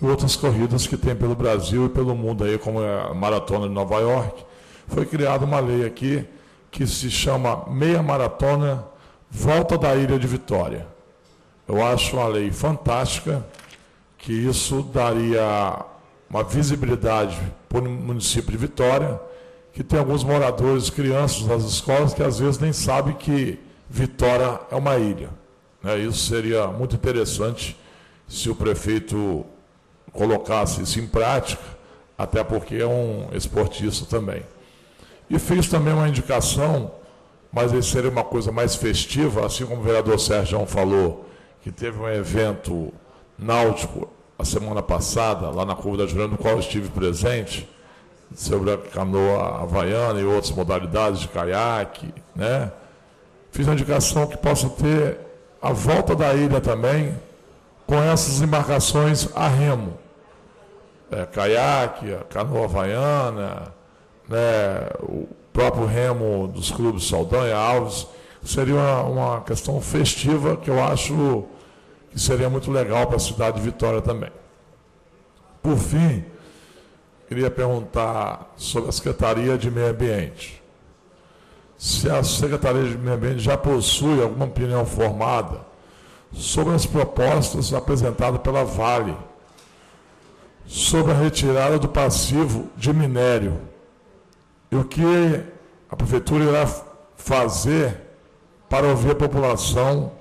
outras corridas que tem pelo Brasil e pelo mundo aí, como a Maratona de Nova York. Foi criada uma lei aqui que se chama Meia Maratona Volta da Ilha de Vitória. Eu acho uma lei fantástica, que isso daria uma visibilidade para o município de Vitória, que tem alguns moradores, crianças das escolas, que às vezes nem sabem que Vitória é uma ilha. Né? Isso seria muito interessante se o prefeito colocasse isso em prática, até porque é um esportista também. E fiz também uma indicação, mas isso seria uma coisa mais festiva, assim como o vereador Sérgio falou, que teve um evento náutico a semana passada, lá na Curva da Jurema, no qual eu estive presente, sobre a canoa havaiana e outras modalidades de caiaque, né? Fiz uma indicação que possa ter a volta da ilha também, com essas embarcações a remo. É, caiaque, canoa havaiana, né, o próprio remo dos clubes Saldanha, Alves, seria uma, uma questão festiva que eu acho que seria muito legal para a cidade de Vitória também. Por fim, queria perguntar sobre a Secretaria de Meio Ambiente. Se a Secretaria de Meio Ambiente já possui alguma opinião formada sobre as propostas apresentadas pela Vale sobre a retirada do passivo de minério e o que a Prefeitura irá fazer para ouvir a população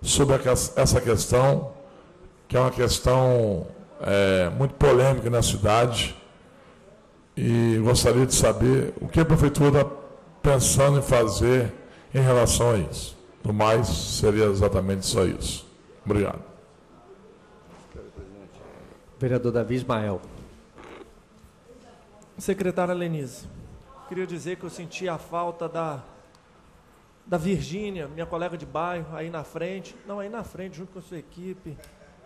sobre essa questão, que é uma questão é, muito polêmica na cidade. E gostaria de saber o que a Prefeitura está pensando em fazer em relação a isso. No mais, seria exatamente só isso. Obrigado. Vereador Davi Ismael. Secretária Lenise, queria dizer que eu senti a falta da, da Virgínia, minha colega de bairro, aí na frente, não, aí na frente, junto com a sua equipe,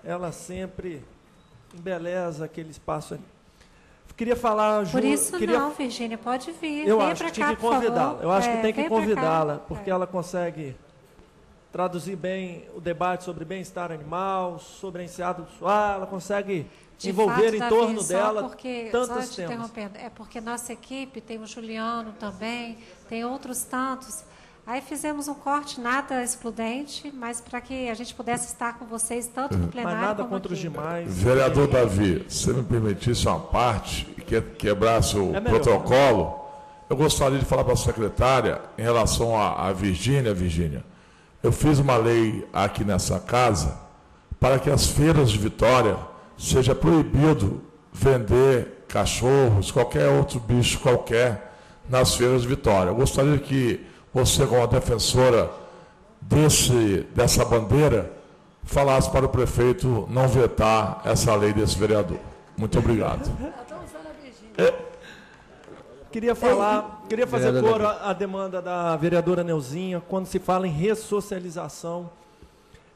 ela sempre embeleza aquele espaço ali. Queria falar... Por isso queria, não, Virgínia, pode vir. Eu Venha acho que tinha cá, que convidá-la. Eu acho É, que tem que convidá-la, porque ela consegue traduzir bem o debate sobre bem-estar animal, sobre a enseada do suar, ela consegue De envolver fato, em Davi, torno só dela porque, tantos só te temas. interrompendo, é porque nossa equipe tem o Juliano também, tem outros tantos. Aí fizemos um corte nada excludente, mas para que a gente pudesse estar com vocês tanto no plenário Mas nada como contra os aqui. demais. Vereador Davi, se me permitisse uma parte e que quebrasse o É protocolo, eu gostaria de falar para a secretária em relação à à Virgínia, Virgínia. Eu fiz uma lei aqui nessa casa para que as feiras de Vitória seja proibido vender cachorros, qualquer outro bicho qualquer nas feiras de Vitória. Eu gostaria que você, como a defensora desse, dessa bandeira, falasse para o prefeito não vetar essa lei desse vereador. Muito obrigado. Queria falar, queria fazer coro à demanda da vereadora Neuzinha, quando se fala em ressocialização.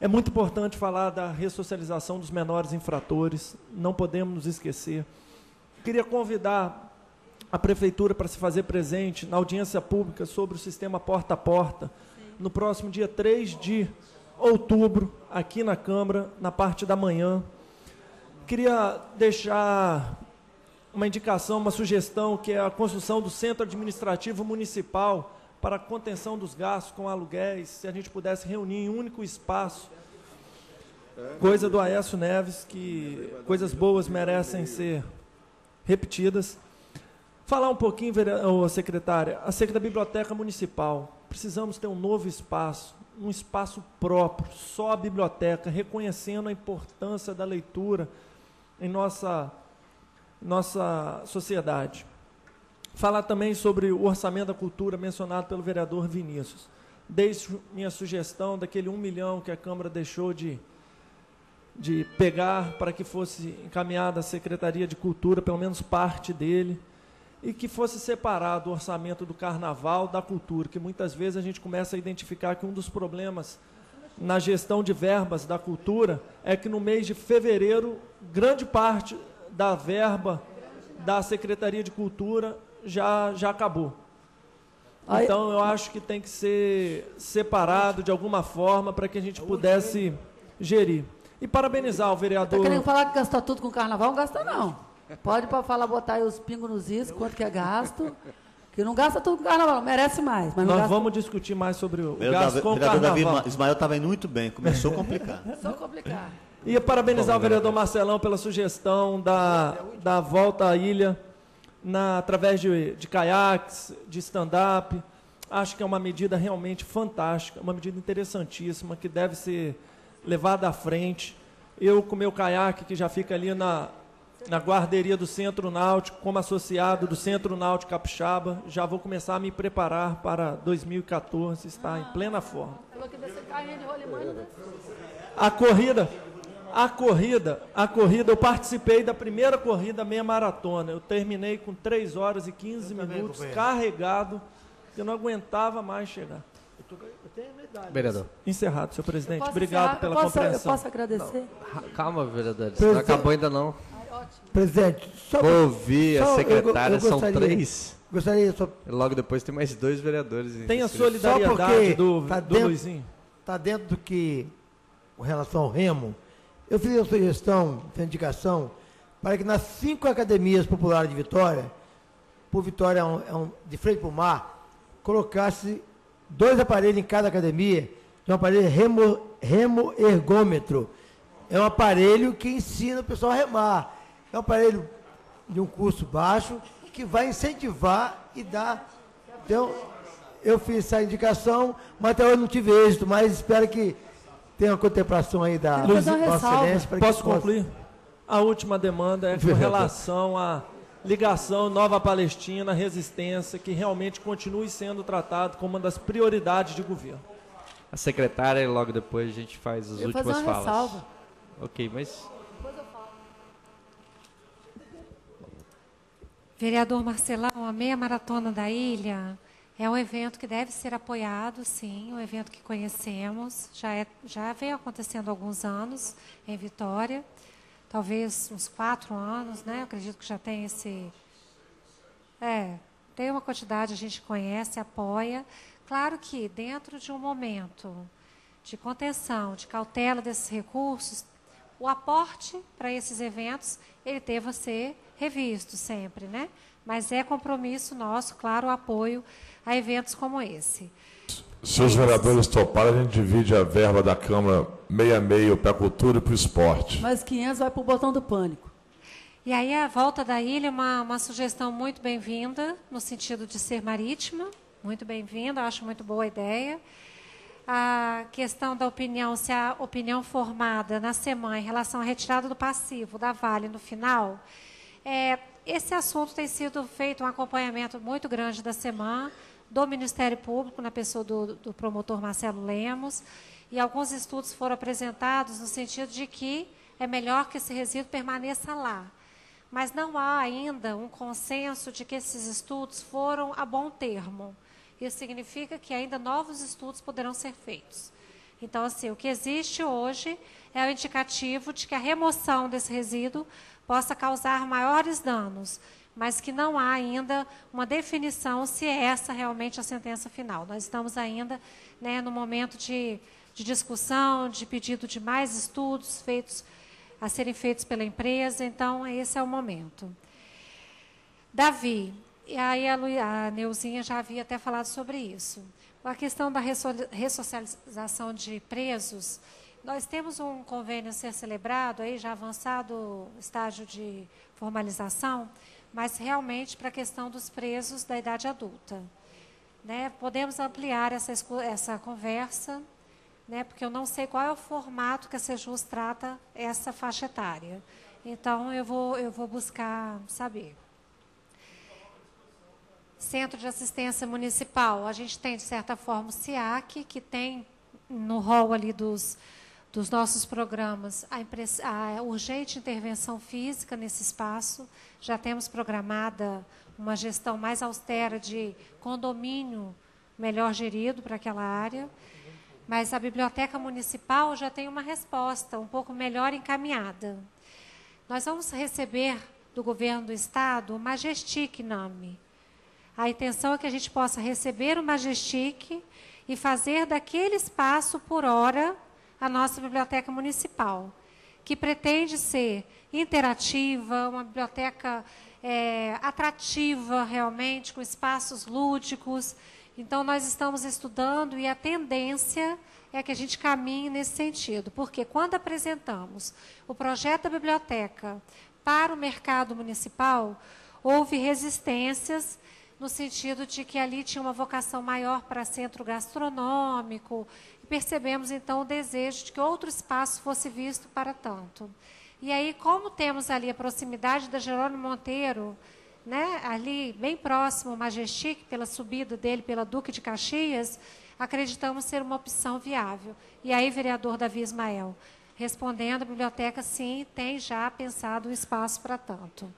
É muito importante falar da ressocialização dos menores infratores, não podemos nos esquecer. Queria convidar a prefeitura para se fazer presente na audiência pública sobre o sistema porta a porta, no próximo dia 3 de outubro, aqui na Câmara, na parte da manhã. Queria deixar uma indicação, uma sugestão, que é a construção do Centro Administrativo Municipal para a contenção dos gastos com aluguéis, se a gente pudesse reunir em um único espaço. Coisa do Aécio Neves, que coisas boas merecem ser repetidas. Falar um pouquinho, secretária, acerca da biblioteca municipal. Precisamos ter um novo espaço, um espaço próprio, só a biblioteca, reconhecendo a importância da leitura em nossa, nossa sociedade. Falar também sobre o orçamento da cultura mencionado pelo vereador Vinícius. Deixo minha sugestão daquele um milhão que a Câmara deixou de, de pegar para que fosse encaminhada à Secretaria de Cultura, pelo menos parte dele, e que fosse separado o orçamento do carnaval da cultura, que muitas vezes a gente começa a identificar que um dos problemas na gestão de verbas da cultura é que no mês de fevereiro, grande parte da verba da Secretaria de Cultura já, já acabou. Então eu acho que tem que ser separado de alguma forma para que a gente pudesse gerir. E parabenizar o Tá vereador. querendo falar que gasta tudo com carnaval? Não gasta, não. Pode para falar, botar aí os pingos nos is, quanto que é gasto. Que não gasta tudo com carnaval, merece mais. Nós gasta vamos discutir mais sobre o Vereador gasto Davi- com o vereador Davi carnaval. Ma- Ismael estava indo muito bem, começou complicado. *laughs* Só complicar. E parabenizar o vereador Marcelão pela sugestão da, da volta à ilha na, através de, de caiaques, de stand-up. Acho que é uma medida realmente fantástica, uma medida interessantíssima, que deve ser levada à frente. Eu, com meu caiaque, que já fica ali na, na guarderia do Centro Náutico, como associado do Centro Náutico Capixaba, já vou começar a me preparar para 2014, estar em plena forma. Falou que vai ser carrinha de rolimã, né? A corrida, a corrida, a corrida, eu participei da primeira corrida meia maratona. Eu terminei com 3 horas e 15 minutos, carregado, eu não aguentava mais chegar. Vereador. Encerrado, senhor presidente. Posso Obrigado encerrar? pela eu posso, compreensão. Eu posso agradecer? Ra- Calma, vereadores. Presidente. Não acabou ainda não. Presidente, só Vou ouvir a só eu- secretária, eu são gostaria- três. Gostaria só logo depois tem mais dois vereadores. Tem a solidariedade do, tá do dentro- Luizinho. Está dentro do que, com relação ao remo, eu fiz a sugestão, essa indicação, para que nas cinco academias populares de Vitória, por Vitória é um, é um- de frente para o mar, colocasse dois aparelhos em cada academia, de um aparelho remo, ergômetro. É um aparelho que ensina o pessoal a remar. É um aparelho de um custo baixo que vai incentivar e dar. Então, eu fiz essa indicação, mas até hoje não tive êxito, mas espero que tenha uma contemplação aí da. Excelência. que Posso possa- concluir? A última demanda é com relação à ligação Nova Palestina, resistência, que realmente continue sendo tratado como uma das prioridades de governo. A secretária e logo depois a gente faz as Eu vou últimas fazer uma falas. ressalva. Ok, mas Vereador Marcelão, a meia maratona da ilha é um evento que deve ser apoiado, sim, um evento que conhecemos, já, é, já vem acontecendo há alguns anos em Vitória, talvez uns quatro anos, né? Eu acredito que já tem esse. É, tem uma quantidade, a gente conhece, apoia. Claro que dentro de um momento de contenção, de cautela desses recursos, o aporte para esses eventos ele deva ser revisto sempre, né? Mas é compromisso nosso, claro, o apoio a eventos como esse. Se os vereadores toparem, a gente divide a verba da Câmara meio a meio para a cultura e para o esporte. Mas 500 vai para o botão do pânico. E aí a volta da ilha é uma, uma sugestão muito bem-vinda, no sentido de ser marítima, muito bem-vinda, acho muito boa a ideia. A questão da opinião, se a opinião formada na semana em relação à retirada do passivo da Vale no final, é, esse assunto tem sido feito um acompanhamento muito grande da semana do Ministério Público, na pessoa do, do promotor Marcelo Lemos, e alguns estudos foram apresentados no sentido de que é melhor que esse resíduo permaneça lá. Mas não há ainda um consenso de que esses estudos foram a bom termo. Isso significa que ainda novos estudos poderão ser feitos. Então, assim, o que existe hoje é o indicativo de que a remoção desse resíduo possa causar maiores danos, mas que não há ainda uma definição se é essa realmente a sentença final. Nós estamos ainda né, no momento de, de discussão, de pedido de mais estudos feitos a serem feitos pela empresa, então esse é o momento. Davi, e aí a, Lu, a Neuzinha já havia até falado sobre isso. A questão da ressocialização de presos, nós temos um convênio a ser celebrado, aí já avançado estágio de formalização, mas realmente para a questão dos presos da idade adulta. Né? Podemos ampliar essa, essa conversa, né? porque eu não sei qual é o formato que a Sejus trata essa faixa etária. Então, eu vou, eu vou buscar saber. Centro de Assistência Municipal, a gente tem, de certa forma, o SIAC, que tem no rol ali dos, dos nossos programas a, a urgente intervenção física nesse espaço. Já temos programada uma gestão mais austera de condomínio melhor gerido para aquela área. Mas a biblioteca municipal já tem uma resposta um pouco melhor encaminhada. Nós vamos receber do governo do estado o Majestic nome. A intenção é que a gente possa receber o Majestic e fazer daquele espaço por hora a nossa biblioteca municipal, que pretende ser interativa, uma biblioteca é, atrativa realmente, com espaços lúdicos. Então, nós estamos estudando e a tendência é que a gente caminhe nesse sentido, porque quando apresentamos o projeto da biblioteca para o mercado municipal, houve resistências no sentido de que ali tinha uma vocação maior para centro gastronômico, percebemos então o desejo de que outro espaço fosse visto para tanto. E aí, como temos ali a proximidade da Jerônimo Monteiro, né, ali bem próximo ao Majestic, pela subida dele pela Duque de Caxias, acreditamos ser uma opção viável. E aí, vereador Davi Ismael, respondendo, a biblioteca sim tem já pensado o espaço para tanto.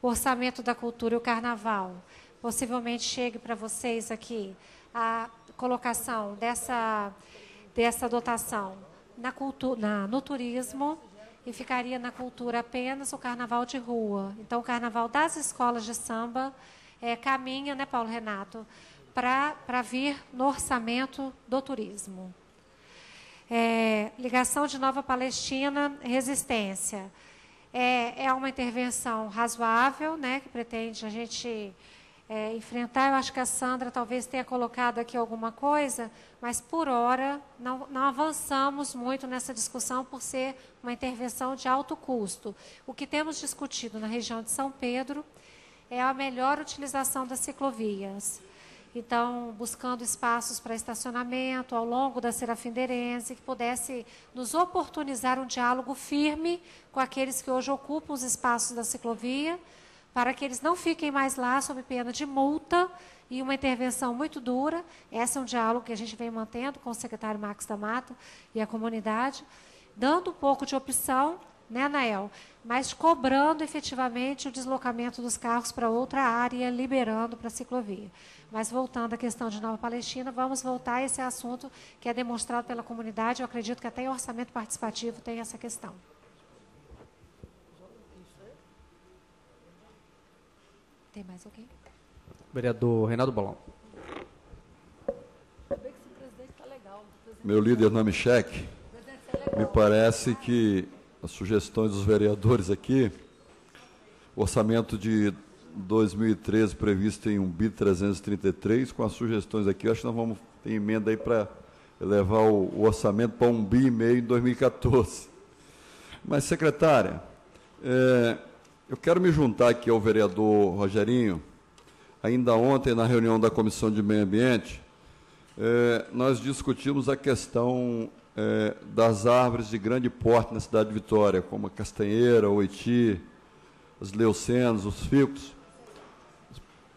O orçamento da cultura e o carnaval. Possivelmente chegue para vocês aqui a colocação dessa, dessa dotação na cultura, na, no turismo e ficaria na cultura apenas o carnaval de rua. Então, o carnaval das escolas de samba é, caminha, né, Paulo Renato, para vir no orçamento do turismo. É, ligação de Nova Palestina, resistência. É, é uma intervenção razoável, né, que pretende a gente é, enfrentar. Eu acho que a Sandra talvez tenha colocado aqui alguma coisa, mas por hora não, não avançamos muito nessa discussão por ser uma intervenção de alto custo. O que temos discutido na região de São Pedro é a melhor utilização das ciclovias. Então, buscando espaços para estacionamento ao longo da Serafindeirense, que pudesse nos oportunizar um diálogo firme com aqueles que hoje ocupam os espaços da ciclovia, para que eles não fiquem mais lá sob pena de multa e uma intervenção muito dura. Esse é um diálogo que a gente vem mantendo com o secretário Max da Mata e a comunidade, dando um pouco de opção né, Anael? Mas cobrando efetivamente o deslocamento dos carros para outra área, liberando para a ciclovia. Mas voltando à questão de Nova Palestina, vamos voltar a esse assunto que é demonstrado pela comunidade. Eu acredito que até em orçamento participativo tem essa questão. Tem mais alguém? Vereador Reinaldo Bolão. Meu líder nome cheque. Me parece que as sugestões dos vereadores aqui, orçamento de 2013 previsto em 1 bi 333, com as sugestões aqui, acho que nós vamos ter emenda aí para levar o, o, orçamento para 1 bi e meio em 2014. Mas, secretária, é, eu quero me juntar aqui ao vereador Rogerinho. Ainda ontem, na reunião da Comissão de Meio Ambiente, é, nós discutimos a questão é, das árvores de grande porte na cidade de Vitória, como a castanheira, o oiti, os leucenos, os ficus,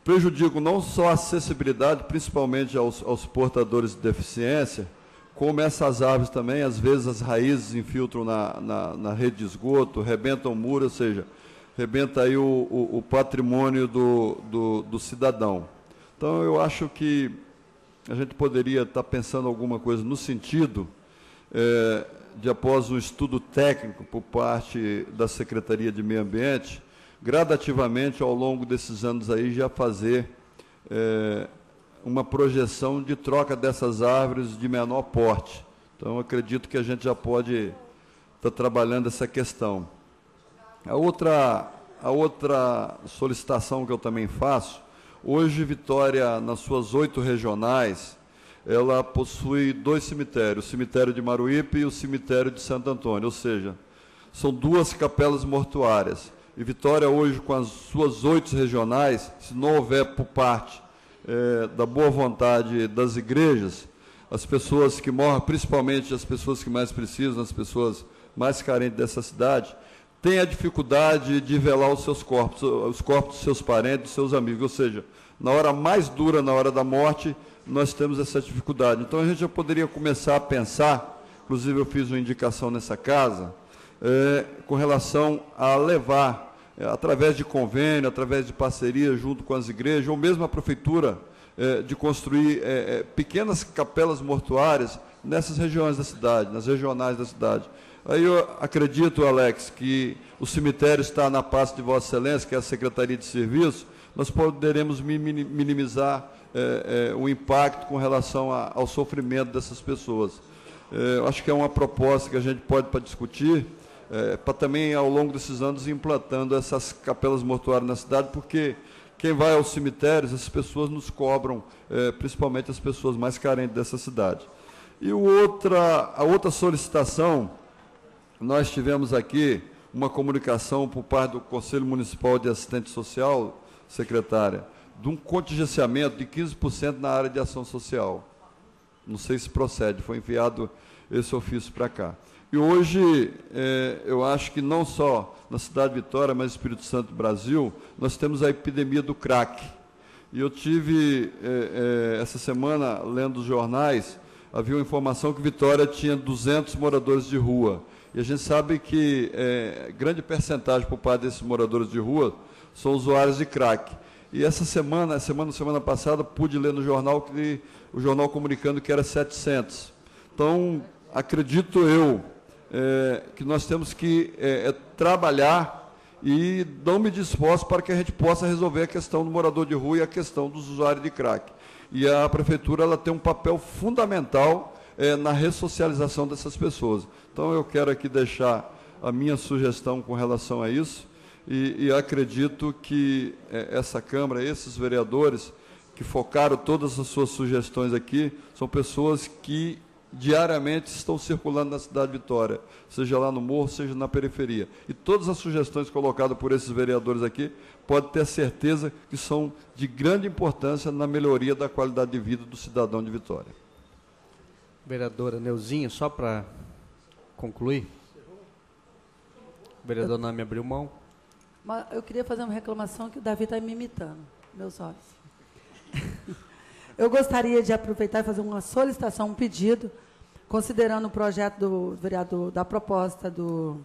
prejudicam não só a acessibilidade, principalmente aos, aos portadores de deficiência, como essas árvores também, às vezes as raízes infiltram na, na, na rede de esgoto, rebentam o muro, ou seja, rebenta aí o, o, o patrimônio do, do, do, cidadão. Então, eu acho que a gente poderia estar pensando alguma coisa no sentido é, de após um estudo técnico por parte da Secretaria de Meio Ambiente, gradativamente ao longo desses anos aí já fazer é, uma projeção de troca dessas árvores de menor porte. Então, acredito que a gente já pode estar trabalhando essa questão. A outra, a outra solicitação que eu também faço, hoje Vitória, nas suas oito regionais, ela possui dois cemitérios, o cemitério de Maruípe e o cemitério de Santo Antônio, ou seja, são duas capelas mortuárias. E Vitória hoje, com as suas oito regionais, se não houver por parte eh, da boa vontade das igrejas, as pessoas que moram, principalmente as pessoas que mais precisam, as pessoas mais carentes dessa cidade, têm a dificuldade de velar os seus corpos, os corpos dos seus parentes, dos seus amigos. Ou seja, na hora mais dura, na hora da morte, nós temos essa dificuldade. Então a gente já poderia começar a pensar, inclusive eu fiz uma indicação nessa casa, é, com relação a levar, é, através de convênio, através de parceria junto com as igrejas, ou mesmo a prefeitura, é, de construir pequenas capelas mortuárias nessas regiões da cidade, nas regionais da cidade. Aí eu acredito, Alex, que o cemitério está na pasta de Vossa Excelência, que é a Secretaria de Serviço, nós poderemos minimizar é, é, o impacto com relação a, ao sofrimento dessas pessoas. É, acho que é uma proposta que a gente pode para discutir, para também, ao longo desses anos, implantando essas capelas mortuárias na cidade, porque quem vai aos cemitérios, essas pessoas nos cobram, principalmente as pessoas mais carentes dessa cidade. E outra, a outra solicitação, nós tivemos aqui uma comunicação por parte do Conselho Municipal de Assistente Social, secretária, de um contingenciamento de 15% na área de ação social. Não sei se procede, foi enviado esse ofício para cá. E hoje, é, eu acho que não só na cidade de Vitória, mas Espírito Santo Brasil, nós temos a epidemia do crack. E eu tive, é, é, essa semana, lendo os jornais, havia uma informação que Vitória tinha 200 moradores de rua. E a gente sabe que é, grande percentagem por parte desses moradores de rua são usuários de crack. E essa semana, semana, semana passada, pude ler no jornal que o jornal comunicando que era 700. Então, acredito eu é, que nós temos que é, é, trabalhar e não me disposto para que a gente possa resolver a questão do morador de rua e a questão dos usuários de crack. E a prefeitura ela tem um papel fundamental é, na ressocialização dessas pessoas. Então eu quero aqui deixar a minha sugestão com relação a isso e, e acredito que é, essa Câmara, esses vereadores que focaram todas as suas sugestões aqui, são pessoas que diariamente estão circulando na cidade de Vitória, seja lá no morro, seja na periferia. E todas as sugestões colocadas por esses vereadores aqui, pode ter certeza que são de grande importância na melhoria da qualidade de vida do cidadão de Vitória. Vereadora Neuzinha, só para concluir. O vereador não me abriu mão. Mas eu queria fazer uma reclamação que o Davi está me imitando, meus olhos. *laughs* Eu gostaria de aproveitar e fazer uma solicitação, um pedido, considerando o projeto do vereador, da proposta do,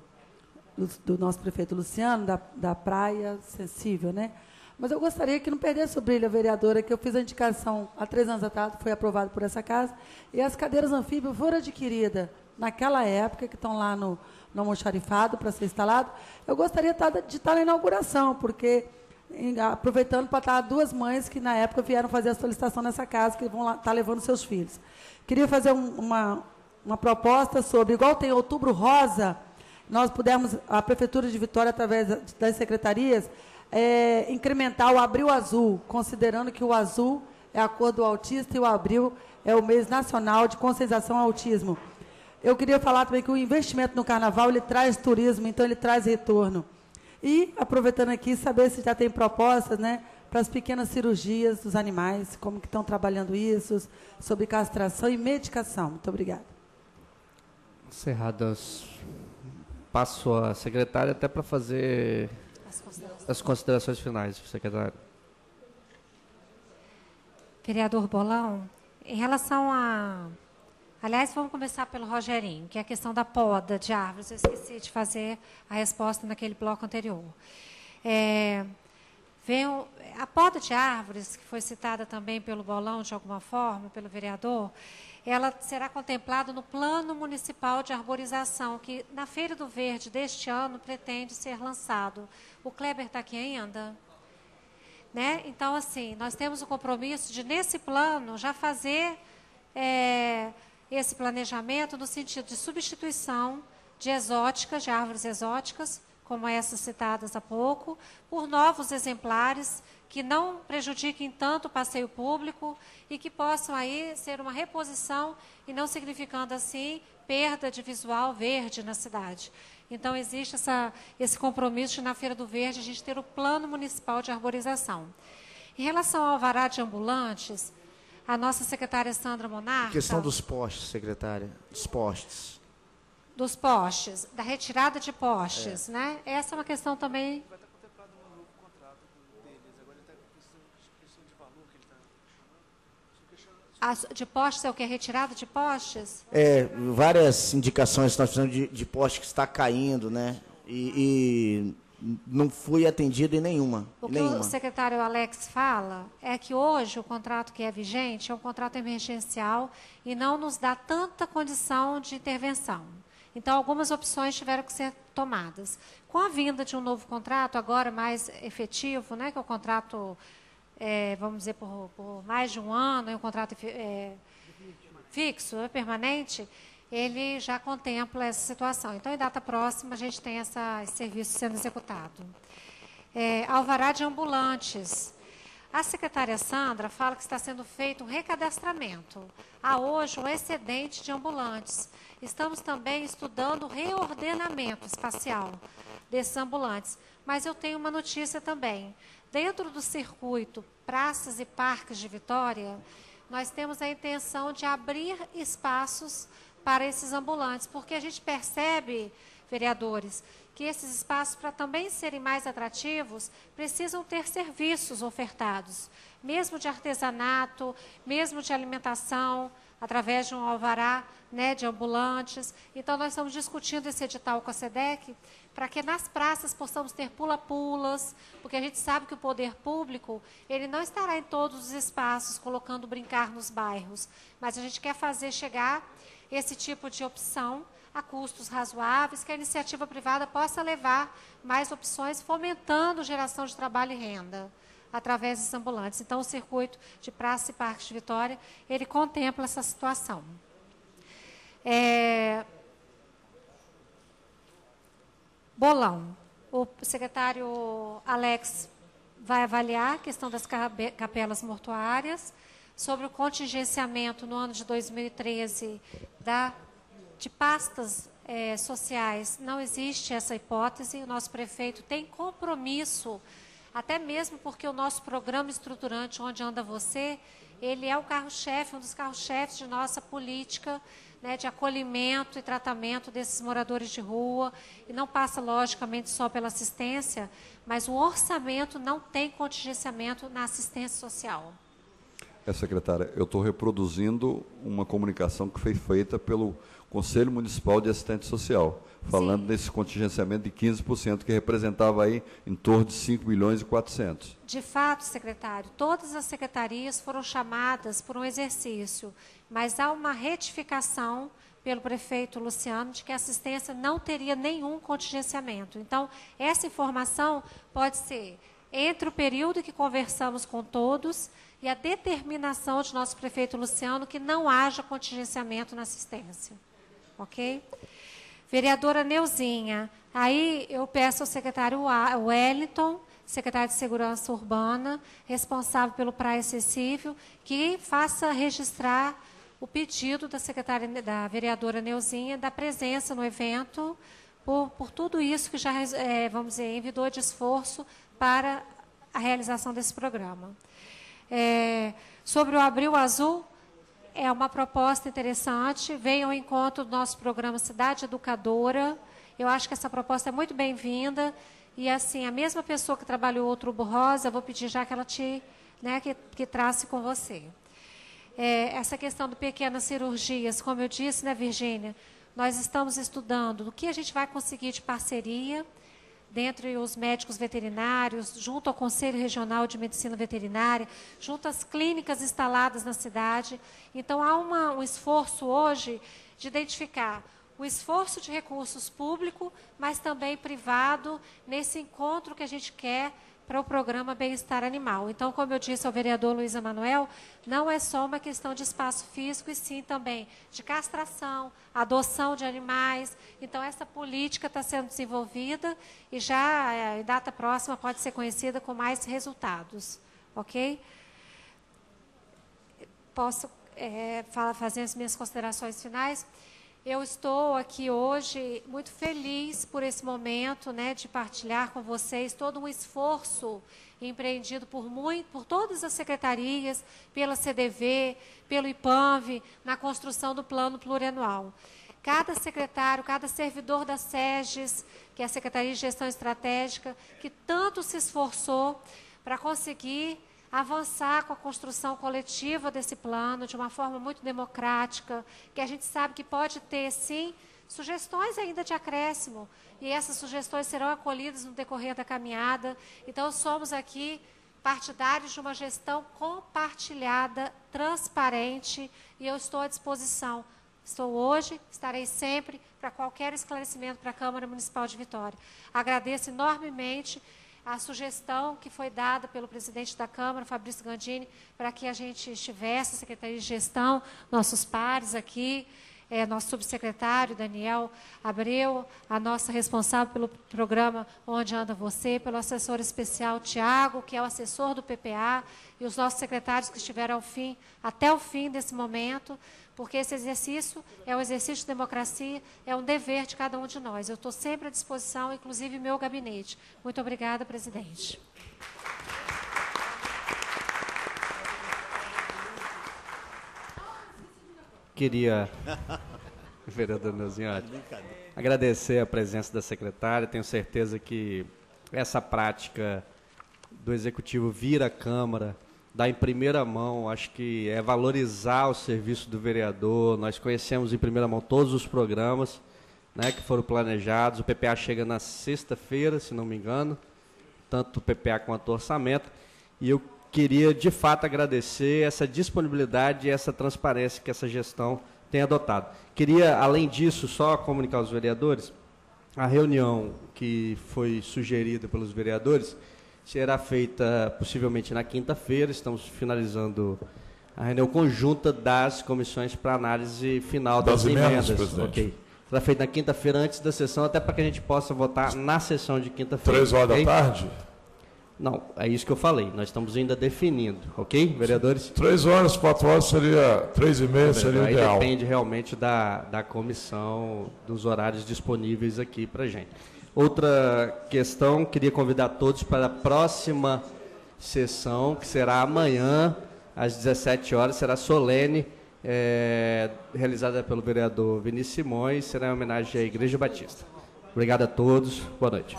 do, do nosso prefeito Luciano, da, da praia sensível, né? Mas eu gostaria que não perdesse o brilho a vereadora, que eu fiz a indicação há três anos atrás, foi aprovado por essa casa, e as cadeiras anfíbias foram adquiridas naquela época, que estão lá no, no almoxarifado para ser instalado. Eu gostaria de estar na inauguração, porque aproveitando para estar duas mães que na época vieram fazer a solicitação nessa casa, que vão estar tá levando seus filhos. Queria fazer um, uma, uma proposta sobre, igual tem outubro rosa, nós pudemos, a Prefeitura de Vitória, através das secretarias, é, incrementar o abril azul, considerando que o azul é a cor do autista e o abril é o mês nacional de conscientização ao autismo. Eu queria falar também que o investimento no carnaval, ele traz turismo, então ele traz retorno. E, aproveitando aqui, saber se já tem propostas, né, para as pequenas cirurgias dos animais, como que estão trabalhando isso, sobre castração e medicação. Muito obrigada. Encerradas. Passo a secretária até para fazer as considerações. As considerações finais, secretária. Vereador Bolão, em relação a Aliás, vamos começar pelo Rogerinho, que é a questão da poda de árvores. Eu esqueci de fazer a resposta naquele bloco anterior. É, a poda de árvores, que foi citada também pelo Bolão, de alguma forma, pelo vereador, ela será contemplada no Plano Municipal de Arborização, que na Feira do Verde deste ano pretende ser lançado. O Kleber está aqui ainda? Né? Então, assim, nós temos o compromisso de, nesse plano, já fazer é, esse planejamento no sentido de substituição de exóticas, de árvores exóticas, como essas citadas há pouco, por novos exemplares que não prejudiquem tanto o passeio público e que possam aí ser uma reposição e não significando assim perda de visual verde na cidade. Então, existe essa, esse compromisso de, na Feira do Verde, a gente ter o plano municipal de arborização. Em relação ao alvará de ambulantes, a nossa secretária Sandra Monarca... Questão dos postes, secretária, dos postes. Dos postes, da retirada de postes, É. né? Essa é uma questão também... As- de postes é o que? Retirada de postes? É, várias indicações que nós precisamos de, de poste que está caindo, né? E, e não fui atendido em nenhuma. O que nenhuma. o secretário Alex fala é que hoje o contrato que é vigente é um contrato emergencial e não nos dá tanta condição de intervenção. Então, algumas opções tiveram que ser tomadas. Com a vinda de um novo contrato, agora mais efetivo, né, que é o contrato, é, vamos dizer, por, por mais de um ano, é um contrato é, fixo, é permanente, ele já contempla essa situação. Então, em data próxima, a gente tem essa, esse serviço sendo executado. É, alvará de ambulantes. A secretária Sandra fala que está sendo feito um recadastramento. Há hoje um excedente de ambulantes. Estamos também estudando o reordenamento espacial desses ambulantes. Mas eu tenho uma notícia também. Dentro do circuito Praças e Parques de Vitória, nós temos a intenção de abrir espaços para esses ambulantes, porque a gente percebe, vereadores, que esses espaços, para também serem mais atrativos, precisam ter serviços ofertados, mesmo de artesanato, mesmo de alimentação, através de um alvará né, de ambulantes. Então, nós estamos discutindo esse edital com a SEDEC para que nas praças possamos ter pula-pulas, porque a gente sabe que o poder público ele não estará em todos os espaços colocando brincar nos bairros, mas a gente quer fazer chegar esse tipo de opção a custos razoáveis, que a iniciativa privada possa levar mais opções, fomentando geração de trabalho e renda através dos ambulantes. Então, o circuito de praça e parques de Vitória, ele contempla essa situação. É, Bolão. O secretário Alex vai avaliar a questão das capelas mortuárias, sobre o contingenciamento no ano de 2013 da, de pastas eh, sociais. Não existe essa hipótese. O nosso prefeito tem compromisso, até mesmo porque o nosso programa estruturante, Onde Anda Você, ele é o carro-chefe, um dos carros-chefes de nossa política né, de acolhimento e tratamento desses moradores de rua. E não passa, logicamente, só pela assistência, mas o orçamento não tem contingenciamento na assistência social. É, secretária, eu estou reproduzindo uma comunicação que foi feita pelo Conselho Municipal de Assistente Social, falando desse contingenciamento de 15%, que representava aí em torno de 5 milhões e 400. De fato, secretário, todas as secretarias foram chamadas por um exercício, mas há uma retificação pelo prefeito Luciano de que a assistência não teria nenhum contingenciamento. Então, essa informação pode ser entre o período que conversamos com todos e a determinação de nosso prefeito Luciano que não haja contingenciamento na assistência. Ok? Vereadora Neuzinha, aí eu peço ao secretário Wellington, secretário de Segurança Urbana, responsável pelo Praia Acessível, que faça registrar o pedido da secretária, da vereadora Neuzinha, da presença no evento, por, por tudo isso que já, eh, vamos dizer, envidou de esforço para a realização desse programa. É, sobre o Abril Azul, é uma proposta interessante, vem ao encontro do nosso programa Cidade Educadora. Eu acho que essa proposta é muito bem-vinda. E, assim, a mesma pessoa que trabalhou o Outubro Rosa, vou pedir já que ela te, né, que, que trace com você. É, essa questão de pequenas cirurgias, como eu disse, né, Virgínia, nós estamos estudando o que a gente vai conseguir de parceria dentre os médicos veterinários, junto ao Conselho Regional de Medicina Veterinária, junto às clínicas instaladas na cidade. Então, há uma, um esforço hoje de identificar o esforço de recursos público, mas também privado, nesse encontro que a gente quer para o programa Bem-Estar Animal. Então, como eu disse ao vereador Luiz Emanuel, não é só uma questão de espaço físico, e sim também de castração, adoção de animais. Então, essa política está sendo desenvolvida e já, eh, em data próxima, pode ser conhecida com mais resultados. Ok? Posso fala- fazer as minhas considerações finais? Eu estou aqui hoje muito feliz por esse momento, né, de partilhar com vocês todo um esforço empreendido por, muito, por todas as secretarias, pela CDV, pelo IPANV, na construção do plano plurianual. Cada secretário, cada servidor da SEGES, que é a Secretaria de Gestão Estratégica, que tanto se esforçou para conseguir avançar com a construção coletiva desse plano de uma forma muito democrática, que a gente sabe que pode ter, sim, sugestões ainda de acréscimo, e essas sugestões serão acolhidas no decorrer da caminhada. Então, somos aqui partidários de uma gestão compartilhada, transparente, e eu estou à disposição. Estou hoje, estarei sempre para qualquer esclarecimento para a Câmara Municipal de Vitória. Agradeço enormemente a sugestão que foi dada pelo presidente da Câmara, Fabrício Gandini, para que a gente estivesse, a Secretaria de Gestão, nossos pares aqui, é, nosso subsecretário, Daniel Abreu, a nossa responsável pelo programa Onde Anda Você, pelo assessor especial, Tiago, que é o assessor do PPA, e os nossos secretários que estiveram ao fim, até o fim desse momento, porque esse exercício é um exercício de democracia, é um dever de cada um de nós. Eu estou sempre à disposição, inclusive meu gabinete. Muito obrigada, presidente. Queria, *laughs* vereador Neuzinhotti, agradecer a presença da secretária. Tenho certeza que essa prática do Executivo vir à Câmara, dar em primeira mão, acho que é valorizar o serviço do vereador. Nós conhecemos em primeira mão todos os programas né, que foram planejados. O PPA chega na sexta-feira, se não me engano, tanto o PPA quanto o orçamento. E eu queria, de fato, agradecer essa disponibilidade e essa transparência que essa gestão tem adotado. Queria, além disso, só comunicar aos vereadores, a reunião que foi sugerida pelos vereadores será feita possivelmente na quinta-feira, estamos finalizando a reunião conjunta das comissões para análise final das, Das emendas, emendas. Ok. Será feita na quinta-feira antes da sessão, até para que a gente possa votar na sessão de quinta-feira. Três horas da ok? tarde? Não, é isso que eu falei. Nós estamos ainda definindo, ok, vereadores? Três horas, quatro horas seria. Três e meia seria Aí ideal. depende realmente da, da comissão, dos horários disponíveis aqui para gente. Outra questão, queria convidar todos para a próxima sessão, que será amanhã, às 17 horas, será solene, eh, realizada pelo vereador Vinícius Simões, será em homenagem à Igreja Batista. Obrigado a todos, boa noite.